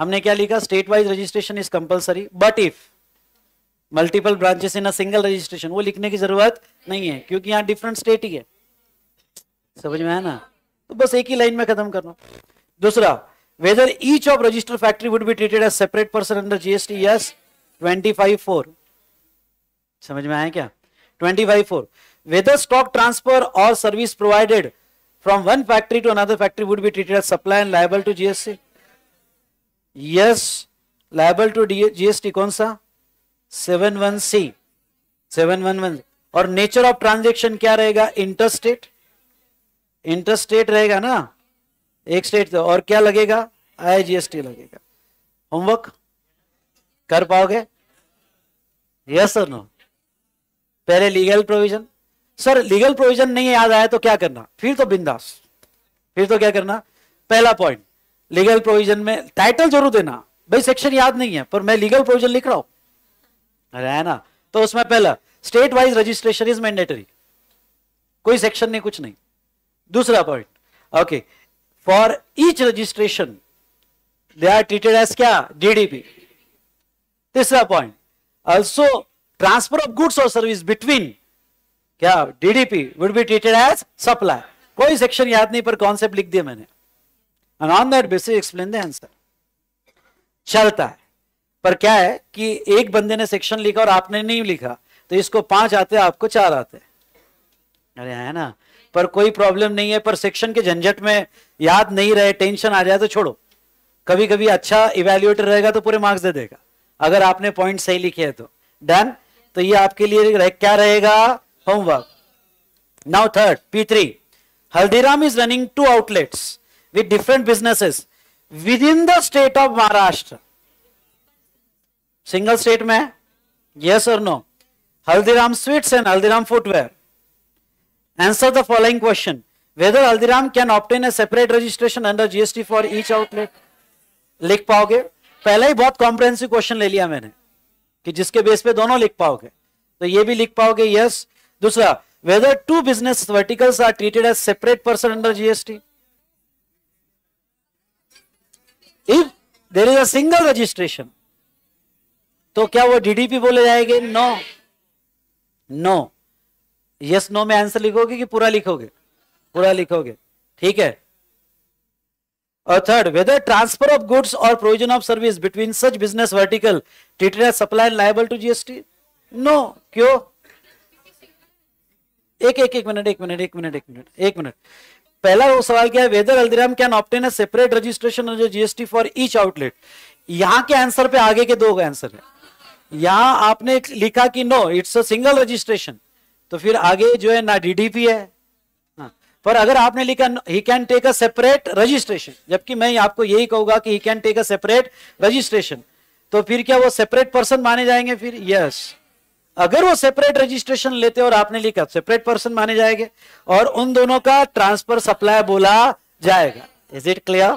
हमने क्या लिखा state wise registration is compulsory but if multiple branches in single registration वो लिखने की ज़रूरत नहीं है, क्योंकि यहाँ डिफरेंट स्टेट ही है। समझ में है ना? तो बस एक ही लाइन में खत्म करना। दूसरा whether each of register factory would be treated separate person under GST yes twenty five four समझ में आया क्या? Twenty five four whether stock transfer और service provided from one factory to another factory would be treated supply and liable to GST yes liable to GST कौन सा? Seven one C, seven one one और नेचर ऑफ़ ट्रांजेक्शन क्या रहेगा? इंटरस्टेट। इंटरस्टेट रहेगा ना? एक स्टेट तो और क्या लगेगा? आईजीएसटी लगेगा। होमवर्क कर पाओगे? यस सर नो पहले legal provision sir legal provision नहीं याद आया तो क्या करना? फिर तो बिंदास। फिर तो क्या करना? पहला पॉइंट लीगल प्रोविज़न में टाइटल ज़रूर देना। भाई सेक्शन याद नहीं है, पर मैं लीगल प्रोविज़न लिख रहा हूँ। ना तो उसमें पहला state wise registration is mandatory कोई सेक्शन नहीं, कुछ नहीं। दूसरा point okay for each registration they are treated as क्या? डीडीपी तीसरा point also transfer of goods और सर्विस बिटवीन क्या? DDP would be treated as supply कोई सेक्शन याद नहीं, पर कॉन्सेप्ट लिख दिया मैंने। And on that basis explain the answer चलता है। पर क्या है कि एक बंदे ने सेक्शन लिखा और आपने नहीं लिखा तो इसको पाँच आते आपको चार आते अरे है ना? पर कोई प्रॉब्लम नहीं है पर सेक्शन के झंझट में याद नहीं रहे टेंशन आ जाए तो छोड़ो। कभी कभी अच्छा इवेल्युएटर रहेगा तो पूरे मार्क्स दे देगा। अगर आपने पॉइंट सही लिखे है तो। डन तो ये आपके लिए रह, क्या रहेगा? Homework now third P three Haldiram is running two outlets with different businesses within the state of Maharashtra single state में है? यस और no Haldiram sweets and Haldiram footwear answer the following question whether Haldiram can obtain a separate registration under GST for each outlet लिख पाओगे? पहले ही बहुत कॉम्प्रहेंसिव क्वेश्चन ले लिया मैंने, कि जिसके बेस पे दोनों लिख पाओगे। तो ये भी लिख पाओगे यस दूसरा whether two business verticals are treated as separate person under GST if there is a single registration तो क्या वो डीडीपी बोले जाएँगे? नो नो यस नो में आंसर लिखोगे कि पूरा लिखोगे? पूरा लिखोगे। ठीक है? और third whether transfer of goods और provision of service between such business vertical treated as supply liable to GST no क्यों? एक एक एक मिनट एक मिनट एक मिनट एक मिनट एक मिनट पहला वो सवाल क्या है? Whether Haldiram can obtain separate registration GST for each outlet यहाँ के आंसर पे आगे के दो आंसर है। यहाँ आपने लिखा कि no it's a single registration तो फिर आगे जो है ना डीडीपी है। पर अगर आपने लिखा he can take a separate registration जबकि मैं आपको यही कहूँगा कि he can take a separate registration तो फिर क्या वो सेपरेट पर्सन माने जाएँगे फिर? यस अगर वो सेपरेट रजिस्ट्रेशन लेते और आपने लिखा सेपरेट पर्सन माने जाएँगे, और उन दोनों का ट्रांसफ़र सप्लाई बोला जाएगा। इज़ इट क्लियर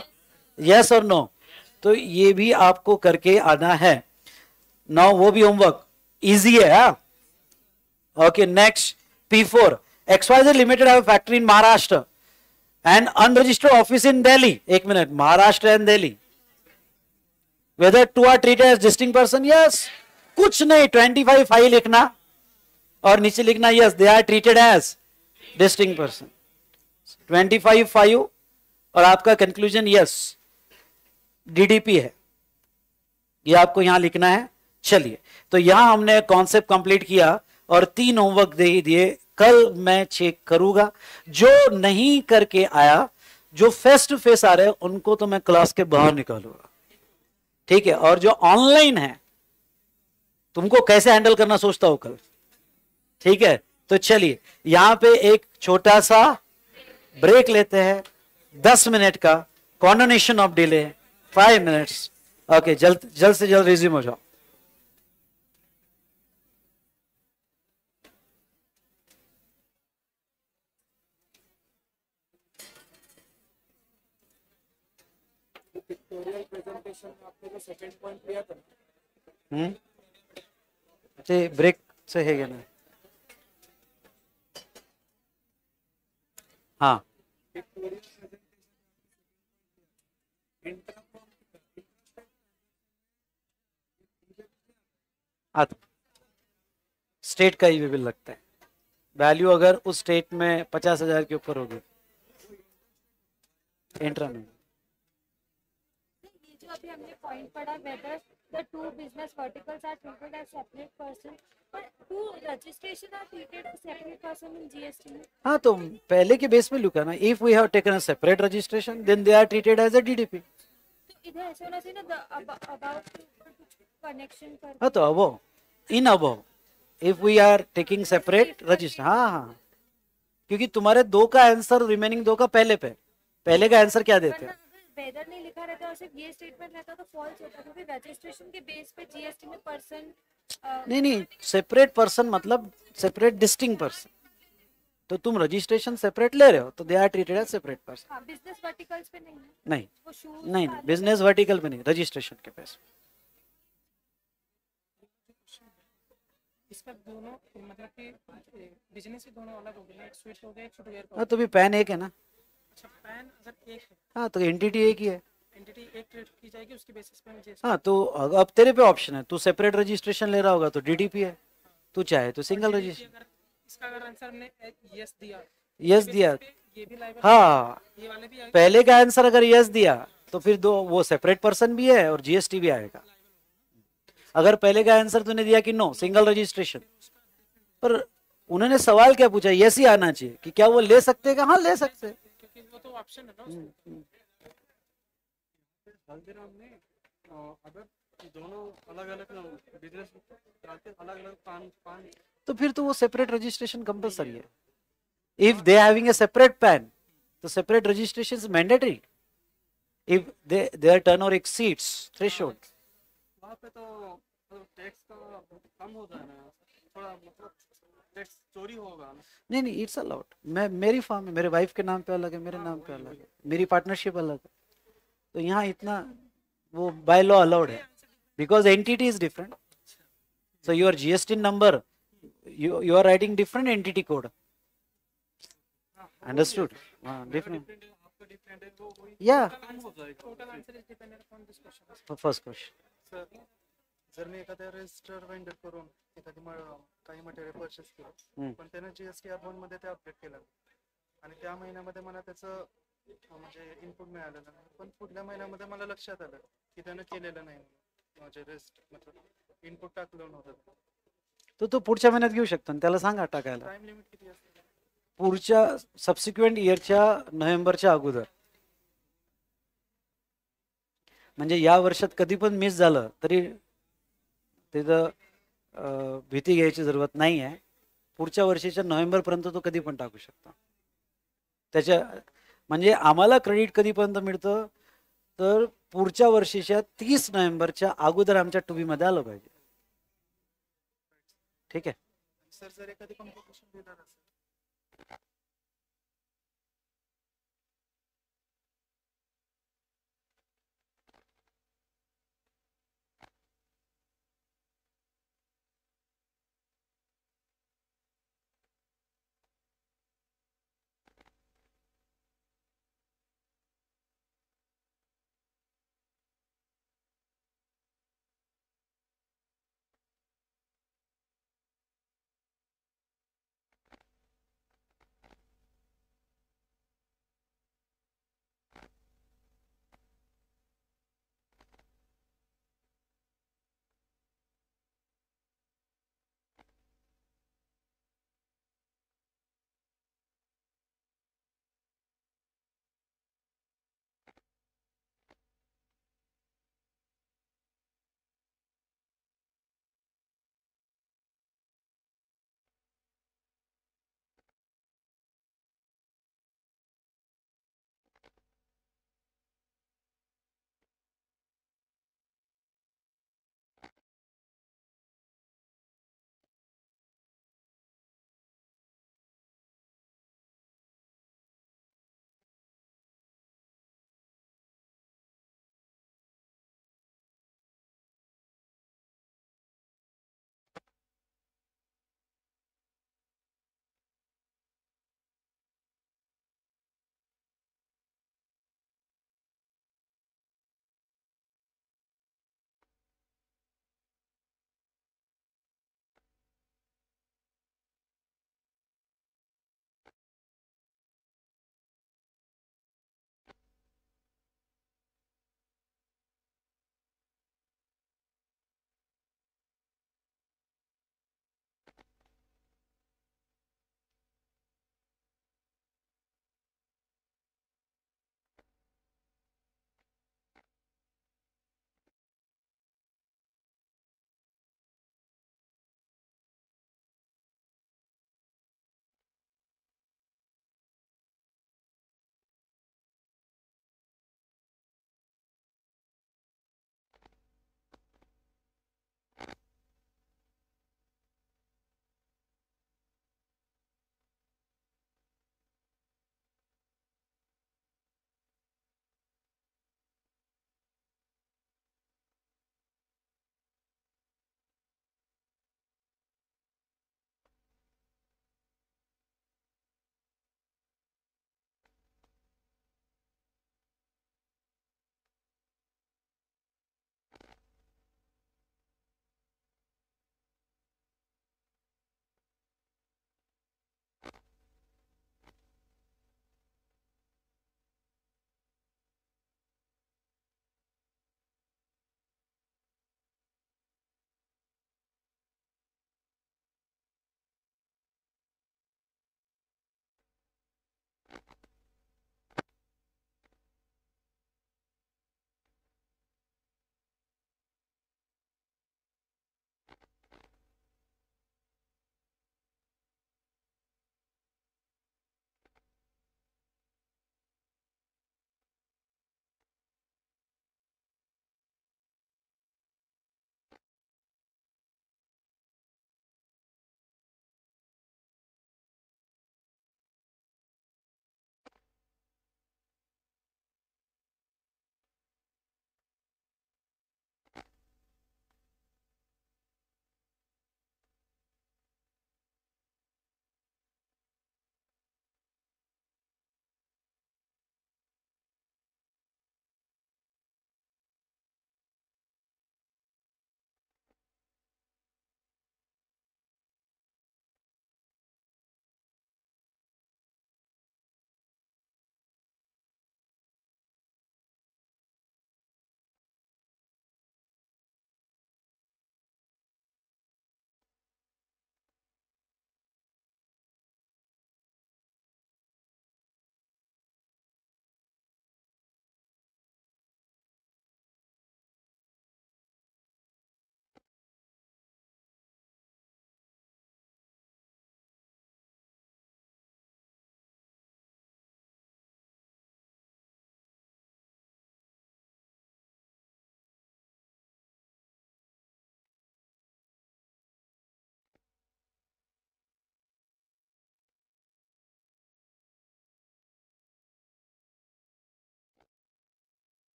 यस और नो तो ये भी आपको करके आना है। नाउ वो भी होमवर्क इजी है okay next P four XYZ limited have factory in Maharashtra and unregistered office in Delhi एक minute Maharashtra and Delhi whether two are treated as distinct person yes कुछ नहीं ट्वेंटी फाइव फाइव लिखना। और नीचे लिखना yes they are treated as distinct person twenty five five और आपका कंक्लूजन यस डीडीपी है. ये आपको यहाँ लिखना है। चलिए तो यहाँ हमने कॉन्सेप्ट कंप्लीट किया और तीन होमवर्क दे ही दिए। कल मैं चेक करूँगा। जो नहीं करके आया, जो फेस टू फेस आ रहे हैं, उनको तो मैं क्लास के बाहर निकालूँगा। ठीक है? और जो ऑनलाइन है, तुमको कैसे हैंडल करना सोचता हो कल? ठीक है? तो चलिए, यहाँ पे एक छोटा सा ब्रेक लेते हैं। दस मिनट का। Condonation of delay five minutes okay जल्द जल्द से जल्द रिज्यूम हो जाओ। हम्म? ते ब्रेकच हे घेणं हा। स्टेट का ही बिल लगता है। वैल्यू अगर उस स्टेट में पचास हज़ार के ऊपर होगी इंट्रा में। जो अभी हमने पॉइंट पढ़ा whether the two business verticals are treated as separate person पर two registration are treated as separate person in GST में हाँ तो पहले के बेस में लिखा ना if we have taken a separate registration then they are treated as a DDP तो इधर ऐसे होना चाहिए ना अबाउट के कनेक्शन कर हाँ तो above in above if we are taking separate register हाँ हाँ क्योंकि तुम्हारे दो का आंसर रिमेनिंग दो का पहले पे पहले का आंसर क्या देते हैं? वेदर नहीं लिखा रहता और सिर्फ़ ये स्टेटमेंट रहता तो फॉल्स होता क्योंकि रजिस्ट्रेशन के बेस पे जीएसटी में पर्सन नहीं नहीं सेपरेट पर्सन मतलब सेपरेट डिस्टिंग पर्सन तो तुम रजिस्ट्रेशन सेपरेट ले रहे हो तो they are treated as separate person हाँ बिज़नेस वर्टिकल्स पे नहीं नहीं नहीं नहीं बिज़नेस वर्टिकल पे नहीं रजिस्ट्रेशन के बेस पे। इसका दोनों मतलब कि बिज़नेस ही दोनों अलग हो गए एक स्विच हो गया एक फुटवेयर का हाँ तो भी पैन एक है ना। है। हाँ तो एंटिटी एक ही है। हाँ तो अब तेरे पे ऑप्शन है। तू सेपरेट रजिस्ट्रेशन ले रहा होगा तो डीडीपी है। तू चाहे तो सिंगल रजिस्ट्रेशन इसका अगर आंसर हमने यस दिया। यस हाँ। पहले का आंसर अगर यस दिया तो फिर दो वो सेपरेट पर्सन भी है और जीएसटी भी आएगा। अगर पहले का आंसर तूने दिया कि नो सिंगल रजिस्ट्रेशन पर उन्होंने सवाल क्या पूछा? यस ही आना चाहिए? कि क्या वो ले सकते हैं? हाँ ले सकते हैं। तो ऑप्शन है ना उसमें। हल्दीराम में अगर दोनों अलग अलग बिज़नेस कराते अलग अलग पान पान तो फिर तो वो सेपरेट रजिस्ट्रेशन कंपलसरी है। If they having a separate PAN तो separate registration is mandatory if they their turnover exceeds threshold वहाँ पे तो टैक्स का कम हो जाए ना थोड़ा मतलब चोरी होगा। नहीं नहीं इट्स अलाउड मैं मेरी फार्म है मेरे वाइफ के नाम पे अलग है मेरे नाम पे अलग है। मेरी पार्टनरशिप अलग है। तो यहाँ इतना वो बाय लॉ अलाउड है। Because entity is different so your GST number you you are writing different entity code. understood? uh, different. Different है yeah हो total answer is dependent upon this question first question. Sir जर मी एखाद्या रजिस्टर वेंडर करून एखादी म- काही मटेरियल परचेस हम्म. केलं पण त्यानं जीएसटी ॲप मध्ये ते अपडेट केलं आणि त्या महिन्यामध्ये मला त्याचं अं, म्हणजे इनपुट मिळालेलं नाही. पण पुढल्या महिन्यामध्ये मला लक्षात आलं की त्यानं केलेलं नाही. म्हणजे रेस्ट मतलब इनपुट टाकलं नव्हतं. तो तो पुढच्या महिन्यात घेऊ शकतो ना त्याला सांगा टाकायला. टाइम लिमिट किती असते? पुढच्या सबसिक्वेंट इयरच्या नोव्हेंबरच्या अगोदर. म्हणजे या वर्षात कधी पण मिस झालं तरी तिथं भीती घ्यायची जरूरत नाही आहे पुढच्या वर्षीच्या नोव्हेंबरपर्यंत तो कधी पण टाकू शकता. त्याच्या म्हणजे आम्हाला क्रेडिट कधीपर्यंत मिळतं? तर पुढच्या वर्षीच्या तीस नोव्हेंबरच्या अगोदर आमच्या टूबीमध्ये आलं पाहिजे. ठीक आहे?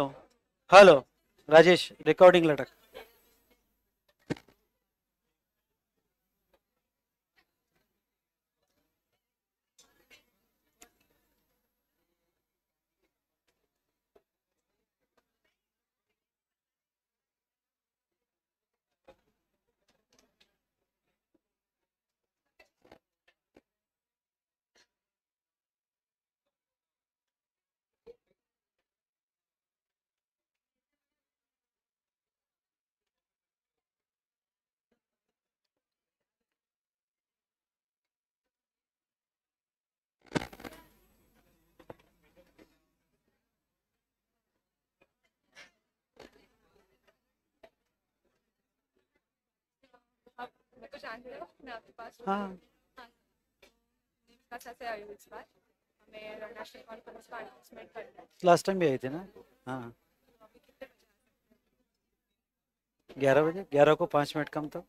हेलो राजेश रिकॉर्डिंग लटक मैं तो जानती हूँ मैं आपके पास हूँ। हाँ विकास से आई हूँ इस बार हमें नेशनल कॉन्फ्रेंस पार्टिसिपेट करना है। लास्ट टाइम भी आई थी ना? हाँ। ग्यारह बजे? ग्यारह को पाँच मिनट कम था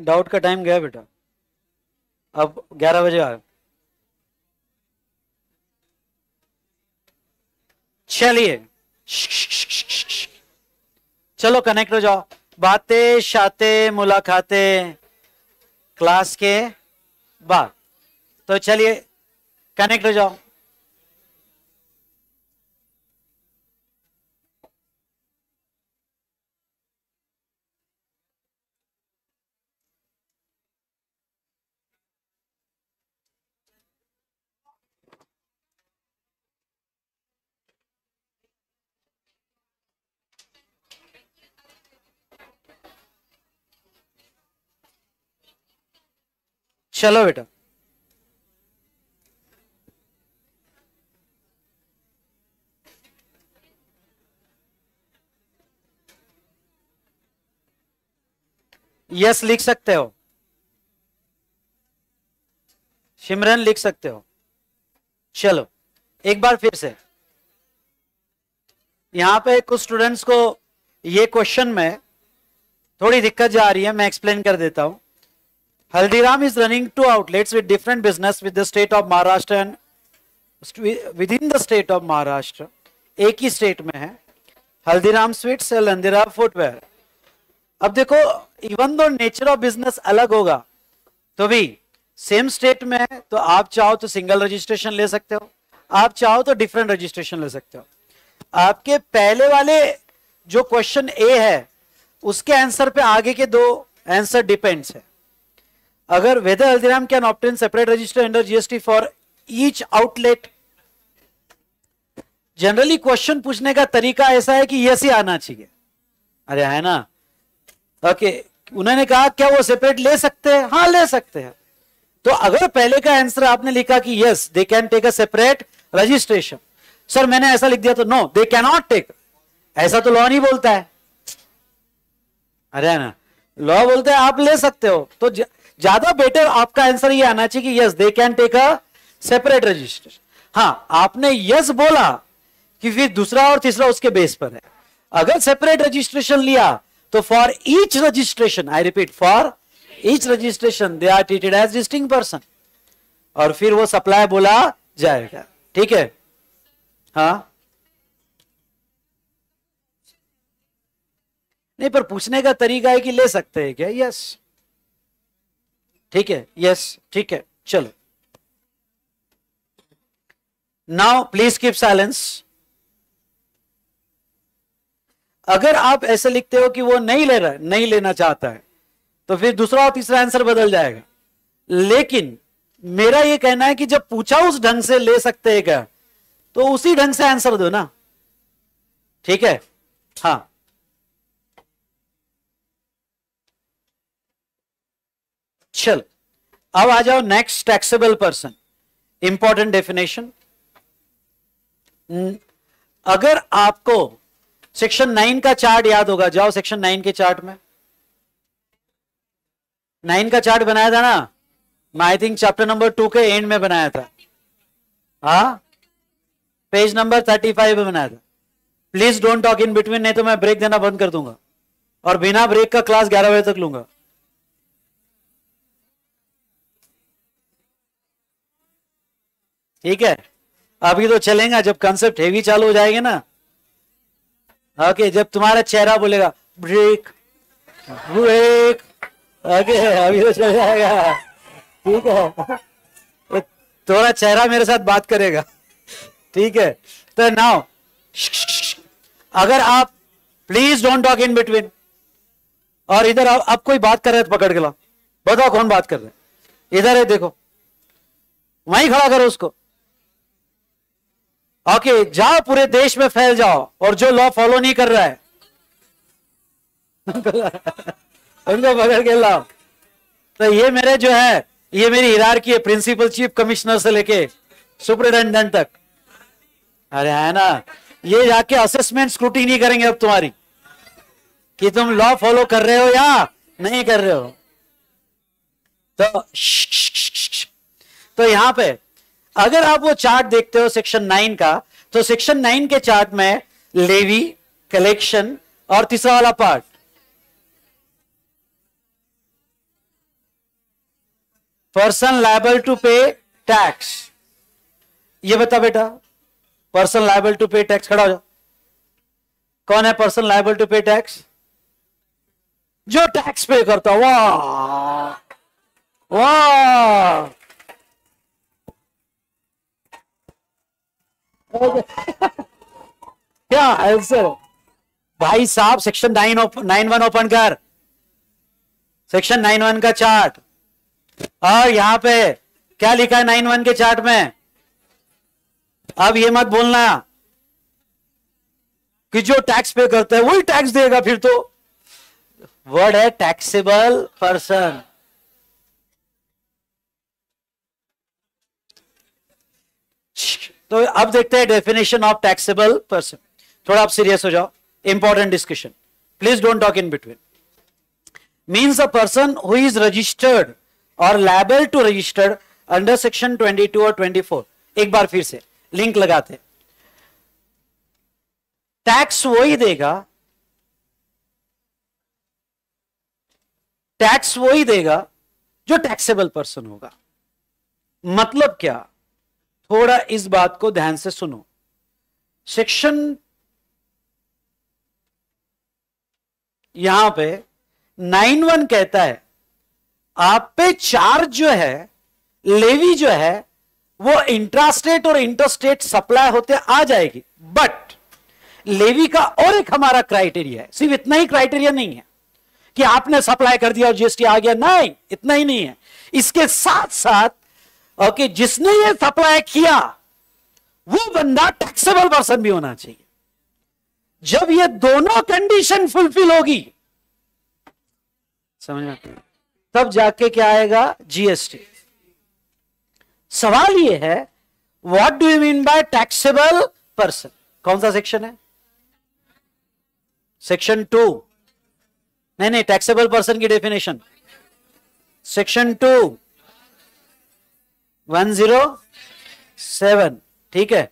डाउट का टाइम गया बेटा। अब ग्यारह बजे आए चलिए। चलो कनेक्ट हो जाओ। बातें, शाते, मुलाकातें क्लास के बाद। तो चलिए कनेक्ट हो जाओ। चलो बेटा। यस लिख सकते हो। सिमरन लिख सकते हो। चलो, एक बार फिर से। यहाँ पे कुछ स्टूडेंट्स को ये क्वेश्चन में थोड़ी दिक्कत जा रही है, मैं एक्सप्लेन कर देता हूँ। Haldiram is running two outlets with different business with the state of Maharashtra and within the state of Maharashtra. एक ही स्टेट में है Haldiram sweets and Haldiram footwear अब देखो even though nature of business अलग होगा तो भी सेम स्टेट में है तो आप चाहो तो सिंगल रजिस्ट्रेशन ले सकते हो आप चाहो तो डिफरेंट रजिस्ट्रेशन ले सकते हो आपके पहले वाले जो क्वेश्चन ए है उसके आंसर पे आगे के दो आंसर डिपेंड्स है अगर whether Haldiram can obtain separate register under GST for each outlet generally question पूछने का तरीका ऐसा है कि यस ही आना चाहिए। अरे है ना? Okay okay. उन्होंने कहा, क्या वो सेपरेट ले सकते हैं? हाँ ले सकते हैं। तो अगर पहले का आंसर आपने लिखा कि yes they can take a separate registration sir मैंने ऐसा लिख दिया तो नो दे कैनॉट टेक ऐसा तो लॉ नहीं बोलता है। अरे ना? लॉ बोलते हैं, आप ले सकते हो। तो ज़्यादा बेटर आपका आंसर ये आना चाहिए कि yes they can take a separate registration हाँ आपने यस बोला कि फिर दूसरा और तीसरा उसके बेस पर है। अगर सेपरेट रजिस्ट्रेशन लिया तो for each registration I repeat for each registration they are treated as distinct person और फिर वो सप्लाई बोला जाएगा। ठीक है? हाँ? नहीं, पर पूछने का तरीका है कि ले सकते हैं क्या? यस ठीक है? यस ठीक है. चलो. नाउ प्लीज़ कीप साइलेंस अगर आप ऐसे लिखते हो कि वो नहीं ले रहा है नहीं लेना चाहता है तो फिर दूसरा और तीसरा आंसर बदल जाएगा. लेकिन, मेरा ये कहना है कि जब पूछा उस ढंग से ले सकते हैं क्या तो उसी ढंग से आंसर दो ना. ठीक है? हाँ. चल। अब आ जाओ next taxable person important definition अगर आपको सेक्शन नाइन का चार्ट याद होगा, जाओ सेक्शन नाइन के चार्ट में। नाइन का चार्ट बनाया था ना? मैं I think chapter number two के एंड में बनाया था। हा? पेज नंबर थर्टी फाइव में बनाया था। Please don't talk in between नहीं तो मैं ब्रेक देना बंद कर दूँगा। और बिना ब्रेक का क्लास ग्यारह बजे तक लूँगा। ठीक है? अभी तो चलेगा जब कंसेप्ट हेवी चालू हो जाएँगे ना। ओके जब तुम्हारा चेहरा बोलेगा ब्रेक ब्रेक ओके अभी तो चल जाएगा। ठीक है? तो थोड़ा चेहरा मेरे साथ बात करेगा। ठीक है? तो नाउ अगर आप please don't talk in between और इधर आप, अब कोई बात कर रहे तो पकड़ के लाओ। बताओ कौन बात कर रहे हैं? इधर है देखो। वहीं खड़ा करो उसको। ओके जाओ पूरे देश में फैल जाओ और जो लॉ फॉलो नहीं कर रहा है। उनको पकड़ के लाओ। तो ये मेरे जो है, ये मेरी हिरार की है प्रिंसिपल चीफ कमिश्नर से लेके सुपरिटेंडेंट तक। अरे है ना, ये जाके असेसमेंट स्क्रूटी नहीं करेंगे अब तुम्हारी। कि तुम लॉ फॉलो कर रहे हो या नहीं कर रहे हो। तो तो यहाँ पे अगर आप वो चार्ट देखते हो सेक्शन नाइन का तो सेक्शन नाइन के चार्ट में लेवी कलेक्शन और तीसरा वाला part person liable to pay tax ये बता बेटा person liable to pay tax खड़ा हो जाओ कौन है person liable to pay tax जो टैक्स पे करता वाह वाह। क्या आंसर भाई साहब section nine nine one open कर। सेक्शन नाइन वन का चार्ट और यहाँ पे, क्या लिखा है नाइन वन के चार्ट में? अब ये मत बोलना कि जो टैक्स पे करता है, वही टैक्स देगा फिर तो। वर्ड है टैक्सेबल पर्सन तो अब देखते हैं डेफिनेशन ऑफ़ टैक्सेबल पर्सन थोड़ा आप सीरियस हो जाओ. Important discussion please don't talk in between means a person who is registered और liable to registered under section 22 और 24 एक बार फिर से लिंक लगाते टैक्स वही देगा. टैक्स वही देगा जो टैक्सेबल पर्सन होगा. मतलब क्या? थोड़ा इस बात को ध्यान से सुनो। सेक्शन यहाँ पे नाइन वन कहता है, आप पे चार्ज जो है लेवी जो है, वो इंट्रास्टेट और इंटरस्टेट सप्लाई होते आ जाएगी। बट लेवी का और एक हमारा क्राइटेरिया है। सिर्फ़ इतना ही क्राइटेरिया नहीं है कि आपने सप्लाई कर दिया और जीएसटी आ गया। नहीं, इतना ही नहीं है। इसके साथ साथ ओके जिसने ये सप्लाई किया, वो बंदा टैक्सेबल पर्सन भी होना चाहिए। जब ये दोनों कंडीशन फुलफिल होगी, समझ में तब जाके क्या आएगा? जीएसटी सवाल ये है what do you mean by taxable person कौन सा सेक्शन है? सेक्शन टू नहीं नहीं टैक्सेबल पर्सन की definition section two one zero seven, ठीक है?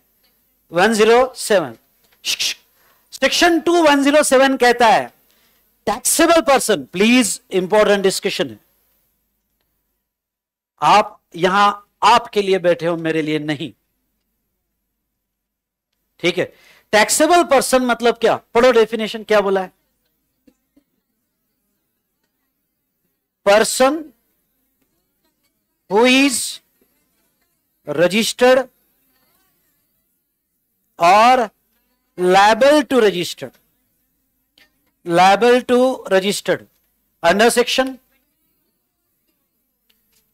One zero seven. Section two one zero seven कहता है taxable person please important discussion है। आप यहाँ आपके लिए बैठे हो, मेरे लिए नहीं। ठीक है? टैक्सेबल पर्सन मतलब क्या? पढ़ो डेफिनेशन क्या बोला है? पर्सन हु इज़ रजिस्टर्ड और liable to registered liable to registered under section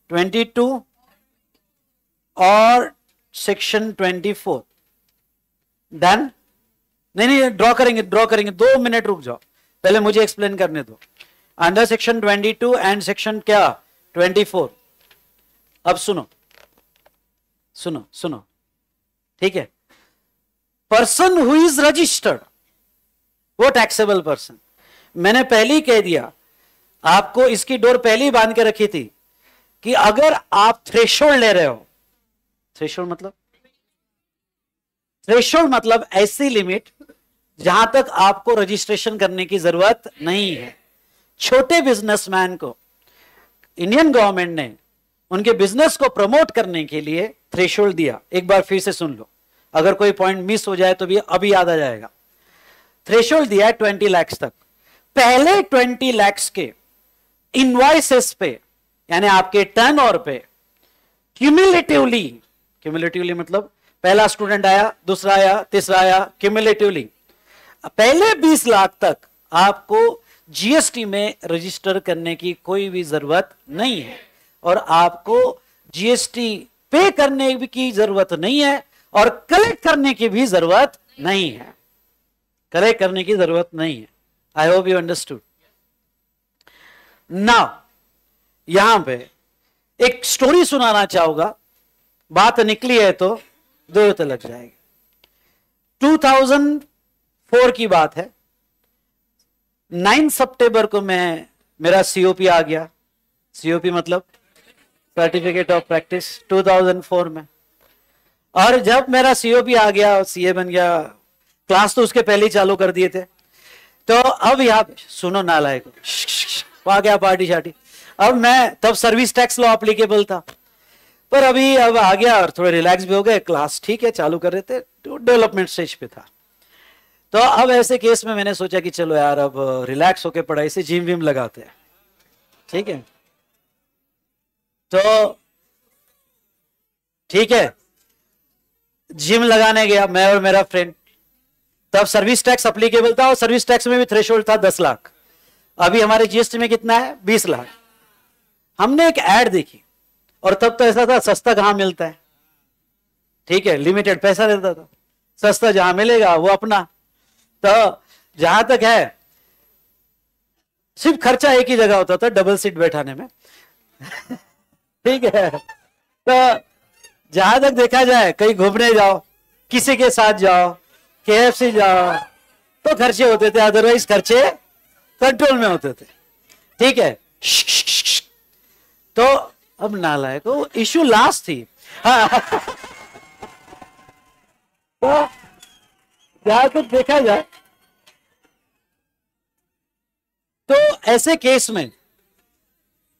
22 और सेक्शन 24 डन नहीं नहीं ड्रॉ करेंगे ड्रॉ करेंगे. दो मिनट रुक जाओ. पहले मुझे एक्सप्लेन करने दो. अंडर सेक्शन 22 एंड सेक्शन क्या? 24 अब सुनो. सुनो सुनो। ठीक है? पर्सन हु इज़ रजिस्टर्ड वो टैक्सेबल पर्सन मैंने पहले ही कह दिया, आपको इसकी डोर पहले ही बाँध के रखी थी कि अगर आप थ्रेशोल्ड ले रहे हो थ्रेशोल्ड मतलब? थ्रेशोल्ड मतलब ऐसी लिमिट जहाँ तक आपको रजिस्ट्रेशन करने की ज़रूरत नहीं है। छोटे बिजनेसमैन को इंडियन गवर्नमेंट ने उनके बिज़नेस को प्रमोट करने के लिए थ्रेशोल्ड दिया। एक बार फिर से सुन लो। अगर कोई पॉइंट मिस हो जाए तो भी अभी याद आ जाएगा। थ्रेशोल्ड दिया है ट्वेंटी लैक्स तक। पहले ट्वेंटी लैक्स के इनवाइसेस पे, यानी आपके टर्न ओवर पे क्यूमुलेटिवली क्यूमुलेटिवली मतलब पहला स्टूडेंट आया, दूसरा आया, तीसरा आया क्यूमुलेटिवली पहले 20 लाख तक आपको जीएसटी में रजिस्टर करने की कोई भी ज़रूरत नहीं है। और आपको जीएसटी पे करने की ज़रूरत नहीं है और कलेक्ट करने की भी ज़रूरत नहीं है। कलेक्ट करने की ज़रूरत नहीं है। I hope you understood now यहाँ पे एक स्टोरी सुनाना चाहूँगा। बात निकली है तो दो तो लग जाएगी। 2004 की बात है। 9 सितंबर को मैं, मेरा सीओपी आ गया। सीओपी मतलब सर्टिफिकेट ऑफ़ प्रैक्टिस 2004 में। और जब मेरा सीओ भी आ गया सीए बन गया क्लास तो उसके पहले ही चालू कर दिए थे। तो अब यहाँ सुनो नालायक वहाँ गया पार्टी शार्टी। अब मैं, तब सर्विस टैक्स लॉ अप्लीकेबल था। पर अभी अब आ गया और थोड़े रिलैक्स भी हो गए क्लास ठीक है, चालू कर रहे थे तो डेवलपमेंट स्टेज पे था। तो अब ऐसे केस में मैंने सोचा कि चलो यार, अब रिलैक्स होके पढ़ाई से जिम विम लगाते हैं। ठीक है? तो ठीक है। जिम लगाने गया मैं और मेरा फ्रेंड तब सर्विस टैक्स अप्लीकेबल था और सर्विस टैक्स में भी थ्रेशोल्ड था दस लाख। अभी हमारे जीएसटी में कितना है? बीस लाख। हमने एक एड देखी और तब तो ऐसा था, सस्ता कहाँ मिलता है? ठीक है लिमिटेड पैसा देता था। सस्ता जहाँ मिलेगा, वो अपना। तो जहाँ तक है, सिर्फ़ खर्चा एक ही जगह होता था डबल सीट बैठाने में। ठीक है। तो जहाँ तक देखा जाए, कहीं घूमने जाओ, किसी के साथ जाओ केएफसी जाओ तो खर्चे होते थे अदरवाइज़ खर्चे कंट्रोल में होते थे। ठीक है। तो अब नालायक इशू लास्ट थी हाँ तो जहाँ तक देखा जाए तो ऐसे केस में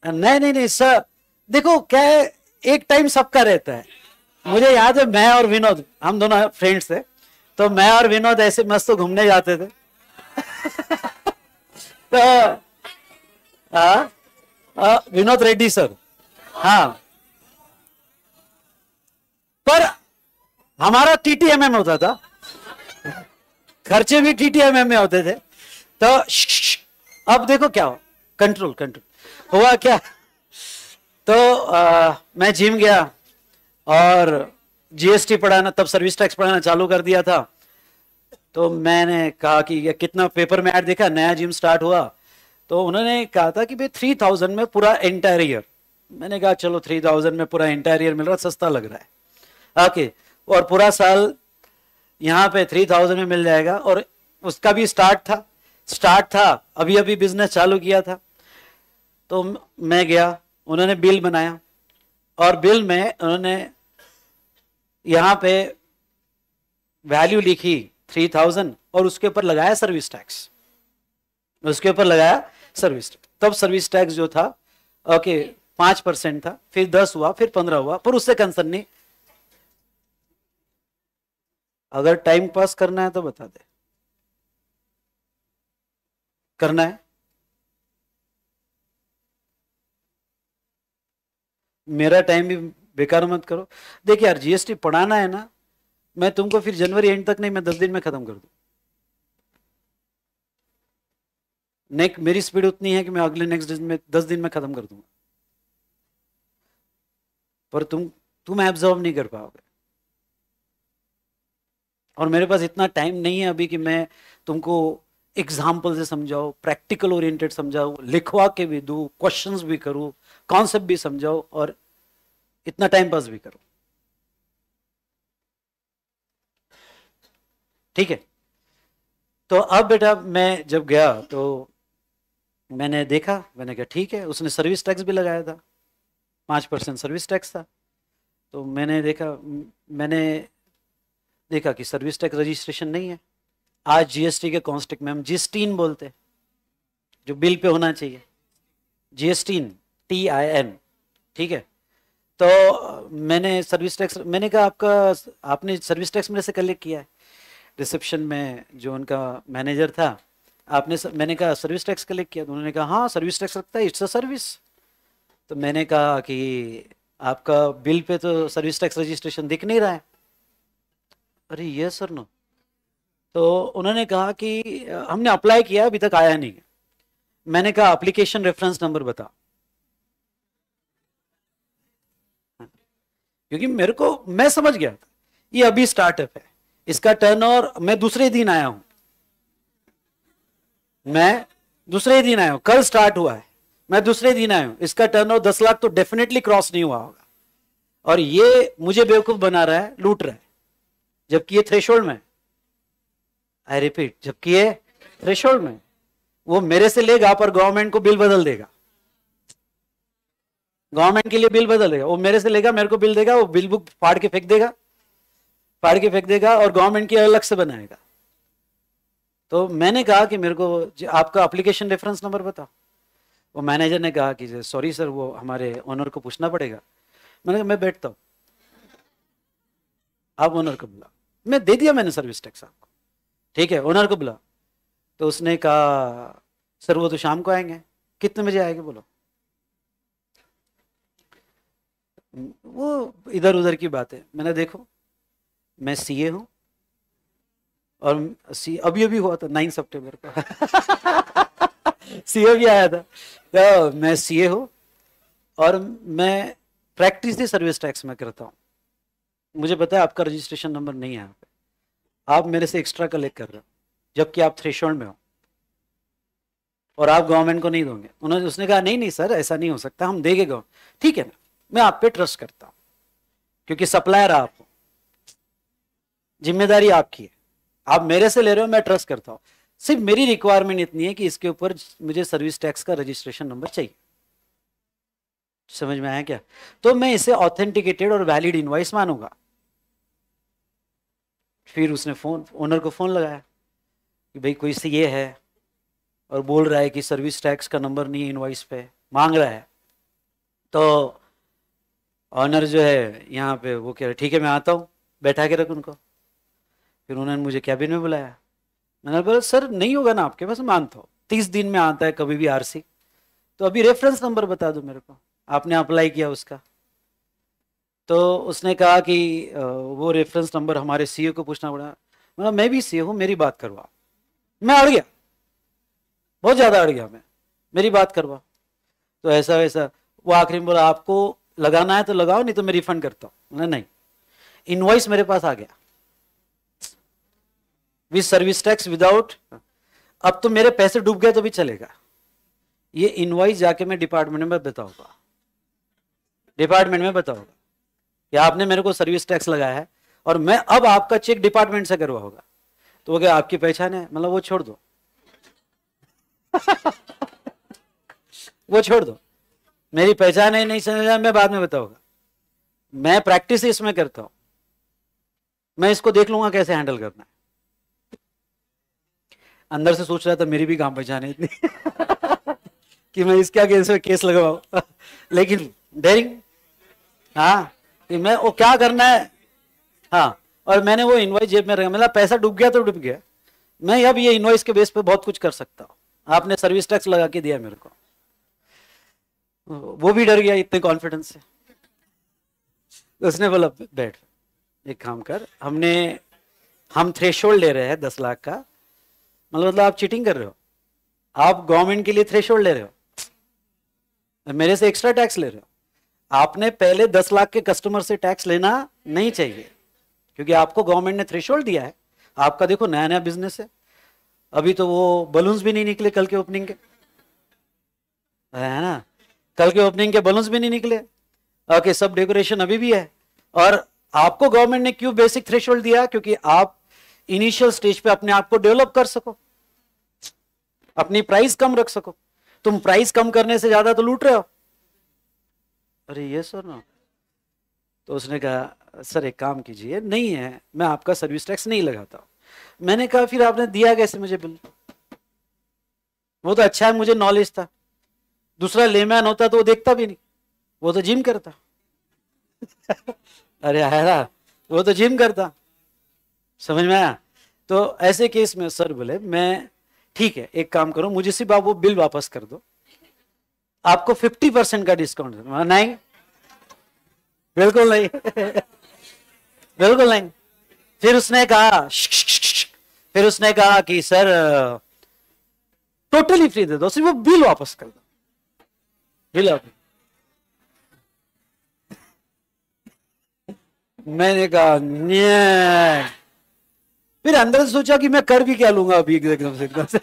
नहीं नहीं नहीं सर देखो क्या है एक टाइम सबका रहता है। मुझे याद है मैं और विनोद हम दोनों फ्रेंड्स थे तो मैं और विनोद ऐसे मस्त घूमने जाते थे। तो आ, आ, विनोद रेड्डी सर हाँ। पर हमारा टीटीएमएम होता था। खर्चे भी टीटीएमएम में होते थे। तो अब देखो क्या हो कंट्रोल कंट्रोल हुआ क्या? तो आ, मैं जिम गया और जीएसटी पढ़ाना तब सर्विस टैक्स पढ़ाना चालू कर दिया था। तो मैंने कहा कि ये कितना पेपर में ऐड देखा नया जिम स्टार्ट हुआ। तो उन्होंने कहा था कि भाई थ्री थाउज़ेंड में पूरा एंटायर ईयर मैंने कहा चलो थ्री थाउज़ेंड में पूरा एंटायर ईयर मिल रहा सस्ता लग रहा है। ओके और पूरा साल यहाँ पे थ्री थाउज़ेंड में मिल जाएगा और उसका भी स्टार्ट था। स्टार्ट था अभी अभी बिज़नेस चालू किया था। तो मैं गया उन्होंने बिल बनाया। और बिल में उन्होंने यहाँ पे वैल्यू लिखी थ्री थाउज़ेंड और उसके ऊपर लगाया सर्विस टैक्स उसके ऊपर लगाया सर्विस टैक्स तब सर्विस टैक्स जो था, ओके, पाँच परसेंट था, फिर दस हुआ, फिर पंद्रह हुआ, पर उससे कंसर्न नहीं। अगर टाइम पास करना है तो बता दे। करना है। मेरा टाइम भी बेकार मत करो। देखिए यार जीएसटी पढ़ाना है ना, मैं तुमको फिर जनवरी एंड तक नहीं, मैं दस दिन में खत्म कर दू। नेक्स्ट मेरी स्पीड उतनी है कि मैं अगले नेक्स्ट दिन में, दस दिन में खत्म कर दूँगा। पर तुम तुम एब्जॉर्व नहीं कर पाओगे। और मेरे पास इतना टाइम नहीं है अभी कि मैं तुमको एग्ज़ाम्पल से समझाओ प्रैक्टिकल ओरिएंटेड समझाओ लिखवा के भी दू क्वेश्चंस भी करूँ कॉन्सेप्ट भी समझाओ और इतना टाइम पास भी करो। ठीक है? तो अब बेटा मैं जब गया तो मैंने देखा, मैंने कहा, ठीक है। उसने सर्विस टैक्स भी लगाया था। पाँच परसेंट सर्विस टैक्स था। तो मैंने देखा मैंने देखा कि सर्विस टैक्स रजिस्ट्रेशन नहीं है। आज जीएसटी के कॉन्स्टिक में हम जीएसटीन बोलते हैं, जो बिल पे होना चाहिए। जीएसटीन टी आई एन ठीक है? तो मैंने सर्विस टैक्स मैंने कहा आपका, आपने सर्विस टैक्स मेरे से कलेक्ट किया है। रिसेप्शन में जो उनका मैनेजर था, आपने मैंने कहा सर्विस टैक्स कलेक्ट किया? तो उन्होंने कहा हाँ सर्विस टैक्स लगता है इट्स अ सर्विस तो मैंने कहा कि आपका बिल पे तो सर्विस टैक्स रजिस्ट्रेशन दिख नहीं रहा है। अरे ये सर नो तो उन्होंने कहा कि, हमने अप्लाई किया अभी तक आया नहीं मैंने कहा अप्लीकेशन रेफरेंस नंबर बता क्योंकि मेरे को, मैं समझ गया था ये अभी स्टार्टअप है। इसका टर्न और मैं दूसरे दिन आया हूँ। मैं दूसरे दिन आया हूँ। कल स्टार्ट हुआ है। मैं दूसरे दिन आया हूँ। इसका टर्न और दस लाख तो डेफिनेटली क्रॉस नहीं हुआ होगा। और ये मुझे बेवकूफ़ बना रहा है, लूट रहा है। जबकि ये थ्रेशोल्ड में आई रिपीट जबकि ये थ्रेशोल्ड में वो मेरे से लेगा, पर गवर्नमेंट को बिल बदल देगा। गवर्नमेंट के लिए बिल बदल देगा। वो मेरे से लेगा, मेरे को बिल देगा, वो बिल बुक फाड़ के फेंक देगा। फाड़ के फेंक देगा और गवर्नमेंट की अलग से बनाएगा। तो मैंने कहा कि मेरे को आपका अप्लीकेशन रेफरेंस नंबर बताओ। वो मैनेजर ने कहा कि सॉरी सर वो हमारे ओनर को पूछना पड़ेगा। मैंने कहा, मैं बैठता हूँ। आप ओनर को बुला मैं दे दिया मैंने सर्विस टैक्स आपको। ठीक है ओनर को बुला तो उसने कहा सर वो तो शाम को आएँगे। कितने बजे आएँगे? बोलो। वो इधर उधर की बात। है मैंने देखो, मैं सीए हूँ और सी अभी अभी हुआ था नाइन सितंबर को। सीए भी आया था। तो मैं सीए हूँ और मैं प्रैक्टिस ही सर्विस टैक्स में करता हूँ। मुझे पता है आपका रजिस्ट्रेशन नंबर नहीं है यहाँ आप मेरे से एक्स्ट्रा कलेक्ट कर रहे हो, जबकि आप थ्रेशोल्ड में हो। और आप गवर्नमेंट को नहीं दोगे। उन्होंने, उसने कहा, नहीं नहीं सर, ऐसा नहीं हो सकता, हम देंगे गवर्नमेंट ठीक है ना? मैं आप पे ट्रस्ट करता हूँ। क्योंकि सप्लायर आप हो। ज़िम्मेदारी आपकी है। आप मेरे से ले रहे हो, मैं ट्रस्ट करता हूँ। सिर्फ़ मेरी रिक्वायरमेंट इतनी है कि इसके ऊपर मुझे सर्विस टैक्स का रजिस्ट्रेशन नंबर चाहिए। समझ में आया क्या? तो मैं इसे ऑथेंटिकेटेड और वैलिड इनवाइस मानूँगा। फिर उसने फ़ोन ओनर को फ़ोन लगाया कि भाई कोई से ये है और बोल रहा है कि सर्विस टैक्स का नंबर नहीं इनवाइस पे। मांग रहा है। तो ऑनर जो है, यहाँ पे वो कह रहे, ठीक है, मैं आता हूँ, बैठा के रख उनको। फिर उन्होंने मुझे कैबिन में बुलाया। मैंने बोला, सर, नहीं होगा ना आपके पास, मानता हूँ। तीस दिन में आता है, कभी भी आरसी तो अभी रेफरेंस नंबर बता दो मेरे को। आपने अप्लाई किया उसका। तो उसने कहा कि वो रेफरेंस नंबर हमारे सीए को पूछना पड़ा। मतलब मैं भी सीए हूँ, मेरी बात करवा मैं अड़ गया। बहुत ज़्यादा अड़ गया मैं। मेरी बात करवा तो ऐसा वैसा वो आखिरी में बोला, आपको लगाना है तो लगाओ, नहीं तो मैं रिफंड करता हूँ। नहीं इनवॉइस मेरे पास आ गया। विद सर्विस टैक्स विदाउट अब तो मेरे पैसे डूब गए तो भी चलेगा। ये इनवॉइस जाके मैं डिपार्टमेंट में बताऊँगा। डिपार्टमेंट में बताऊँगा कि आपने मेरे को सर्विस टैक्स लगाया है और मैं अब आपका चेक डिपार्टमेंट से करवाऊँगा। तो वो क्या आपकी पहचान है? मतलब वो छोड़ दो। वो छोड़ दो। मेरी पहचान है, नहीं समझ मैं बाद में बताऊँगा। मैं प्रैक्टिस इसमें करता हूँ। मैं इसको देख लूँगा कैसे हैंडल करना है। अंदर से सोच रहा था, मेरी भी काम पहचान है इतनी। कि मैं इसके आगे इसमें केस लगवाऊ। लेकिन डेरिंग हाँ कि मैं, वो क्या करना है? हाँ और मैंने वो इन्वाइस जेब में रखा। मतलब पैसा डूब गया तो डूब गया। मैं अब ये इनवॉइस के बेस पे बहुत कुछ कर सकता हूँ। आपने सर्विस टैक्स लगा के दिया मेरे को। वो भी डर गया इतने कॉन्फिडेंस से। उसने बोला, बैठ, एक काम कर, हमने, हम थ्रेशोल्ड ले रहे हैं दस लाख का। मतलब मतलब आप चीटिंग कर रहे हो। आप गवर्नमेंट के लिए थ्रेशोल्ड ले रहे हो। मेरे से एक्स्ट्रा टैक्स ले रहे हो। आपने पहले दस लाख के कस्टमर से टैक्स लेना नहीं चाहिए, क्योंकि आपको गवर्नमेंट ने थ्रेशोल्ड दिया है। आपका देखो नया नया बिज़नेस है। अभी तो वो बलून्स भी नहीं निकले कल के ओपनिंग के। है ना? कल के ओपनिंग के बलून्स भी नहीं निकले। ओके सब डेकोरेशन अभी भी है। और आपको गवर्नमेंट ने क्यों बेसिक थ्रेशोल्ड दिया? क्योंकि आप इनिशियल स्टेज पे अपने आप को डेवलप कर सको। अपनी प्राइस कम रख सको। तुम प्राइस कम करने से ज़्यादा तो लूट रहे हो। अरे ये सर ना। तो उसने कहा, सर, एक काम कीजिए। नहीं है, मैं आपका सर्विस टैक्स नहीं लगाता मैंने कहा, फिर आपने दिया कैसे मुझे बिल वो तो अच्छा है, मुझे नॉलेज था। दूसरा लेमैन होता तो वो देखता भी नहीं। वो तो जिम करता। अरे आया वो तो जिम करता। समझ में आया? तो ऐसे केस में सर बोले, मैं, ठीक है, एक काम करो, मुझे सिर्फ़ आप वो बिल वापस कर दो। आपको फिफ्टी परसेंट का डिस्काउंट नहीं। बिल्कुल नहीं। बिल्कुल नहीं। फिर उसने कहा फिर उसने कहा कि, सर टोटली फ्री दे दो, सिर्फ़ वो बिल वापस कर दो। मैंने कहा। फिर अंदर से सोचा कि मैं कर भी क्या लूँगा अभी एकदम से एकदम से।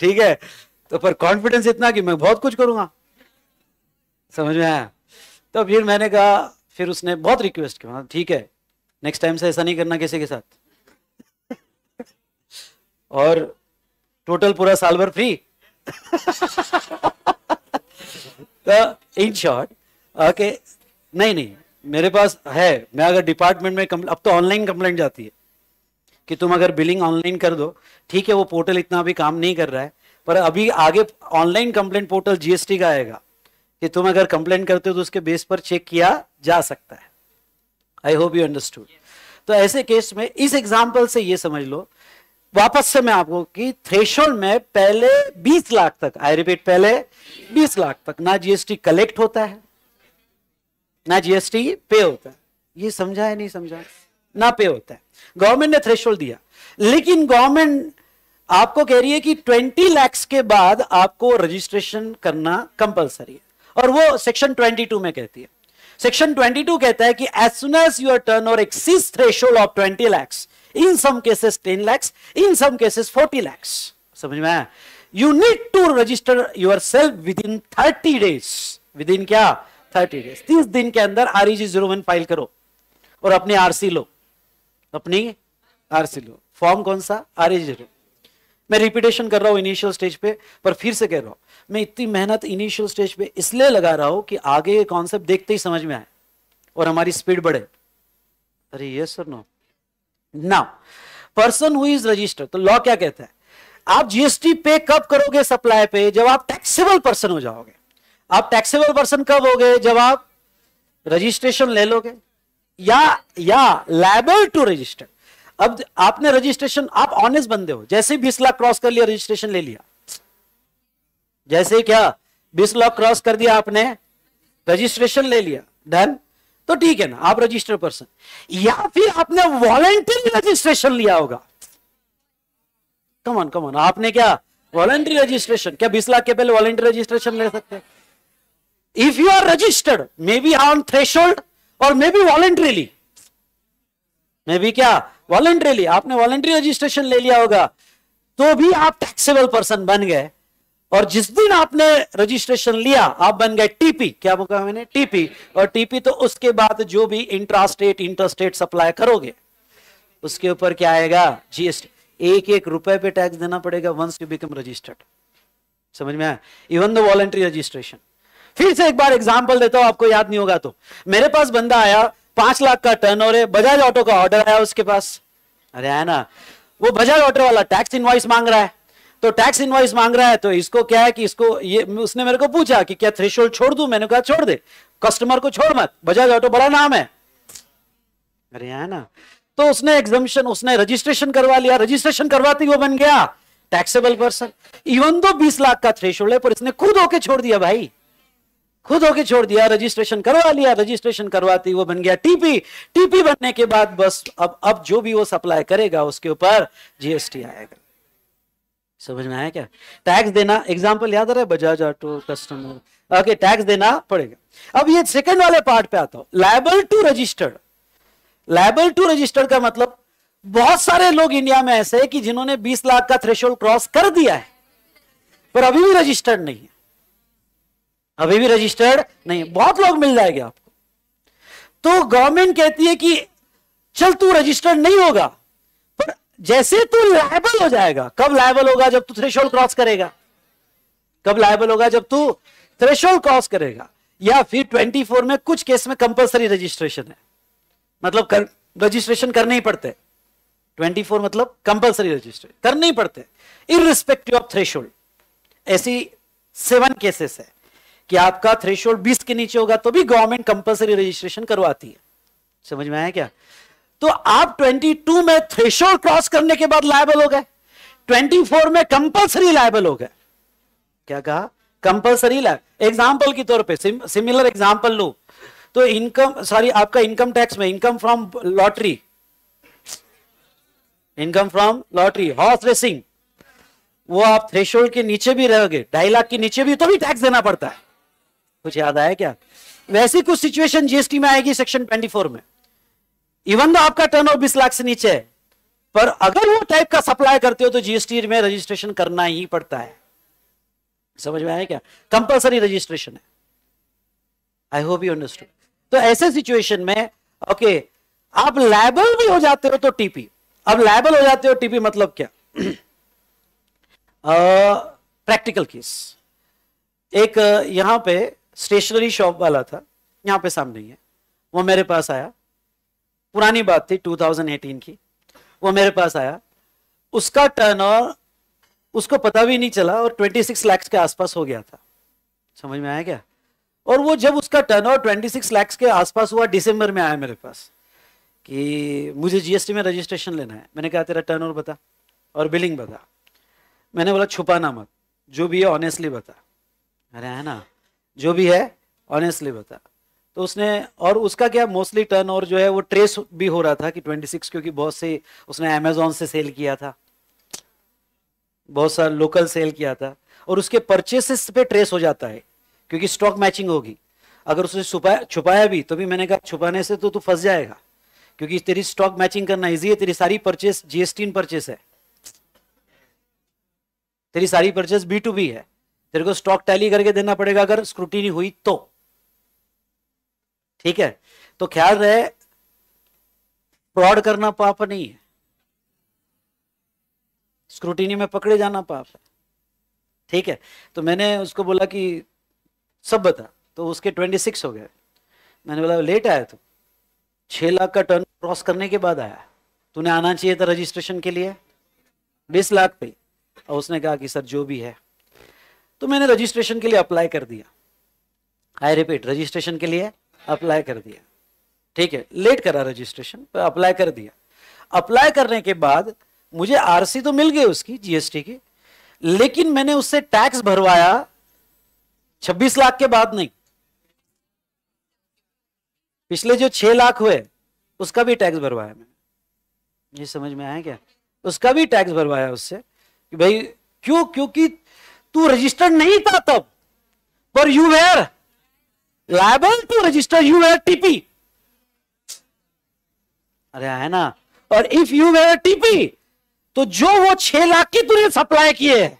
ठीक है? तो पर कॉन्फिडेंस इतना कि मैं बहुत कुछ करूँगा। समझ में आया? तो फिर मैंने कहा फिर उसने बहुत रिक्वेस्ट किया "हाँ, ठीक है। नेक्स्ट टाइम से ऐसा नहीं करना किसी के साथ. और टोटल पूरा साल भर फ्री इन शॉर्ट ओके नहीं नहीं, मेरे पास है, मैं अगर डिपार्टमेंट में अब तो ऑनलाइन कंप्लेंट जाती है, कि तुम अगर बिलिंग ऑनलाइन कर दो, ठीक है, वो पोर्टल इतना अभी काम नहीं कर रहा है, पर अभी आगे ऑनलाइन कंप्लेंट पोर्टल जीएसटी का आएगा, कि तुम अगर कंप्लेंट करते हो तो उसके बेस पर चेक किया जा सकता है। आई होप यू अंडरस्टूड तो ऐसे केस में, इस एग्ज़ाम्पल से ये समझ लो वापस से मैं आपको कि थ्रेशोल्ड में पहले 20 लाख तक आई रिपीट पहले 20 लाख तक ना जीएसटी कलेक्ट होता है, ना जीएसटी पे होता है। ये समझा है नहीं समझा? ना पे होता है। गवर्नमेंट ने थ्रेशोल्ड दिया। लेकिन गवर्नमेंट आपको कह रही है कि 20 लैक्स के बाद आपको रजिस्ट्रेशन करना कंपलसरी है। और वो सेक्शन 22 में कहती है। सेक्शन 22 कहता है कि as soon as your turnover exceeds threshold of 20 lakhs in some cases 10 lakhs in some cases 40 lakhs समझ में you need to register yourself within thirty days within क्या? थर्टी डेज़ तीस दिन के अंदर R E G zero one file करो और अपनी आरसी लो। अपनी आरसी लो। फॉर्म कौन सा? आर ई ज़ीरो मैं रिपीटेशन कर रहा हूँ इनिशियल स्टेज पे, पर फिर से कह रहा हूँ। मैं इतनी मेहनत इनिशियल स्टेज पे इसलिए लगा रहा हूँ कि आगे ये कॉन्सेप्ट देखते ही समझ में आए और हमारी स्पीड बढ़े। अरे yes sir no now person who is registered तो लॉ क्या कहता है? आप जीएसटी पे कब करोगे सप्लाई पे? जब आप टैक्सेबल पर्सन हो जाओगे। आप टैक्सेबल पर्सन कब होगे? जब आप रजिस्ट्रेशन ले लोगे। या या लाइबल टू रजिस्टर अब आपने रजिस्ट्रेशन आप ऑनेस्ट बंदे हो। जैसे ही बीस लाख क्रॉस कर लिया रजिस्ट्रेशन ले लिया। जैसे ही क्या? बीस लाख क्रॉस कर दिया आपने रजिस्ट्रेशन ले लिया। डन तो ठीक है ना, आप रजिस्टर पर्सन या फिर आपने वॉलेंट्री रजिस्ट्रेशन लिया होगा। कमन कमन आपने क्या वॉलेंट्री रजिस्ट्रेशन क्या बीस लाख के पहले वॉलेंट्री रजिस्ट्रेशन ले सकते if you are registered may be on threshold और may be voluntarily may be क्या? वॉलेंट्रीली आपने वॉलेंट्री रजिस्ट्रेशन ले लिया होगा तो भी आप टैक्सेबल पर्सन बन गए। और जिस दिन आपने रजिस्ट्रेशन लिया, आप बन गए टीपी क्या बोला मैंने? टीपी और टीपी तो उसके बाद जो भी इंट्रास्टेट इंटरस्टेट सप्लाई करोगे, उसके ऊपर क्या आएगा? जीएसटी एक एक रुपए पे टैक्स देना पड़ेगा वंस यू बिकम रजिस्टर्ड समझ में आया? इवन द वॉलेंट्री रजिस्ट्रेशन फिर से एक बार एग्ज़ाम्पल देता हूँ, आपको याद नहीं होगा तो। मेरे पास बंदा आया, पाँच लाख का टर्न है, बजाज ऑटो का ऑर्डर आया उसके पास। अरे है ना। वो बजाज ऑटो वाला टैक्स इनवॉइस मांग रहा है। तो टैक्स इनवॉइस मांग रहा है तो इसको क्या है कि इसको ये उसने मेरे को पूछा कि क्या थ्रेशोल्ड छोड़ दूँ? मैंने कहा, छोड़ दे। कस्टमर को छोड़ मत। बजाज ऑटो बड़ा नाम है। अरे है ना। तो उसने एग्जामिशन उसने रजिस्ट्रेशन करवा लिया। रजिस्ट्रेशन करवाते वो बन गया। Taxable person even though 20 lakh का थ्रेशोल्ड है, पर इसने खुद होके छोड़ दिया भाई। खुद होके छोड़ दिया। रजिस्ट्रेशन करवा लिया। रजिस्ट्रेशन करवाती वो बन गया टीपी टीपी बनने के बाद बस अब अब जो भी वो सप्लाई करेगा, उसके ऊपर जीएसटी आएगा। समझ में आया क्या? टैक्स देना एग्जांपल याद आ रहा है? Bajaj auto customer okay tax देना पड़ेगा। अब ये सेकंड वाले पार्ट पे आता हूँ। Liable to registered liable to registered का मतलब बहुत सारे लोग इंडिया में ऐसे हैं कि जिन्होंने 20 लाख का थ्रेशोल्ड क्रॉस कर दिया है, पर अभी भी रजिस्टर्ड नहीं है। अभी भी रजिस्टर्ड नहीं है। बहुत लोग मिल जाएँगे आपको। तो गवर्नमेंट कहती है कि, चल तू रजिस्टर्ड नहीं होगा। जैसे तू लायबल हो जाएगा। कब लायबल होगा जब तू थ्रेशोल्ड क्रॉस करेगा? कब लायबल होगा जब तू थ्रेशोल्ड क्रॉस करेगा? या फिर 24 में कुछ केस में कंपलसरी रजिस्ट्रेशन है। मतलब कर, रजिस्ट्रेशन करने ही पड़ते 24 मतलब कंपलसरी रजिस्ट्रेशन करने ही पड़ते इरिस्पेक्टिव ऑफ़ थ्रेशोल्ड ऐसी सेवन केसेस है कि आपका थ्रेशोल्ड 20 के नीचे होगा तो भी गवर्नमेंट कंपलसरी रजिस्ट्रेशन करवाती है। समझ में आया क्या? तो आप 22 में थ्रेशोल्ड क्रॉस करने के बाद लायबल हो गए। 24 में कंपलसरी लायबल हो गए। क्या कहा? कंपलसरी लाइब एग्ज़ाम्पल के तौर पे सिमिलर एग्ज़ाम्पल लो। तो इनकम सॉरी आपका इनकम टैक्स में income from lottery income from lottery horse racing वो आप थ्रेशोल्ड के नीचे भी रहोगे, ढाई लाख के नीचे भी तो भी टैक्स देना पड़ता है। कुछ याद आया क्या? वैसी कुछ सिचुएशन जीएसटी में आएगी सेक्शन 24 में। इवन तो आपका टर्न ओवर बीस लाख से नीचे है पर अगर वो टाइप का सप्लाई करते हो तो जीएसटी में रजिस्ट्रेशन करना ही पड़ता है। समझ में आया क्या? कंपलसरी रजिस्ट्रेशन है। आई होप यू अंडरस्टूड तो ऐसे सिचुएशन में ओके okay, आप लाइबल भी हो जाते हो तो टीपी अब लाइबल हो जाते हो टीपी मतलब क्या? प्रैक्टिकल केस एक यहाँ पे स्टेशनरी शॉप वाला था यहाँ पे सामने ही है। वो मेरे पास आया। पुरानी बात थी 2018 की। वो मेरे पास आया। उसका टर्नओवर उसको पता भी नहीं चला और 26 लाख के आसपास हो गया था। समझ में आया क्या? और वो जब उसका टर्नओवर 26 लाख के आसपास हुआ दिसंबर में आया मेरे पास कि मुझे जीएसटी में रजिस्ट्रेशन लेना है। मैंने कहा, तेरा टर्नओवर बता और बिलिंग बता। मैंने बोला, छुपाना मत। जो भी है ऑनेस्टली बता। अरे, है ना? जो भी है ऑनेस्टली बता। तो उसने, और उसका क्या मोस्टली टर्न और जो है, वो ट्रेस भी हो रहा था कि 26 क्योंकि बहुत से उसने अमेजोन से सेल किया था। बहुत सारा लोकल सेल किया था। और उसके परचेसेस पे ट्रेस हो जाता है, क्योंकि स्टॉक मैचिंग होगी। अगर उसने छुपाया छुपाया भी तो भी मैंने कहा, छुपाने से तो तू फंस जाएगा। क्योंकि तेरी स्टॉक मैचिंग करना ईजी है, तेरी सारी परचेस जीएसटी परचेस है। तेरी सारी परचेस बी टू बी है। तेरे को स्टॉक टैली करके देना पड़ेगा, अगर स्क्रूटिनी हुई तो। ठीक है? तो ख्याल रहे फ्रॉड करना पाप नहीं है। स्क्रूटिनी में पकड़े जाना पाप है। ठीक है? तो मैंने उसको बोला कि, सब बता। तो उसके ट्वेंटी सिक्स हो गए। मैंने बोला, लेट आया तू। छह लाख का टर्न क्रॉस करने के बाद आया। तूने आना चाहिए था रजिस्ट्रेशन के लिए। बीस लाख पे। और उसने कहा कि, सर, जो भी है। तो मैंने रजिस्ट्रेशन के लिए अप्लाई कर दिया। आई रिपीट रजिस्ट्रेशन के लिए अप्लाई कर दिया। ठीक है, लेट करा रजिस्ट्रेशन, पर अप्लाई कर दिया। अप्लाई करने के बाद मुझे आरसी तो मिल गई उसकी जीएसटी की, लेकिन मैंने उससे टैक्स भरवाया 26 लाख के बाद नहीं। पिछले जो 6 लाख हुए, उसका भी टैक्स भरवाया मैंने। ये समझ में आया क्या? उसका भी टैक्स भरवाया उससे कि भाई, क्यों? क्योंकि तू रजिस्टर्ड नहीं था तब पर you were liable to register you were TP. अरे है ना। और इफ़ यू वेयर टीपी तो जो वो छह लाख की तूने सप्लाई किए।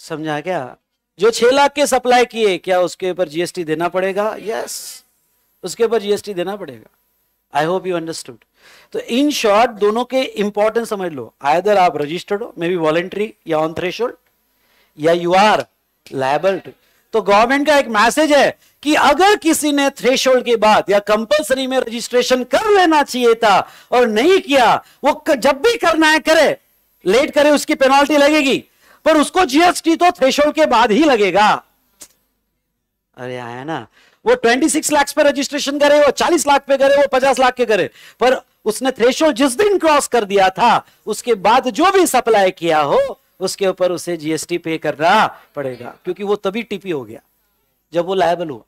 समझा क्या? जो छह लाख के सप्लाई किए, क्या उसके ऊपर जीएसटी देना पड़ेगा? यस उसके ऊपर जीएसटी देना पड़ेगा। आई होप यू अंडरस्टूड तो इन शॉर्ट दोनों के इंपॉर्टेंस समझ लो। आयदर आप रजिस्टर्ड हो मे बी वॉलेंट्री या ऑन थ्रेश या यू आर लाइबल तो गवर्नमेंट का एक मैसेज है कि अगर किसी ने थ्रेश के बाद या कंपलसरी में रजिस्ट्रेशन कर लेना चाहिए था और नहीं किया, वो जब भी करना है करे। लेट करे उसकी पेनाल्टी लगेगी। पर उसको जीएसटी तो थ्रेश के बाद ही लगेगा। अरे आया ना? वो 26 लाख पे रजिस्ट्रेशन करे, वो 40 लाख पे करे, वो 50 लाख के करे। पर उसने थ्रेशोल्ड जिस दिन क्रॉस कर दिया था, उसके बाद जो भी सप्लाई किया हो उसके ऊपर उसे जीएसटी पे करना पड़ेगा, क्योंकि वो तभी टीपी हो गया, जब वो लायबल हुआ।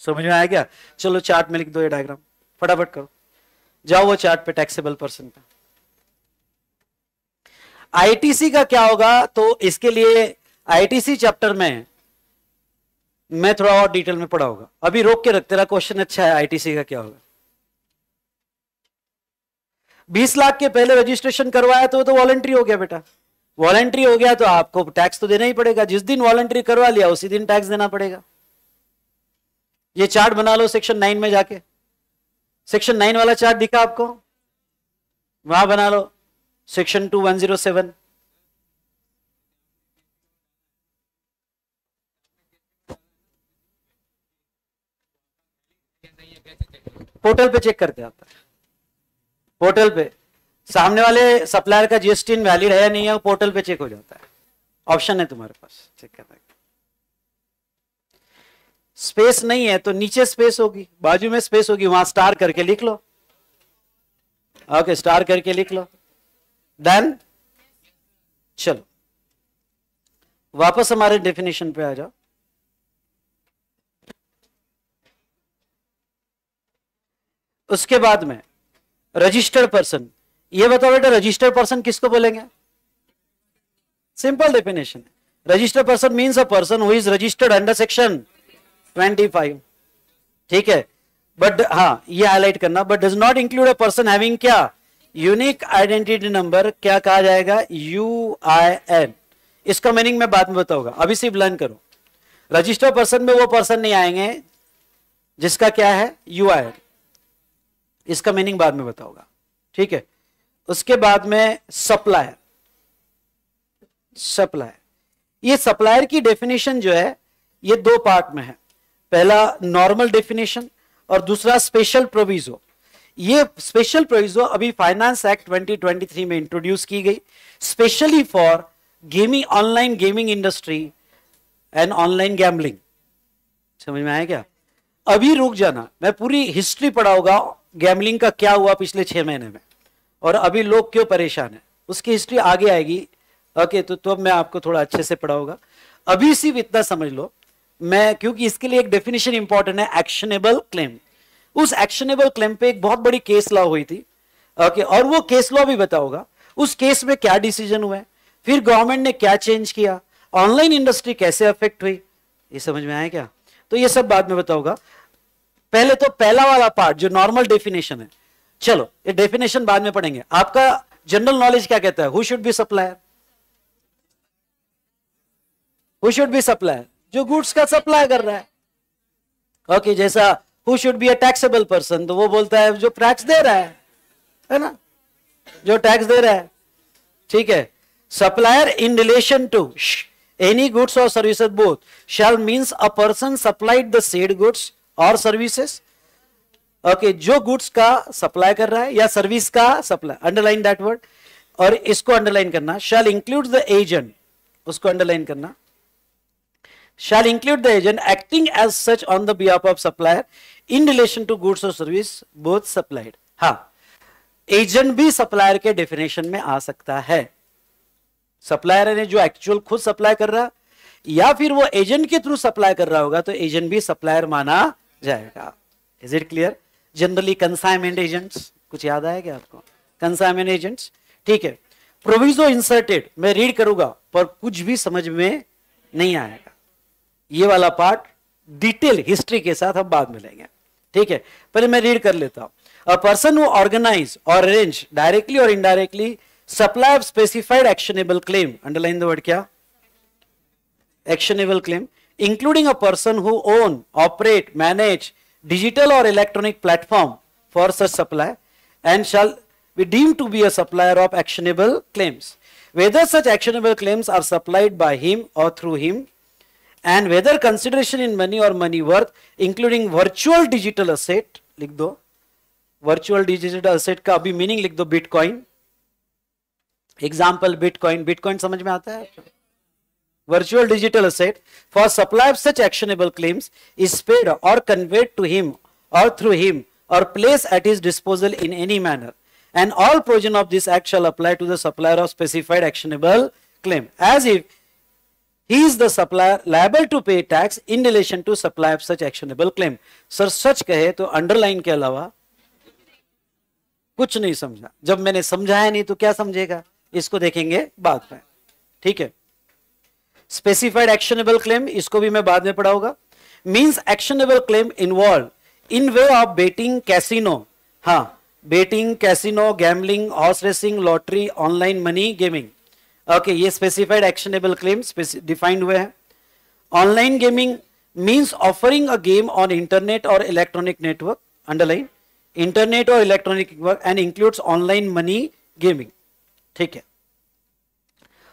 समझ में आया क्या? चलो चार्ट में लिख दो ये डायग्राम फटाफट करो। जाओ वो चार्ट पे टैक्सेबल पर्सन पे। आईटीसी का क्या होगा? तो इसके लिए आईटीसी चैप्टर में मैं थोड़ा और डिटेल में पढ़ा होगा। अभी रोक के रख, तेरा क्वेश्चन अच्छा है आईटीसी का क्या होगा? बीस लाख के पहले रजिस्ट्रेशन करवाया तो वो तो वॉलेंट्री हो गया बेटा। वॉलेंट्री हो गया तो आपको टैक्स तो देना ही पड़ेगा। जिस दिन वॉलंट्री करवा लिया, उसी दिन टैक्स देना पड़ेगा। ये चार्ट बना लो सेक्शन नाइन में जाके। सेक्शन नाइन वाला चार्ट दिखा आपको। वहाँ बना लो। Section two one zero seven portal पे चेक करते आप। पोर्टल पे। सामने वाले सप्लायर का जीएसटी वैलिड है या नहीं है, वो पोर्टल पे चेक हो जाता है। ऑप्शन है तुम्हारे पास। चेक करने का स्पेस नहीं है तो नीचे स्पेस होगी। बाजू में स्पेस होगी, वहाँ स्टार करके लिख लो। ओके स्टार करके लिख लो। देन चलो। वापस हमारे डेफिनेशन पे आ जाओ। उसके बाद में रजिस्टर्ड पर्सन ये बताओ बेटा रजिस्टर्ड पर्सन किसको बोलेंगे? Simple definition registered person means a person who is registered under section 25 ठीक है? बट हाँ ये हाईलाइट करना। But does not include a person having क्या? यूनिक आइडेंटिटी नंबर क्या कहा जाएगा? यू आई एन इसका मीनिंग मैं बाद में बताऊँगा। अभी सिर्फ़ लर्न करो। रजिस्टर्ड पर्सन में वो पर्सन नहीं आएँगे, जिसका क्या है? यू आई एन इसका मीनिंग बाद में बताऊँगा। ठीक है? उसके बाद में सप्लायर सप्लायर ये सप्लायर की डेफिनेशन जो है, ये दो पार्ट में है. पहला नॉर्मल डेफिनेशन और दूसरा स्पेशल प्रोविजो ये स्पेशल प्रोविजो अभी फाइनेंस एक्ट 2023 में इंट्रोड्यूस की गई specially for gaming online gaming industry and online gambling समझ में आया क्या? अभी रुक जाना। मैं पूरी हिस्ट्री पढ़ाऊँगा गैमलिंग का क्या हुआ पिछले छह महीने में? और अभी लोग क्यों परेशान है? उसकी हिस्ट्री आगे आएगी। ओके तो तो मैं आपको थोड़ा अच्छे से पढ़ाऊँगा। अभी सिर्फ़ इतना समझ लो। मैं, क्योंकि इसके लिए एक डेफिनेशन इंपॉर्टेंट है एक्शनेबल क्लेम उस एक्शनेबल क्लेम पे एक बहुत बड़ी केस लॉ हुई थी। ओके और वो केस लॉ भी बताऊँगा। उस केस में क्या डिसीज़न हुआ है? फिर गवर्नमेंट ने क्या चेंज किया? ऑनलाइन इंडस्ट्री कैसे अफेक्ट हुई? ये समझ में आया क्या? तो ये सब बाद में बताऊँगा। पहले तो पहला वाला पार्ट जो नॉर्मल डेफिनेशन है चलो ये डेफिनेशन बाद में पढ़ेंगे। आपका जनरल नॉलेज क्या कहता है? Who should be supplier who should be supplier जो गुड्स का सप्लाई कर रहा है। ओके okay, जैसा who should be a taxable person तो वो बोलता है जो टैक्स दे रहा है है ना? जो टैक्स दे रहा है। ठीक है? Supplier in relation to any goods और services both shall means a person supplied the said goods और सर्विसेज़ ओके जो गुड्स का सप्लाई कर रहा है या सर्विस का सप्लाई अंडरलाइन दैट वर्ड और इसको अंडरलाइन करना शैल इंक्लूड द एजेंट उसको अंडरलाइन करना। Shall include the agent acting as such on the behalf of supplier in relation to goods or service, both supplied. हाँ एजेंट भी सप्लायर के डेफिनेशन में आ सकता है। सप्लायर ने जो एक्चुअल खुद सप्लाई कर रहा, या फिर वो एजेंट के थ्रू सप्लाई कर रहा होगा तो एजेंट भी सप्लायर माना जाएगा। Is it clear generally consignment agents कुछ याद आया क्या आपको? कंसाइनमेंट एजेंट्स ठीक है। प्रोविजो इंसर्टेड मैं रीड करूँगा, पर कुछ भी समझ में नहीं आएगा। ये वाला पार्ट डिटेल हिस्ट्री के साथ हम बाद में लेंगे। ठीक है, पहले मैं रीड कर लेता हूँ। अ पर्सन हु ऑर्गेनाइज और अरेंज डायरेक्टली और indirectly supply of specified actionable claim underline the word क्या? Actionable claim including a person who own, operate, manage digital or electronic platform for such supply and shall be deemed to be a supplier of actionable claims whether such actionable claims are supplied by him or through him and whether consideration in money or money worth including virtual digital asset लिख दो virtual digital asset का अभी मीनिंग लिख दो बिटकॉइन एग्ज़ाम्पल बिटकॉइन बिटकॉइन समझ में आता है virtual digital asset for supply of such actionable claims is paid or conveyed to him or through him or placed at his disposal in any manner and all provision of this act shall apply to the supplier of specified actionable claim as if he is the supplier liable to pay tax in relation to supply of such actionable claim sir सच कहे तो अंडरलाइन के अलावा कुछ नहीं समझा जब मैंने समझाया नहीं तो क्या समझेगा इसको देखेंगे बाद में ठीक है स्पेसिफाइड एक्शनेबल क्लेम इसको भी मैं बाद में पढ़ाऊँगा। Means actionable claim involve in way of betting casino हाँ betting casino gambling horse racing lottery online money gaming okay ये स्पेसिफाइड एक्शनेबल क्लेम डिफाइंड हुए हैं। Online gaming means offering a game on internet और इलेक्ट्रॉनिक नेटवर्क अंडरलाइन इंटरनेट और electronic network and includes online money gaming ठीक है।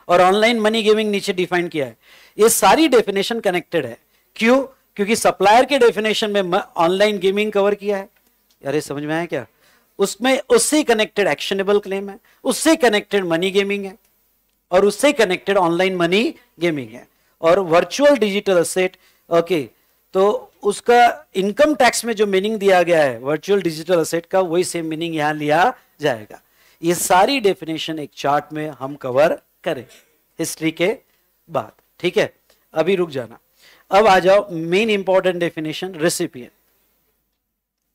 और ऑनलाइन मनी गेमिंग नीचे डिफाइन किया है। ये सारी डेफिनेशन कनेक्टेड है। क्यों? क्योंकि सप्लायर के डेफिनेशन में ऑनलाइन गेमिंग कवर किया है। अरे समझ में आया क्या? उसमें उससे कनेक्टेड एक्शनेबल क्लेम है। उससे कनेक्टेड मनी गेमिंग है। और उससे कनेक्टेड ऑनलाइन मनी गेमिंग है। और वर्चुअल डिजिटल असेट ओके तो उसका इनकम टैक्स में जो मीनिंग दिया गया है वर्चुअल डिजिटल असेट का, वही सेम मीनिंग यहाँ लिया जाएगा। ये सारी डेफिनेशन एक चार्ट में हम कवर करें हिस्ट्री के बाद, ठीक है? अभी रुक जाना। अब आ जाओ मेन इंपॉर्टेंट डेफिनेशन रेसिपियन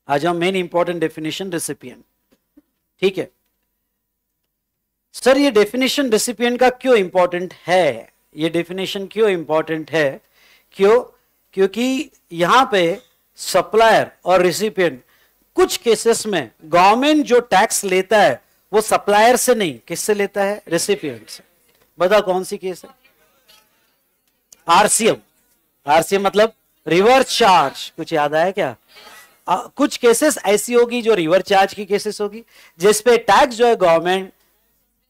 आ जाओ मेन इंपॉर्टेंट डेफिनेशन रेसिपियन ठीक है? सर ये डेफिनेशन रेसिपियन का क्यों इंपॉर्टेंट है? ये डेफिनेशन क्यों इंपॉर्टेंट है? क्यों? क्योंकि यहाँ पे सप्लायर और रेसिपियन कुछ केसेस में गवर्नमेंट जो टैक्स लेता है, वो सप्लायर से नहीं, किससे लेता है? रेसिपियंट से। बताओ कौन सी केस है? आरसीएम। आरसीएम मतलब रिवर्स चार्ज। कुछ याद आया क्या? आ, कुछ केसेस ऐसी होगी जो रिवर्स चार्ज की केसेस होगी जिसपे टैक्स जो है गवर्नमेंट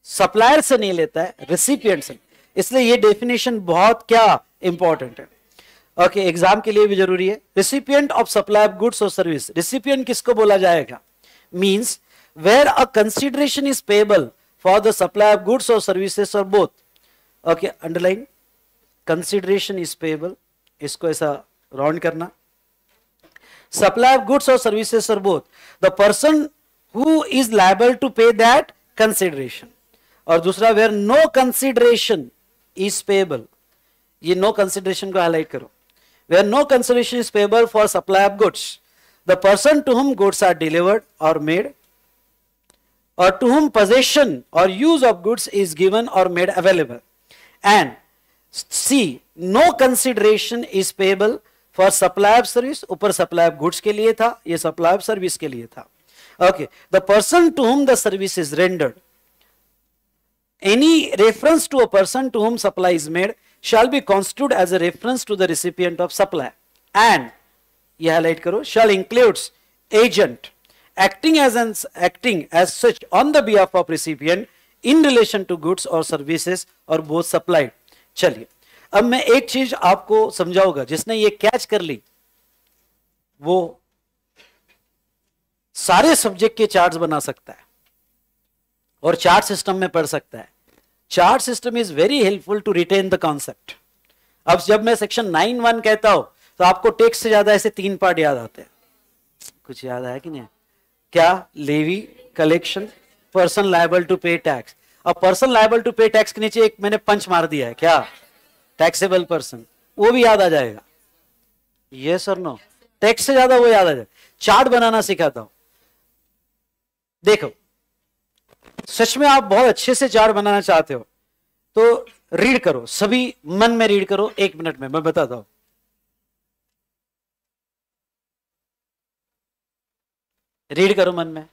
सप्लायर से नहीं लेता है रिसिपियंट से। इसलिए ये डेफिनेशन बहुत क्या इंपॉर्टेंट है। ओके okay, एग्ज़ाम के लिए भी ज़रूरी है। Recipient of supply of goods और सर्विस रिसिपियंट किसको बोला जाएगा? Means where a consideration is payable for the supply of goods और सर्विसेज़ और both okay underline consideration is payable इसको ऐसा राउंड करना सप्लाई ऑफ़ गुड्स और सर्विसेज़ और both the person who is liable to pay that consideration और दूसरा where no consideration is payable ये नो कंसिडरेशन को हाईलाइट करो where no consideration is payable for supply of goods the person to whom goods are delivered और made or to whom possession or use of goods is given or made available. And C, no consideration is payable for supply of service. ऊपर supply of goods के लिए था ये supply of service के लिए था okay the person to whom the service is rendered any reference to a person to whom supply is made shall be constituted as a reference to the recipient of supply and ये highlight करो shall includes agent acting as an, acting as such on the behalf of recipient in relation to goods or services or both supplied चलिए, अब मैं एक चीज़ आपको समझाऊँगा, जिसने ये कैच कर ली, वो सारे सब्जेक्ट के चार्ट्स बना सकता है और चार्ट सिस्टम में पढ़ सकता है। Chart system is very helpful to retain the concept अब जब मैं सेक्शन नाइन वन कहता हूँ तो आपको टेक्स्ट से ज़्यादा ऐसे तीन पार्ट याद आते हैं। कुछ याद आया कि नहीं? क्या levy collection? Person liable to pay tax अब person liable to pay tax के नीचे एक मैंने पंच मार दिया है, क्या? टैक्सेबल पर्सन वो भी याद आ जाएगा। ये सर नो टैक्स से ज़्यादा वो याद आ जाएगा चार्ट बनाना सिखाता हूँ। देखो, सच में आप बहुत अच्छे से चार्ट बनाना चाहते हो तो रीड करो। सभी मन में रीड करो। एक मिनट में, मैं बताता हूँ। रीड करो मन में।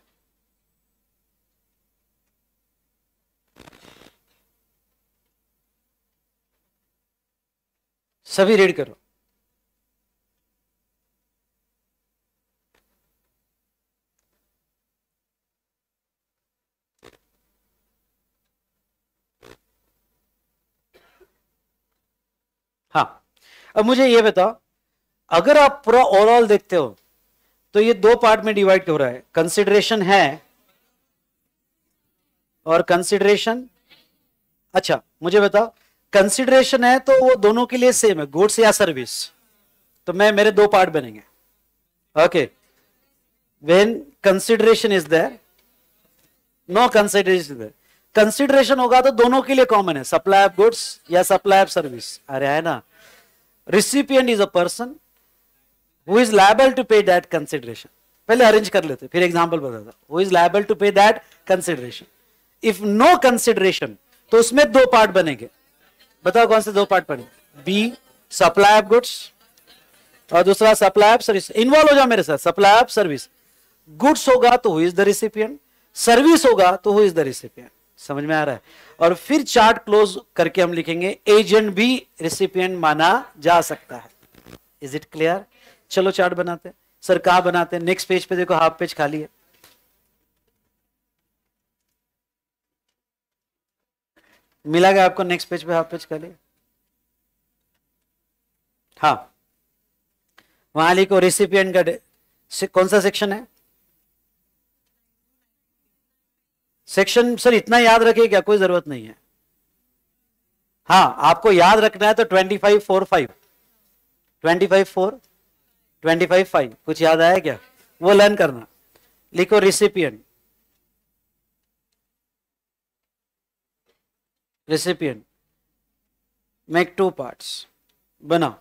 सभी रीड करो। हाँ अब मुझे ये बताओ, अगर आप पूरा ओवरऑल देखते हो तो ये दो पार्ट में डिवाइड हो रहा है। कंसिडरेशन है और कंसिडरेशन अच्छा मुझे बताओ कंसिडरेशन है तो वो दोनों के लिए सेम है गुड्स या सर्विस तो मैं, मेरे दो पार्ट बनेंगे। Okay when consideration is there no consideration consideration होगा तो दोनों के लिए कॉमन है सप्लाई ऑफ़ गुड्स या सप्लाई ऑफ़ सर्विस अरे है ना। Recipient is a person who is liable to pay that consideration पहले अरेंज कर लेते फिर एग्जांपल बताता who. Is liable to pay that consideration if no consideration तो उसमें दो पार्ट बनेंगे। बताओ कौन से दो पार्ट बनेंगे? बी सप्लाई ऑफ़ गुड्स और दूसरा सप्लाई ऑफ़ सर्विस इन्वॉल्व हो जाओ मेरे साथ। सप्लाई ऑफ़ सर्विस गुड्स होगा तो who is the recipient service होगा तो हु इज़ द रिसिपियंट समझ में आ रहा है? और फिर चार्ट क्लोज करके हम लिखेंगे एजेंट भी रिसिपियंट माना जा सकता है। इज़ इट क्लियर चलो चार्ट बनाते हैं। सर कहा बनाते हैं। नेक्स्ट पेज पे देखो हाफ़ पेज खाली है। मिला गया आपको नेक्स्ट पेज पे हाफ़ पेज खाली? हाँ। वहाँ लिखो रिसिपियंट का कौन सा सेक्शन है? सेक्शन सर इतना याद रखे क्या कोई ज़रूरत नहीं है। हाँ आपको याद रखना है तो twenty five four five twenty five four twenty five five कुछ याद आया क्या? वो लर्न करना। लिखो recipient recipient make two parts बनाओ।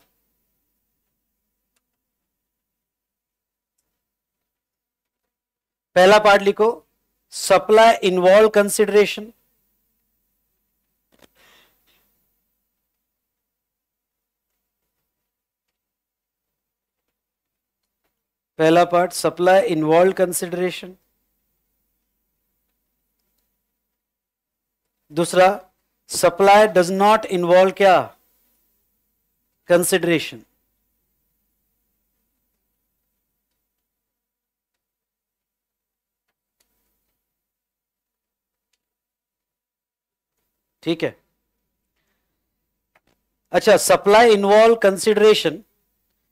पहला पार्ट लिखो। सप्लाई इन्वॉल्व कंसिडरेशन पहला पार्ट सप्लाई इन्वॉल्व कंसिडरेशन दूसरा सप्लाई डज नॉट इन्वॉल्व क्या? कंसिडरेशन ठीक है? अच्छा सप्लाई इन्वॉल्व कंसिडरेशन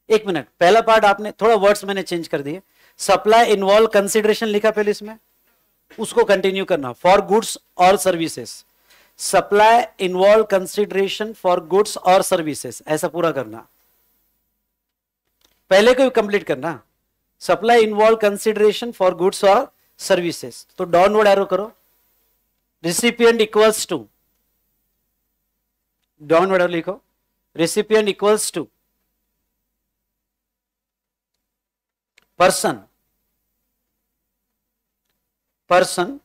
एक मिनट, पहला पार्ट आपने थोड़ा वर्ड्स मैंने चेंज कर दिए। सप्लाई इन्वॉल्व कंसिडरेशन लिखा पहले इसमें। उसको कंटिन्यू करना। फॉर गुड्स और services supply involve consideration for goods और सर्विसेज़ ऐसा पूरा करना। पहले को कंप्लीट करना। Supply involve consideration for goods और सर्विसेस तो डाउनवर्ड एरो करो। Recipient equals to downward arrow लिखो। Recipient equals to person person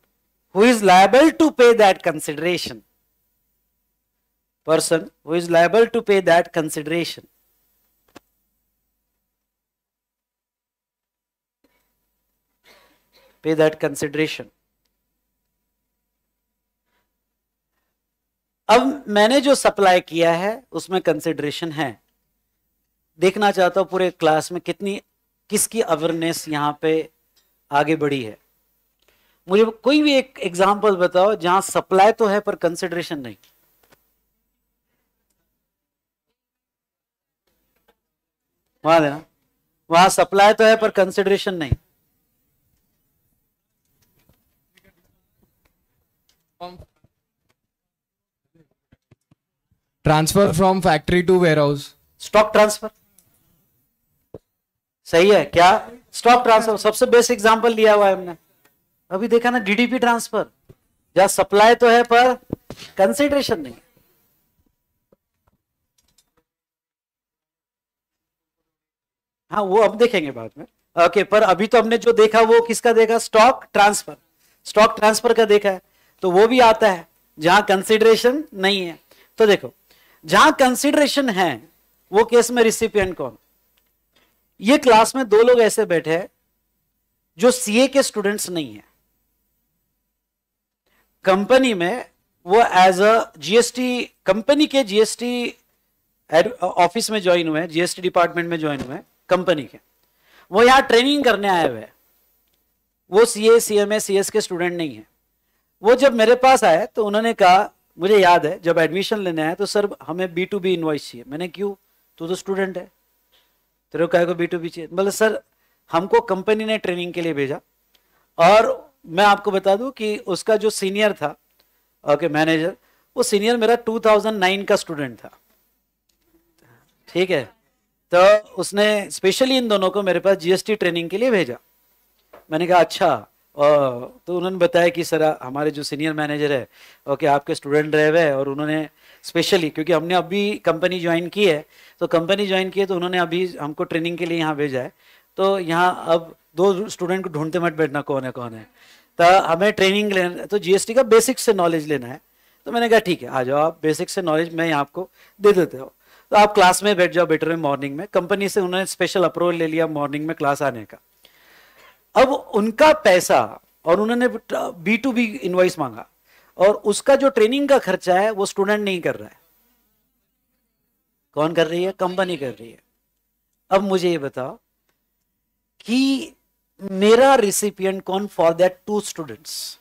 who is liable to pay that consideration person who is liable to pay that consideration pay that consideration अब मैंने जो सप्लाई किया है उसमें कंसिडरेशन है देखना चाहता हूँ पूरे क्लास में कितनी किसकी अवेयरनेस यहाँ पे आगे बढ़ी है? मुझे कोई भी एक एग्जांपल बताओ जहाँ सप्लाई तो है पर कंसिडरेशन नहीं। वहाँ देना। वहाँ सप्लाई तो है पर कंसिडरेशन नहीं। Transfer from factory to warehouse stock transfer सही है, क्या? स्टॉक ट्रांसफ़र सबसे बेस्ट एग्जांपल लिया हुआ है हमने। अभी देखा ना डीडीपी ट्रांसफ़र जहाँ सप्लाई तो है, पर कंसिडरेशन नहीं। हाँ वो अब देखेंगे बाद में। ओके पर अभी तो हमने जो देखा, वो किसका देखा? स्टॉक ट्रांसफ़र स्टॉक ट्रांसफ़र का देखा है। तो वो भी आता है, जहाँ कंसिडरेशन नहीं है। तो देखो, जहाँ कंसिडरेशन है, वो केस में रिसिपियंट कौन? ये क्लास में दो लोग ऐसे बैठे हैं जो सीए के स्टूडेंट्स नहीं है। कंपनी में वो एज अ जीएसटी कंपनी के जीएसटी ऑफ़िस में ज्वाइन हुए हैं जीएसटी डिपार्टमेंट में ज्वाइन हुए हैं, कंपनी के। वो यहाँ ट्रेनिंग करने आए हुए हैं। वो सीए सीएमए सीएस के स्टूडेंट नहीं है। वो जब मेरे पास आए तो उन्होंने कहा, मुझे याद है, जब एडमिशन लेने आए तो सर हमें बी टू बी इन्वाइस चाहिए। मैंने क्यों? तू तो स्टूडेंट है। तेरे को को बी टू बी चाहिए बोले सर, हमको कंपनी ने ट्रेनिंग के लिए भेजा और मैं आपको बता दूँ कि उसका जो सीनियर था ओके मैनेजर वो सीनियर मेरा 2009 का स्टूडेंट था। ठीक है? तो उसने स्पेशली इन दोनों को मेरे पास जीएसटी ट्रेनिंग के लिए भेजा। मैंने कहा अच्छा तो उन्होंने बताया कि, सर, हमारे जो सीनियर मैनेजर है ओके आपके स्टूडेंट रहे हुए और उन्होंने स्पेशली क्योंकि हमने अभी कंपनी ज्वाइन की है तो कंपनी ज्वाइन की है तो उन्होंने अभी हमको ट्रेनिंग के लिए यहाँ भेजा है। तो यहाँ अब दो स्टूडेंट को ढूंढते मत बैठना कौन है कौन है। तो हमें ट्रेनिंग लेना तो जीएसटी का बेसिक से नॉलेज लेना है। तो मैंने कहा, ठीक है, आ जाओ आप बेसिक से नॉलेज मैं आपको दे देते हो। तो आप क्लास में बैठ जाओ बेटर में मॉर्निंग में। कंपनी से उन्होंने स्पेशल अप्रूवल ले लिया मॉर्निंग में क्लास आने का। अब उनका पैसा, और उन्होंने बी टू बी इन्वाइस मांगा। और उसका जो ट्रेनिंग का खर्चा है, वो स्टूडेंट नहीं कर रहा है। कौन कर रही है? कंपनी कर रही है। अब मुझे ये बताओ कि मेरा रिसिपियंट कौन फॉर दैट टू स्टूडेंट्स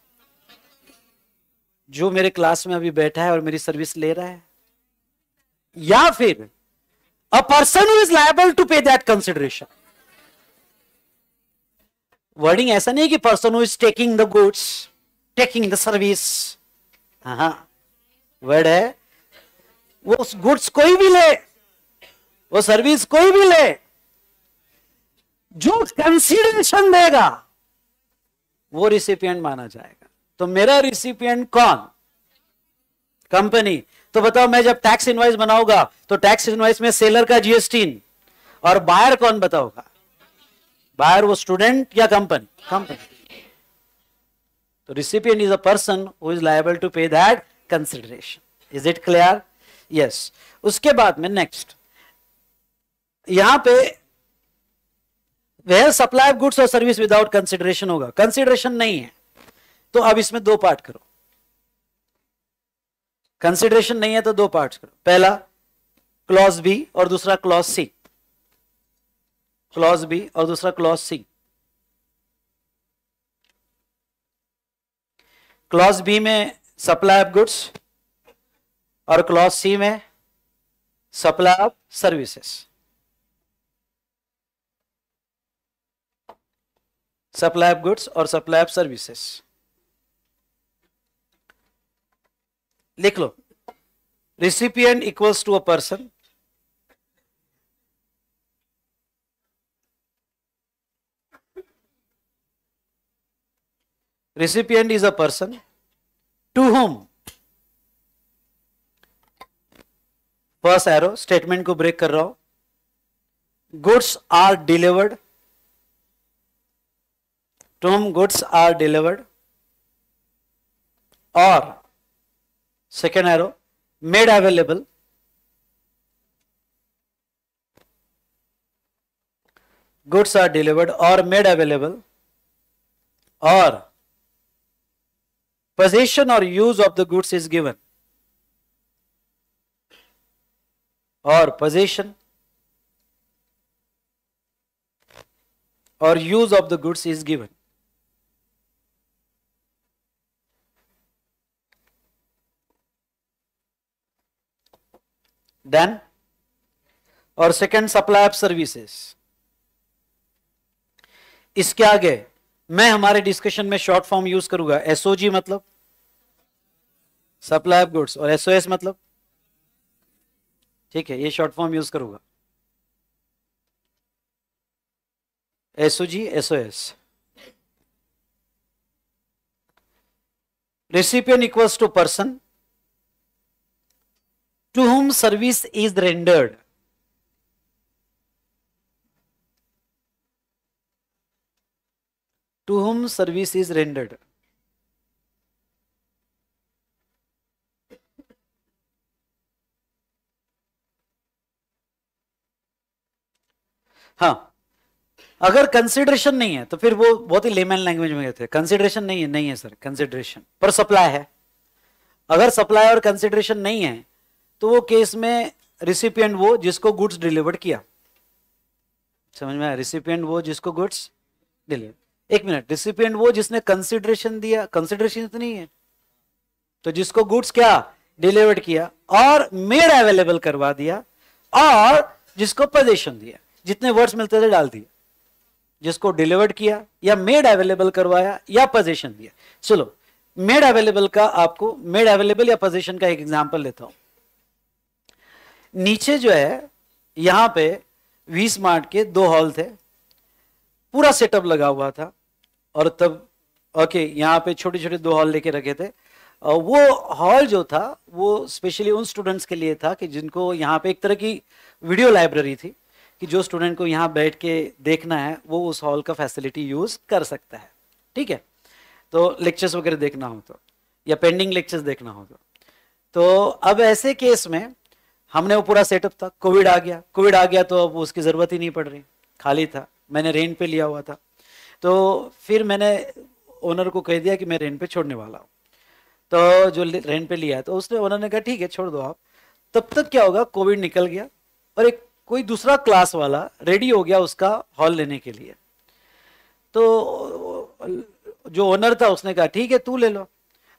जो मेरे क्लास में अभी बैठा है और मेरी सर्विस ले रहा है। या फिर a person is liable to pay that consideration wording ऐसा नहीं कि person is taking the goods taking the service हाँ वर्ड है। वो गुड्स कोई भी ले, वो सर्विस कोई भी ले, जो कंसिडरेशन देगा, वो रिसिपिएंट माना जाएगा। तो मेरा रिसिपियंट कौन? कंपनी तो बताओ, मैं जब टैक्स इनवाइस बनाऊँगा तो टैक्स इनवाइस में सेलर का जीएसटी और बायर कौन बताओगा बायर वो स्टूडेंट या कंपनी कंपनी तो recipient is a person who is liable to pay that consideration is it clear yes उसके बाद में नेक्स्ट यहाँ पे वह सप्लाई ऑफ़ गुड्स और सर्विस विदाउट कंसिडरेशन होगा। कंसिडरेशन नहीं है। तो अब इसमें दो पार्ट करो। कंसिडरेशन नहीं है तो दो पार्ट करो। पहला क्लॉज बी और दूसरा क्लॉज सी क्लॉज बी और दूसरा क्लॉज सी क्लॉज बी में सप्लाई ऑफ़ गुड्स और क्लॉज सी में supply of services supply of goods और सप्लाई ऑफ़ सर्विसेस लिख लो. Recipient equals to a person recipient is a person to whom first arrow statement को ब्रेक कर रहा हूँ goods are delivered to whom goods are delivered और second arrow made available goods are delivered or made available or possession or use of the goods is given or possession or use of the goods is given then और सेकंड सप्लाई ऑफ़ सर्विसेज़ इसके आगे मैं हमारे डिस्कशन में शॉर्ट फॉर्म यूज़ करूँगा एसओजी मतलब सप्लाई ऑफ़ गुड्स और एसओएस मतलब? ठीक है, ये शॉर्ट फॉर्म यूज़ करूँगा। SOG SOS recipient equals to person to whom service is rendered to whom service is rendered हाँ। अगर कंसिडरेशन नहीं है तो फिर वो बहुत ही लेमन लैंग्वेज में कहते हैं। कंसिडरेशन नहीं है नहीं है सर कंसिडरेशन पर सप्लाई है। अगर सप्लाई और कंसिडरेशन नहीं है तो वो केस में रिसिपिएंट वो जिसको गुड्स डिलीवर्ड किया। समझ में आया? रिसिपिएंट वो जिसको गुड्स डिलीवर एक मिनट रिसिपिएंट वो जिसने कंसिडरेशन दिया कंसिडरेशन तो नहीं है तो जिसको गुड्स क्या? डिलीवर्ड किया और मेड अवेलेबल करवा दिया और जिसको पोजेशन दिया। जितने वर्ड्स मिलते थे डाल दिए। जिसको डिलीवर्ड किया, या मेड अवेलेबल करवाया, या पोजीशन दिया। चलो मेड अवेलेबल का आपको मेड अवेलेबल या पोजीशन का एक एग्जांपल लेता हूँ। नीचे जो है, यहाँ पे वी स्मार्ट के दो हॉल थे। पूरा सेटअप लगा हुआ था। और तब ओके यहाँ पे छोटे छोटे दो हॉल लेके रखे थे। वो हॉल जो था, वो स्पेशली उन स्टूडेंट्स के लिए था कि जिनको यहाँ पे एक तरह की वीडियो लाइब्रेरी थी। कि जो स्टूडेंट को यहाँ बैठ के देखना है, वो उस हॉल का फैसिलिटी यूज़ कर सकता है। ठीक है? तो लेक्चर्स वगैरह देखना हो तो या पेंडिंग लेक्चर्स देखना हो तो। तो अब ऐसे केस में हमने वो पूरा सेटअप था। कोविड आ गया। कोविड आ गया तो अब उसकी ज़रूरत ही नहीं पड़ रही। खाली था। मैंने रेंट पे लिया हुआ था। तो फिर मैंने ओनर को कह दिया कि मैं रेंट पे छोड़ने वाला हूँ। तो जो रेंट पे लिया है तो उसने ओनर ने कहा, ठीक है, छोड़ दो आप। तब तक क्या होगा? कोविड निकल गया। और एक कोई दूसरा क्लास वाला रेडी हो गया उसका हॉल लेने के लिए। तो जो ओनर था उसने कहा, ठीक है, तू ले लो।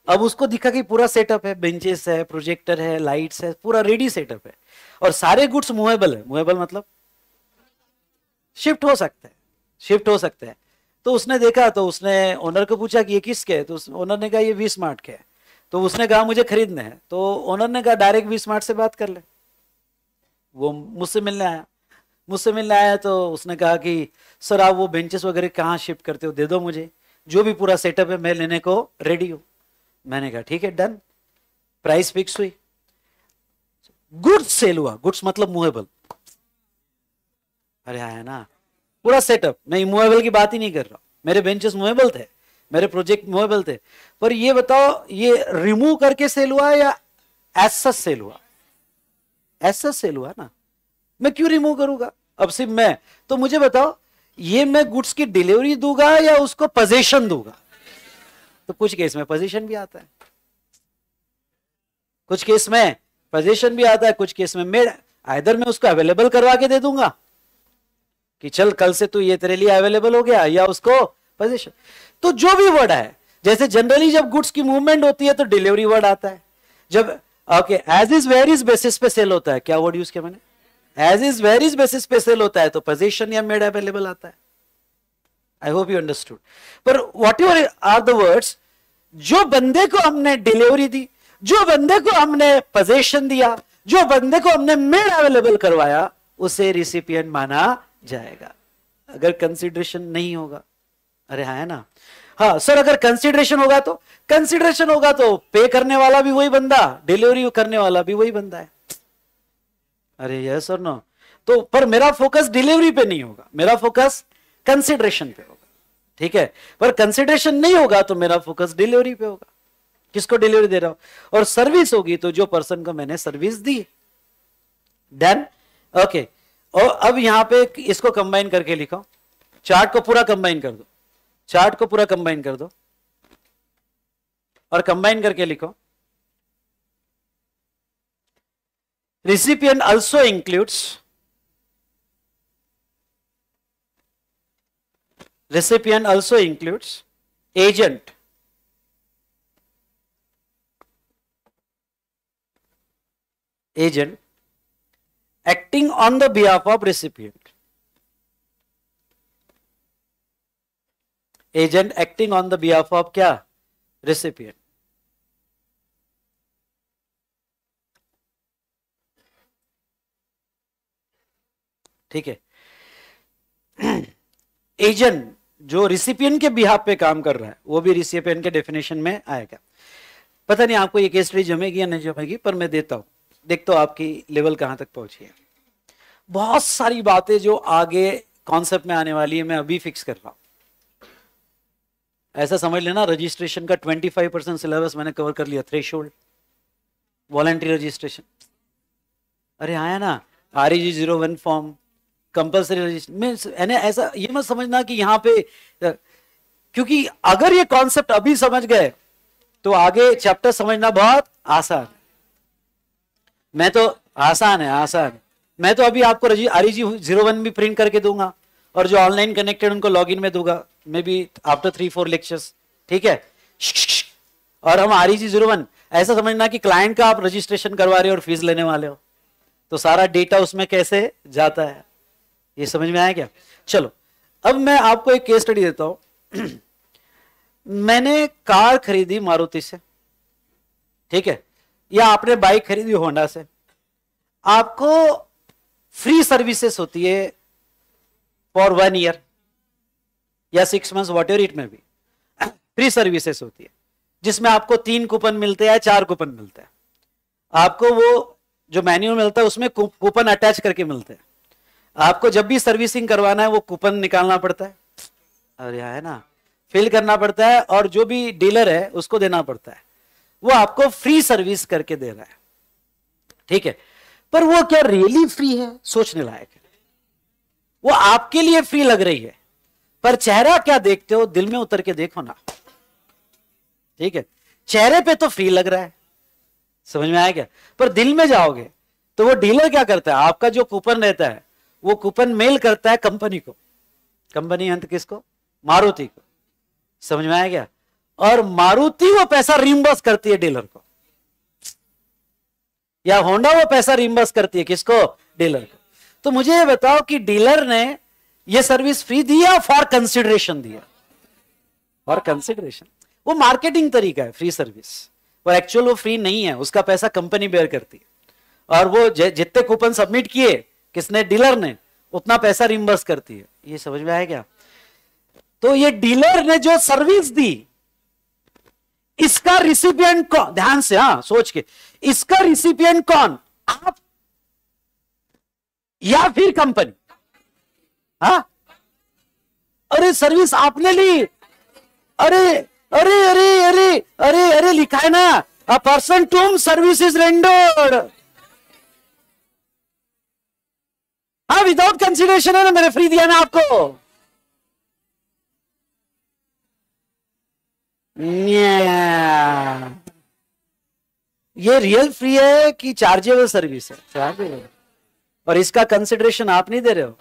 अब उसको दिखा कि पूरा सेटअप है बेंचेस है प्रोजेक्टर है लाइट्स है, पूरा रेडी सेटअप है। और सारे गुड्स मूवेबल है। मूवेबल मतलब शिफ्ट हो सकते हैं शिफ्ट हो सकते हैं। तो उसने देखा तो उसने ओनर को पूछा कि ये किसके है? तो ओनर ने कहा, ये वी स्मार्ट के है। तो उसने कहा, मुझे खरीदने हैं। तो ओनर ने कहा डायरेक्ट वी स्मार्ट से बात कर ले। वो मुझसे मिलने आया। मुझसे मिलने आया तो उसने कहा कि, सर, आप वो बेंचेस वगैरह कहाँ शिफ्ट करते हो? दे दो मुझे। जो भी पूरा सेटअप है, मैं लेने को रेडी हूँ। मैंने कहा, ठीक है डन प्राइस फिक्स हुई। गुड्स सेल हुआ। गुड्स मतलब मूवेबल अरे आया ना। पूरा सेटअप मैं मूवेबल की बात ही नहीं कर रहा मेरे बेंचेस मूवेबल थे। मेरे प्रोजेक्ट मूवेबल थे। पर ये बताओ, ये रिमूव करके सेल हुआ या एसस सेल हुआ? एसस सेल हुआ ना, मैं क्यों रिमूव करूँगा? अब सिर्फ़ मैं तो मुझे बताओ, ये मैं गुड्स की डिलीवरी दूँगा या उसको पोजीशन दूँगा? तो कुछ केस में पोजीशन भी आता है। कुछ केस में पोजीशन भी आता है, कुछ केस में मेड इधर मैं उसको अवेलेबल करवा के दे दूँगा कि चल, कल से तू ये तेरे लिए अवेलेबल हो गया, या उसको पोजीशन तो जो भी वर्ड है, जैसे जनरली जब गुड्स की मूवमेंट होती है तो डिलीवरी वर्ड आता है। जब okay as is various basis पे सेल होता है। क्या वर्ड यूज़ किया मैंने? एज इज़ वेरियस बेसिस पे सेल होता है तो पोजीशन या मेड अवेलेबल आता है। आई होप यू अंडरस्टूड पर whatever are the words जो बंदे को हमने डिलीवरी दी, जो बंदे को हमने पोजेशन दिया, जो बंदे को हमने मेड अवेलेबल करवाया, उसे रिसिपियंट माना जाएगा। अगर कंसिडरेशन नहीं होगा। अरे हाँ है ना? हाँ सर, अगर कंसिडरेशन होगा तो कंसिडरेशन होगा तो पे करने वाला भी वही बंदा डिलीवरी करने वाला भी वही बंदा है। अरे यस और नो तो पर मेरा फोकस डिलीवरी पे नहीं होगा, मेरा फोकस कंसिडरेशन पे होगा, ठीक है? पर कंसिडरेशन नहीं होगा तो मेरा फोकस डिलीवरी पे होगा। किसको डिलीवरी दे रहा हूँ? और सर्विस होगी तो जो पर्सन को मैंने सर्विस दी। देन ओके और अब यहाँ पे इसको कंबाइन करके लिखो। चार्ट को पूरा कंबाइन कर दो। चार्ट को पूरा कंबाइन कर दो। और कंबाइन करके लिखो। Recipient also includes recipient also includes agent agent acting on the behalf of recipient agent acting on the behalf of क्या recipient. ठीक है। एजेंट जो रिसिपियन के बिहाफ पे काम कर रहा है, वो भी रिसिपियन के डेफिनेशन में आएगा। पता नहीं आपको ये केस स्टडी जमेगी या नहीं जमेगी, पर मैं देता हूँ। देखता हूँ आपकी लेवल कहाँ तक पहुँची है। बहुत सारी बातें जो आगे कॉन्सेप्ट में आने वाली है, मैं अभी फिक्स कर रहा हूँ। ऐसा समझ लेना रजिस्ट्रेशन का 25 परसेंट सिलेबस मैंने कवर कर लिया थ्रेश होल्ड वॉलेंट्री रजिस्ट्रेशन अरे आया ना R G zero one form compulsory registration ऐसा, ये मत समझना कि यहाँ पे क्योंकि अगर ये कॉन्सेप्ट अभी समझ गए तो आगे चैप्टर समझना बहुत आसान मैं तो आसान है, आसान मैं तो अभी आपको आर जी ज़ीरो वन भी प्रिंट करके दूँगा, और जो ऑनलाइन कनेक्टेड उनको लॉगिन में दूँगा। Maybe after three four lectures ठीक है? और हम आर जी ज़ीरो वन, ऐसा समझना कि क्लाइंट का आप रजिस्ट्रेशन करवा रहे हो और फ़ीस लेने वाले हो। तो सारा डेटा उसमें कैसे जाता है? ये समझ में आया क्या? चलो, अब मैं आपको एक केस स्टडी देता हूँ। मैंने कार खरीदी मारुति से। ठीक है? या आपने बाइक खरीदी होंडा से। आपको फ्री सर्विसेस होती है फॉर वन ईयर या six months whatever it में भी फ्री सर्विसेस होती है, जिसमें आपको तीन कूपन मिलते हैं चार कूपन मिलते हैं। आपको वो जो मैन्यूअल मिलता है, उसमें कूपन अटैच करके मिलते हैं। आपको जब भी सर्विसिंग करवाना है, वो कूपन निकालना पड़ता है। अरे है ना? फिल करना पड़ता है और जो भी डीलर है, उसको देना पड़ता है। वो आपको फ्री सर्विस करके दे रहा है। ठीक है? पर वो क्या रियली फ्री है? सोचने लायक है। वो आपके लिए फ्री लग रही है। पर चेहरा क्या देखते हो? दिल में उतर के देखो ना। ठीक है? चेहरे पे तो फ्री लग रहा है। समझ में आया क्या? पर दिल में जाओगे तो वो डीलर क्या करता है? आपका जो कूपन रहता है, वो कूपन मेल करता है कंपनी को। कंपनी अंत किसको? मारुति को। समझ में आया क्या? और मारुति वो पैसा रिम्बर्स करती है डीलर को। या होंडा वो पैसा रिम्बर्स करती है किसको? डीलर को। तो मुझे ये बताओ कि डीलर ने ये सर्विस फ्री दी या फॉर कंसिडरेशन दिया। फॉर कंसिडरेशन वो मार्केटिंग तरीका है फ्री सर्विस और एक्चुअल वो फ्री नहीं है, उसका पैसा कंपनी बेयर करती है। और वो जितने कूपन सबमिट किए, किसने डीलर ने, उतना पैसा रिम्बर्स करती है। ये समझ में आया क्या? तो ये डीलर ने जो सर्विस दी, इसका रिसिपियंट कौन ध्यान से हाँ सोच के, इसका रिसिपिएंट कौन? आप या फिर कंपनी हाँ? अरे सर्विस आपने ली। अरे अरे अरे अरे अरे अरे, लिखा है ना। A person to whom service is rendered हाँ विदाउट कंसिडरेशन है ना, मैंने फ्री दिया ना आपको। ये रियल फ्री है कि चार्जेबल सर्विस है? चार्जेबल और इसका कंसिडरेशन आप नहीं दे रहे हो?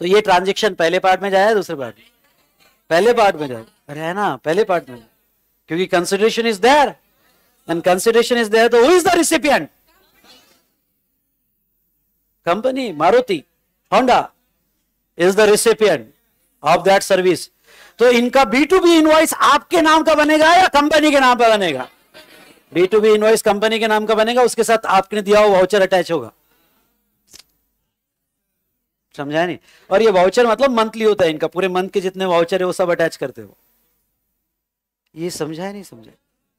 तो ये ट्रांजेक्शन पहले पार्ट में जाए दूसरे पार्ट में? पहले पार्ट में जाए अरे है ना, पहले पार्ट में क्योंकि consideration is there and consideration is there तो who is the recipient company Maruti Honda is the recipient of that service तो इनका बी टू बी इनवॉइस आपके नाम का बनेगा या कंपनी के नाम का बनेगा? B to B invoice company के नाम का बनेगा, उसके साथ आपने दिया हुआ वाउचर अटैच होगा। समझा नहीं। और ये वाउचर मतलब मंथली होता है इनका, पूरे मंथ के जितने वाउचर है वो सब अटैच करते हो। ये समझा नहीं समझा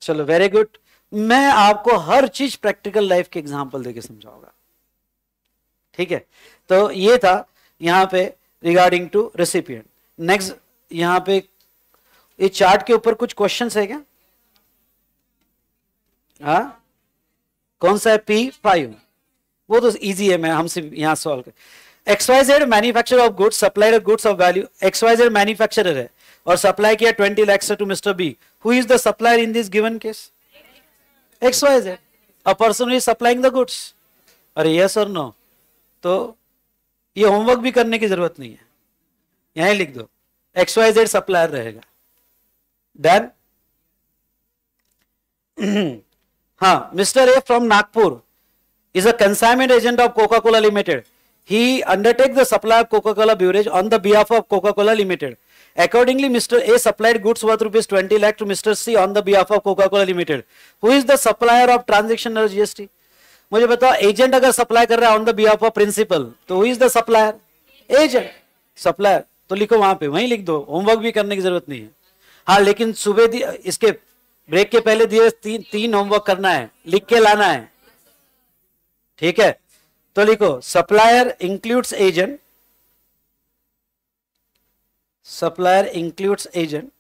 चलो वेरी गुड मैं आपको हर चीज़ प्रैक्टिकल लाइफ के एग्जांपल देके समझाऊँगा। ठीक है? तो ये था यहाँ पे रिगार्डिंग टू रेसिपिएंट नेक्स्ट यहाँ पे ये चार्ट के ऊपर कुछ क्वेश्चंस है क्या? हाँ? कौन सा है? पी फाइव वो तो इजी है, मैं हमसे यहाँ सॉल्व कर XYZ manufacture of goods supplied goods of value XYZ manufacturer है। और सप्लाई किया twenty lakhs to mister B who is the supplier in this given case XYZ a person is supplying the goods अरे यस और नो तो ये होमवर्क भी करने की ज़रूरत नहीं है। यहीं लिख दो। एक्सवाइजेड सप्लायर रहेगा। डन हाँ mister A from Nagpur is a consignment agent of Coca-Cola Limited. He undertakes the supply of Coca-Cola beverage on the behalf of Coca-Cola Limited. Accordingly, Mr. A supplied goods worth rupees 20 lakh to Mr. C on the behalf of Coca-Cola Limited. Who is the supplier of transaction or GST? मुझे बताओ एजेंट अगर सप्लाई कर रहा है on the behalf of principal तो who is the supplier agent supplier तो लिखो वहाँ पे वहीं लिख दो होमवर्क भी करने की ज़रूरत नहीं है हाँ लेकिन सुबह इसके ब्रेक के पहले दिए तीन तीन होमवर्क करना है लिख के लाना है ठीक है तो लिखो supplier includes agent supplier includes agent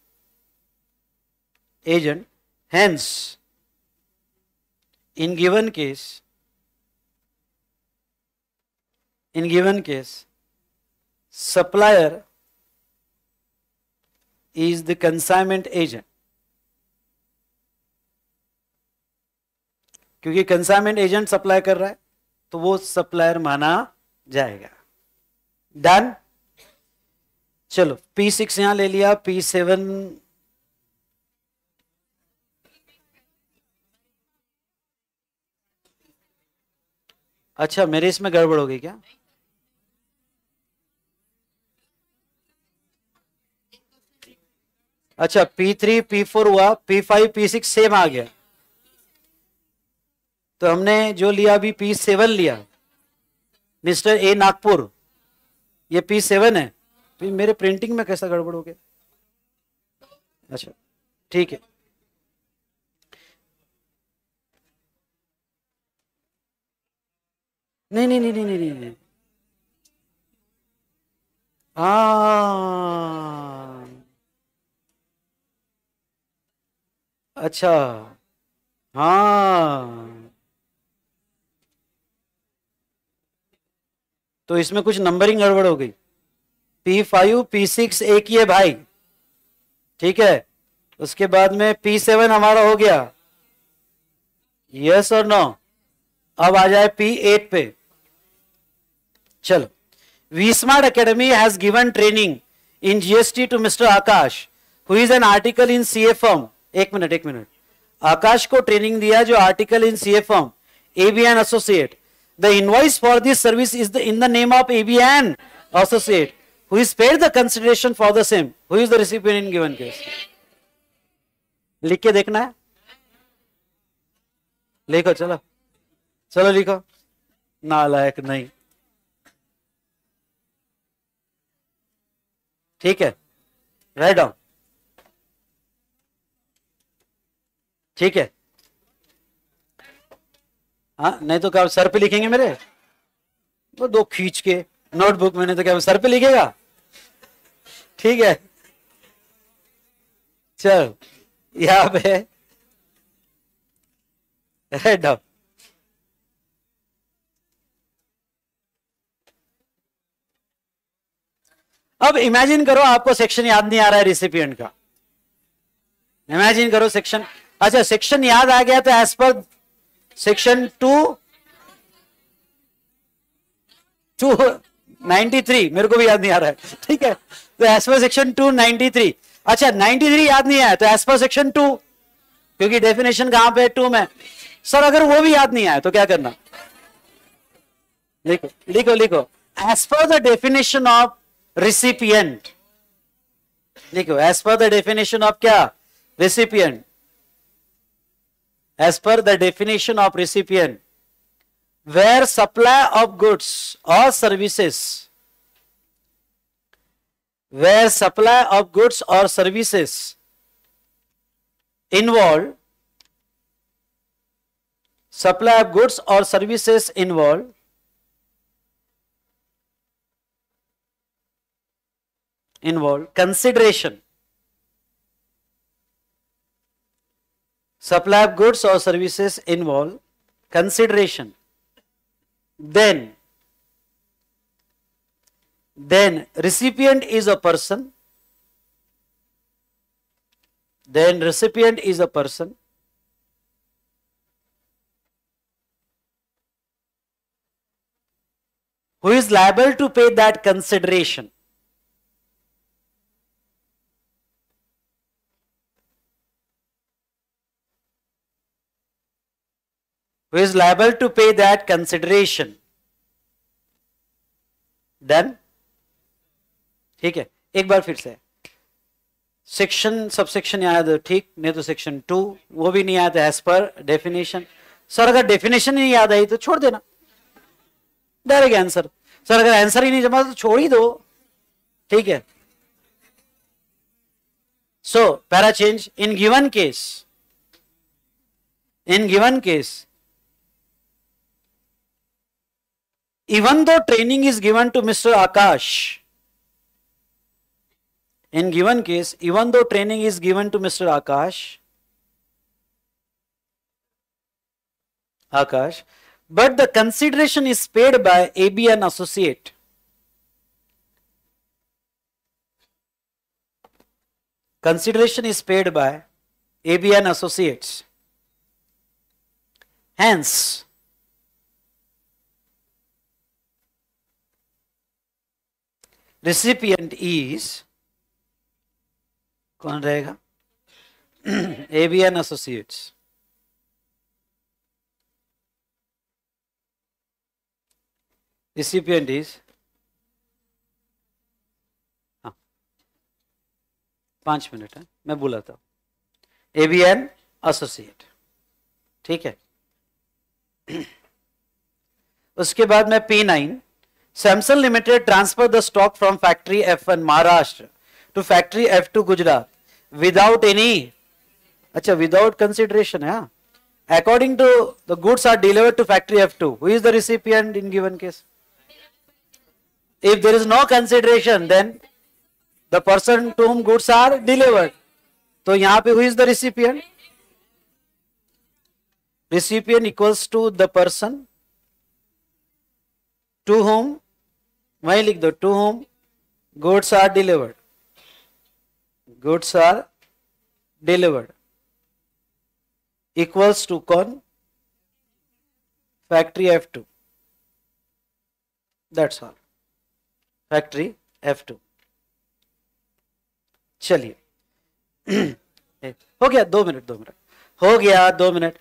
agent hence in given case in given case supplier is the consignment agent क्योंकि कंसाइनमेंट एजेंट सप्लाई कर रहा है। तो वो सप्लायर माना जाएगा। डन चलो पी सिक्स यहाँ ले लिया पी सेवन अच्छा मेरे इसमें गड़बड़ हो गई क्या? अच्छा पी थ्री पी फोर हुआ P five P six same आ गया। तो हमने जो लिया अभी पी सेवन लिया। मिस्टर ए नागपुर, ये पी सेवन है। तो मेरे प्रिंटिंग में कैसा गड़बड़ हो गया? अच्छा ठीक है। नहीं नहीं नहीं नहीं नहीं। हाँ। अच्छा। हाँ। तो इसमें कुछ नंबरिंग गड़बड़ हो गई। पी फाइव पी सिक्स एक ही है भाई। ठीक है? उसके बाद में पी सेवन हमारा हो गया। यस और नो अब आ जाए पी एट पे। चलो। V smart academy has given training in GST to mister Akash who is an article in C एक मिनट एक मिनट। आकाश को ट्रेनिंग दिया जो article in C firm ABN associate the invoice for this service is the in the name of ABN associate who is paid the consideration for the same who is the recipient in given case लिख के देखना है? लिखो, चलो। चलो लिखो। नालायक नहीं। ठीक है। राइट डाउन ठीक है। हाँ नहीं तो क्या सर पे लिखेंगे मेरे? वो दो खींच के नोटबुक में, नहीं तो क्या सर पे लिखेगा? ठीक है। चल, यहाँ पे डाउन अब इमेजिन करो, आपको सेक्शन याद नहीं आ रहा है रिसिपिएंट का। इमेजिन करो सेक्शन अच्छा सेक्शन याद आ गया तो as per section two two ninety three मेरे को भी याद नहीं आ रहा है। ठीक है? तो as per section two ninety three अच्छा नाइनटी थ्री याद नहीं आया तो एज पर सेक्शन टू क्योंकि डेफिनेशन कहाँ पे टू में। सर अगर वो भी याद नहीं आया तो क्या करना? लिखो लिखो लिखो। As per the definition of recipient लिखो। As per the definition of क्या? Recipient. As per the definition of recipient where supply of goods or services where supply of goods or services involved supply of goods or services involved involved consideration supply of goods or services involve consideration. Then then recipient is a person. Then recipient is a person. Who is liable to pay that consideration who is liable to pay that consideration. Done ठीक है, एक बार फिर से। सेक्शन सब सेक्शन याद ठीक, नहीं तो सेक्शन टू वो भी नहीं याद एज पर डेफिनेशन सर अगर डेफिनेशन नहीं याद आई तो छोड़ देना। डायरेक्ट आंसर सर अगर आंसर ही नहीं जमा तो छोड़ ही दो। ठीक है। So para change in given case in given case even though training is given to Mr. Akash, in given case, even though training is given to Mr. Akash, Akash, but the consideration is paid by AB and associate. Consideration is paid by AB and associates. Hence, recipient is, कौन रहेगा? एबीएन एसोसिएट्स recipient is हाँ। पाँच मिनट है, मैं बुलाता हूँ एबीएन एसोसिएट ठीक है। उसके बाद मैं P nine Samsung Limited transferred the stock from factory F1 Maharashtra to factory F2 Gujarat without any, acha, without consideration. Yeah? According to the goods are delivered to factory F2. Who is the recipient in given case? If there is no consideration, then the person to whom goods are delivered. तो यहाँ पे who is the recipient? Recipient equals to the person to whom वही लिख दो to whom goods are delivered goods are delivered equals to कौन factory F two that's all factory F two चलिए। हो गया, दो मिनट दो मिनट। हो गया, दो मिनट।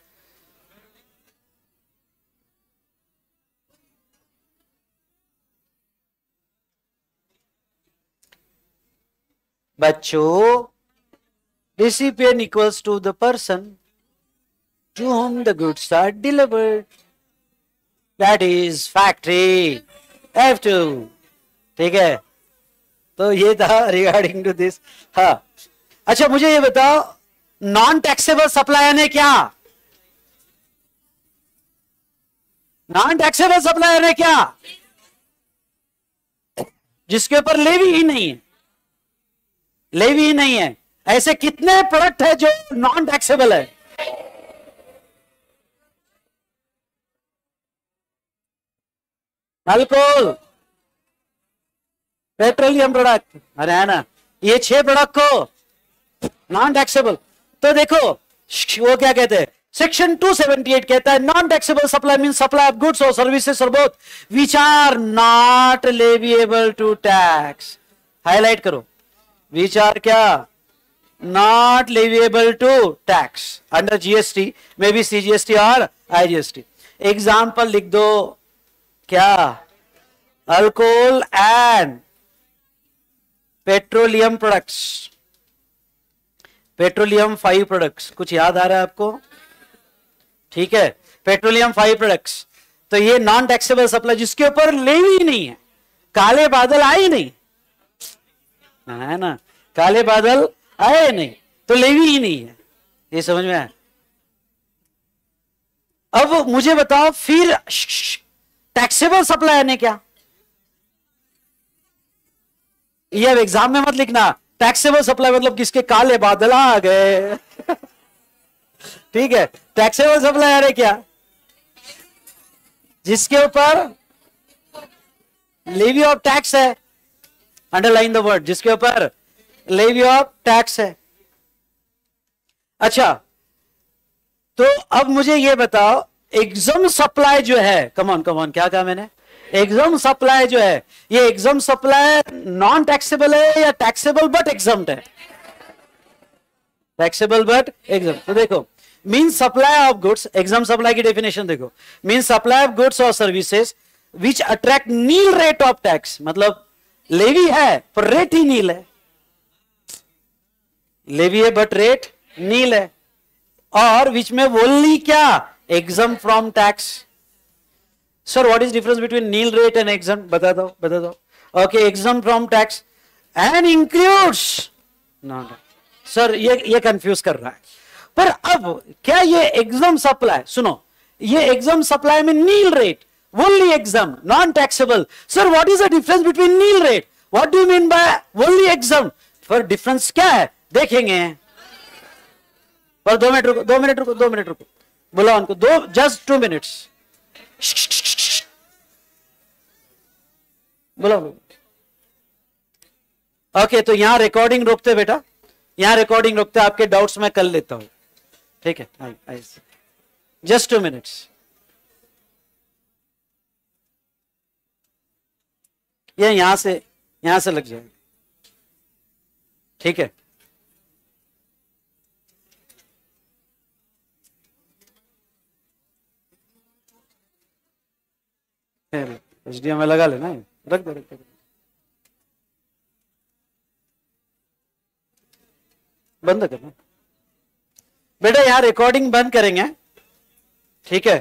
बच्चों recipient equals to the person to whom the goods are delivered. That is factory. F2. ठीक है? तो ये था रिगार्डिंग टू दिस हाँ। अच्छा मुझे ये बताओ नॉन टैक्सेबल सप्लायर ने क्या? नॉन टैक्सेबल सप्लायर ने क्या? जिसके ऊपर लेवी ही नहीं है। लेवी ही नहीं है। ऐसे कितने प्रोडक्ट है जो नॉन टैक्सेबल है? अल्कोहल। पेट्रोलियम प्रोडक्ट अरे है ना। ये छह प्रोडक्ट को नॉन टैक्सेबल तो देखो वो क्या कहते हैं? सेक्शन 278 कहता है non taxable supply mean supply of goods और सर्विसेज़ और both which are not leviable to tax highlight करो। क्या? Not leviable to tax under GST may be CGST और आईजीएसटी एग्ज़ाम्पल लिख दो। क्या? Alcohol and petroleum products petroleum five products कुछ याद आ रहा है आपको? ठीक है। पेट्रोलियम फाइव प्रोडक्ट्स तो ये नॉन टैक्सेबल सप्लाई जिसके ऊपर लेवी ही नहीं है। काले बादल आए नहीं। है ना? काले बादल आए नहीं तो लेवी ही नहीं है। ये समझ में अब मुझे बताओ, फिर टैक्सेबल सप्लायर ने क्या? ये अब एग्ज़ाम में मत लिखना। टैक्सेबल सप्लाई मतलब किसके? काले बादल आ गए। ठीक है टैक्सेबल सप्लायर है क्या? जिसके ऊपर लेवी ऑफ़ टैक्स है। अंडरलाइन द वर्ड जिसके ऊपर लेवी ऑफ़ टैक्स है। अच्छा तो अब मुझे ये बताओ एग्ज़ाम सप्लाई जो है कमॉन कमॉन क्या कहा मैंने? एग्ज़ाम सप्लाई जो है, ये एग्ज़ाम सप्लाई नॉन टैक्सेबल है या टैक्सेबल बट एग्ज़ाम है? टैक्सेबल बट एग्ज़ाम तो देखो mean supply of goods exempt supply की डेफिनेशन देखो। मीन सप्लाई ऑफ़ गुड्स और services which attract nil rate of tax मतलब लेवी है, पर रेट ही नील है। लेवी है बट रेट नील है। और विच में ओनली क्या? Exempt from tax sir what is difference between nil rate and exempt बता दो बता दो। Okay exempt from tax and includes not sir ये ये कंफ्यूज कर रहा है। पर अब, क्या ये एग्ज़ाम सप्लाई सुनो, ये एग्ज़ाम सप्लाई में nil rate only exempt non taxable sir what is the difference between nil rate what do mean by only exempt पर डिफरेंस क्या है? देखेंगे। पर दो मिनट रुको, दो मिनट रुको, दो मिनट रुको। बोला उनको, दो जस्ट टू मिनट्स बोलो ओके तो यहाँ रिकॉर्डिंग रोकते बेटा। यहाँ रिकॉर्डिंग रोकते, आपके डाउट्स मैं कर लेता हूँ। ठीक है? जस्ट टू मिनट्स ये यहाँ से यहाँ से लग जाएगा ठीक है? एच डी एम लगा लेना रख दे, रख दो। बंद करना। बेटा, यहाँ रिकॉर्डिंग बंद करेंगे। ठीक है?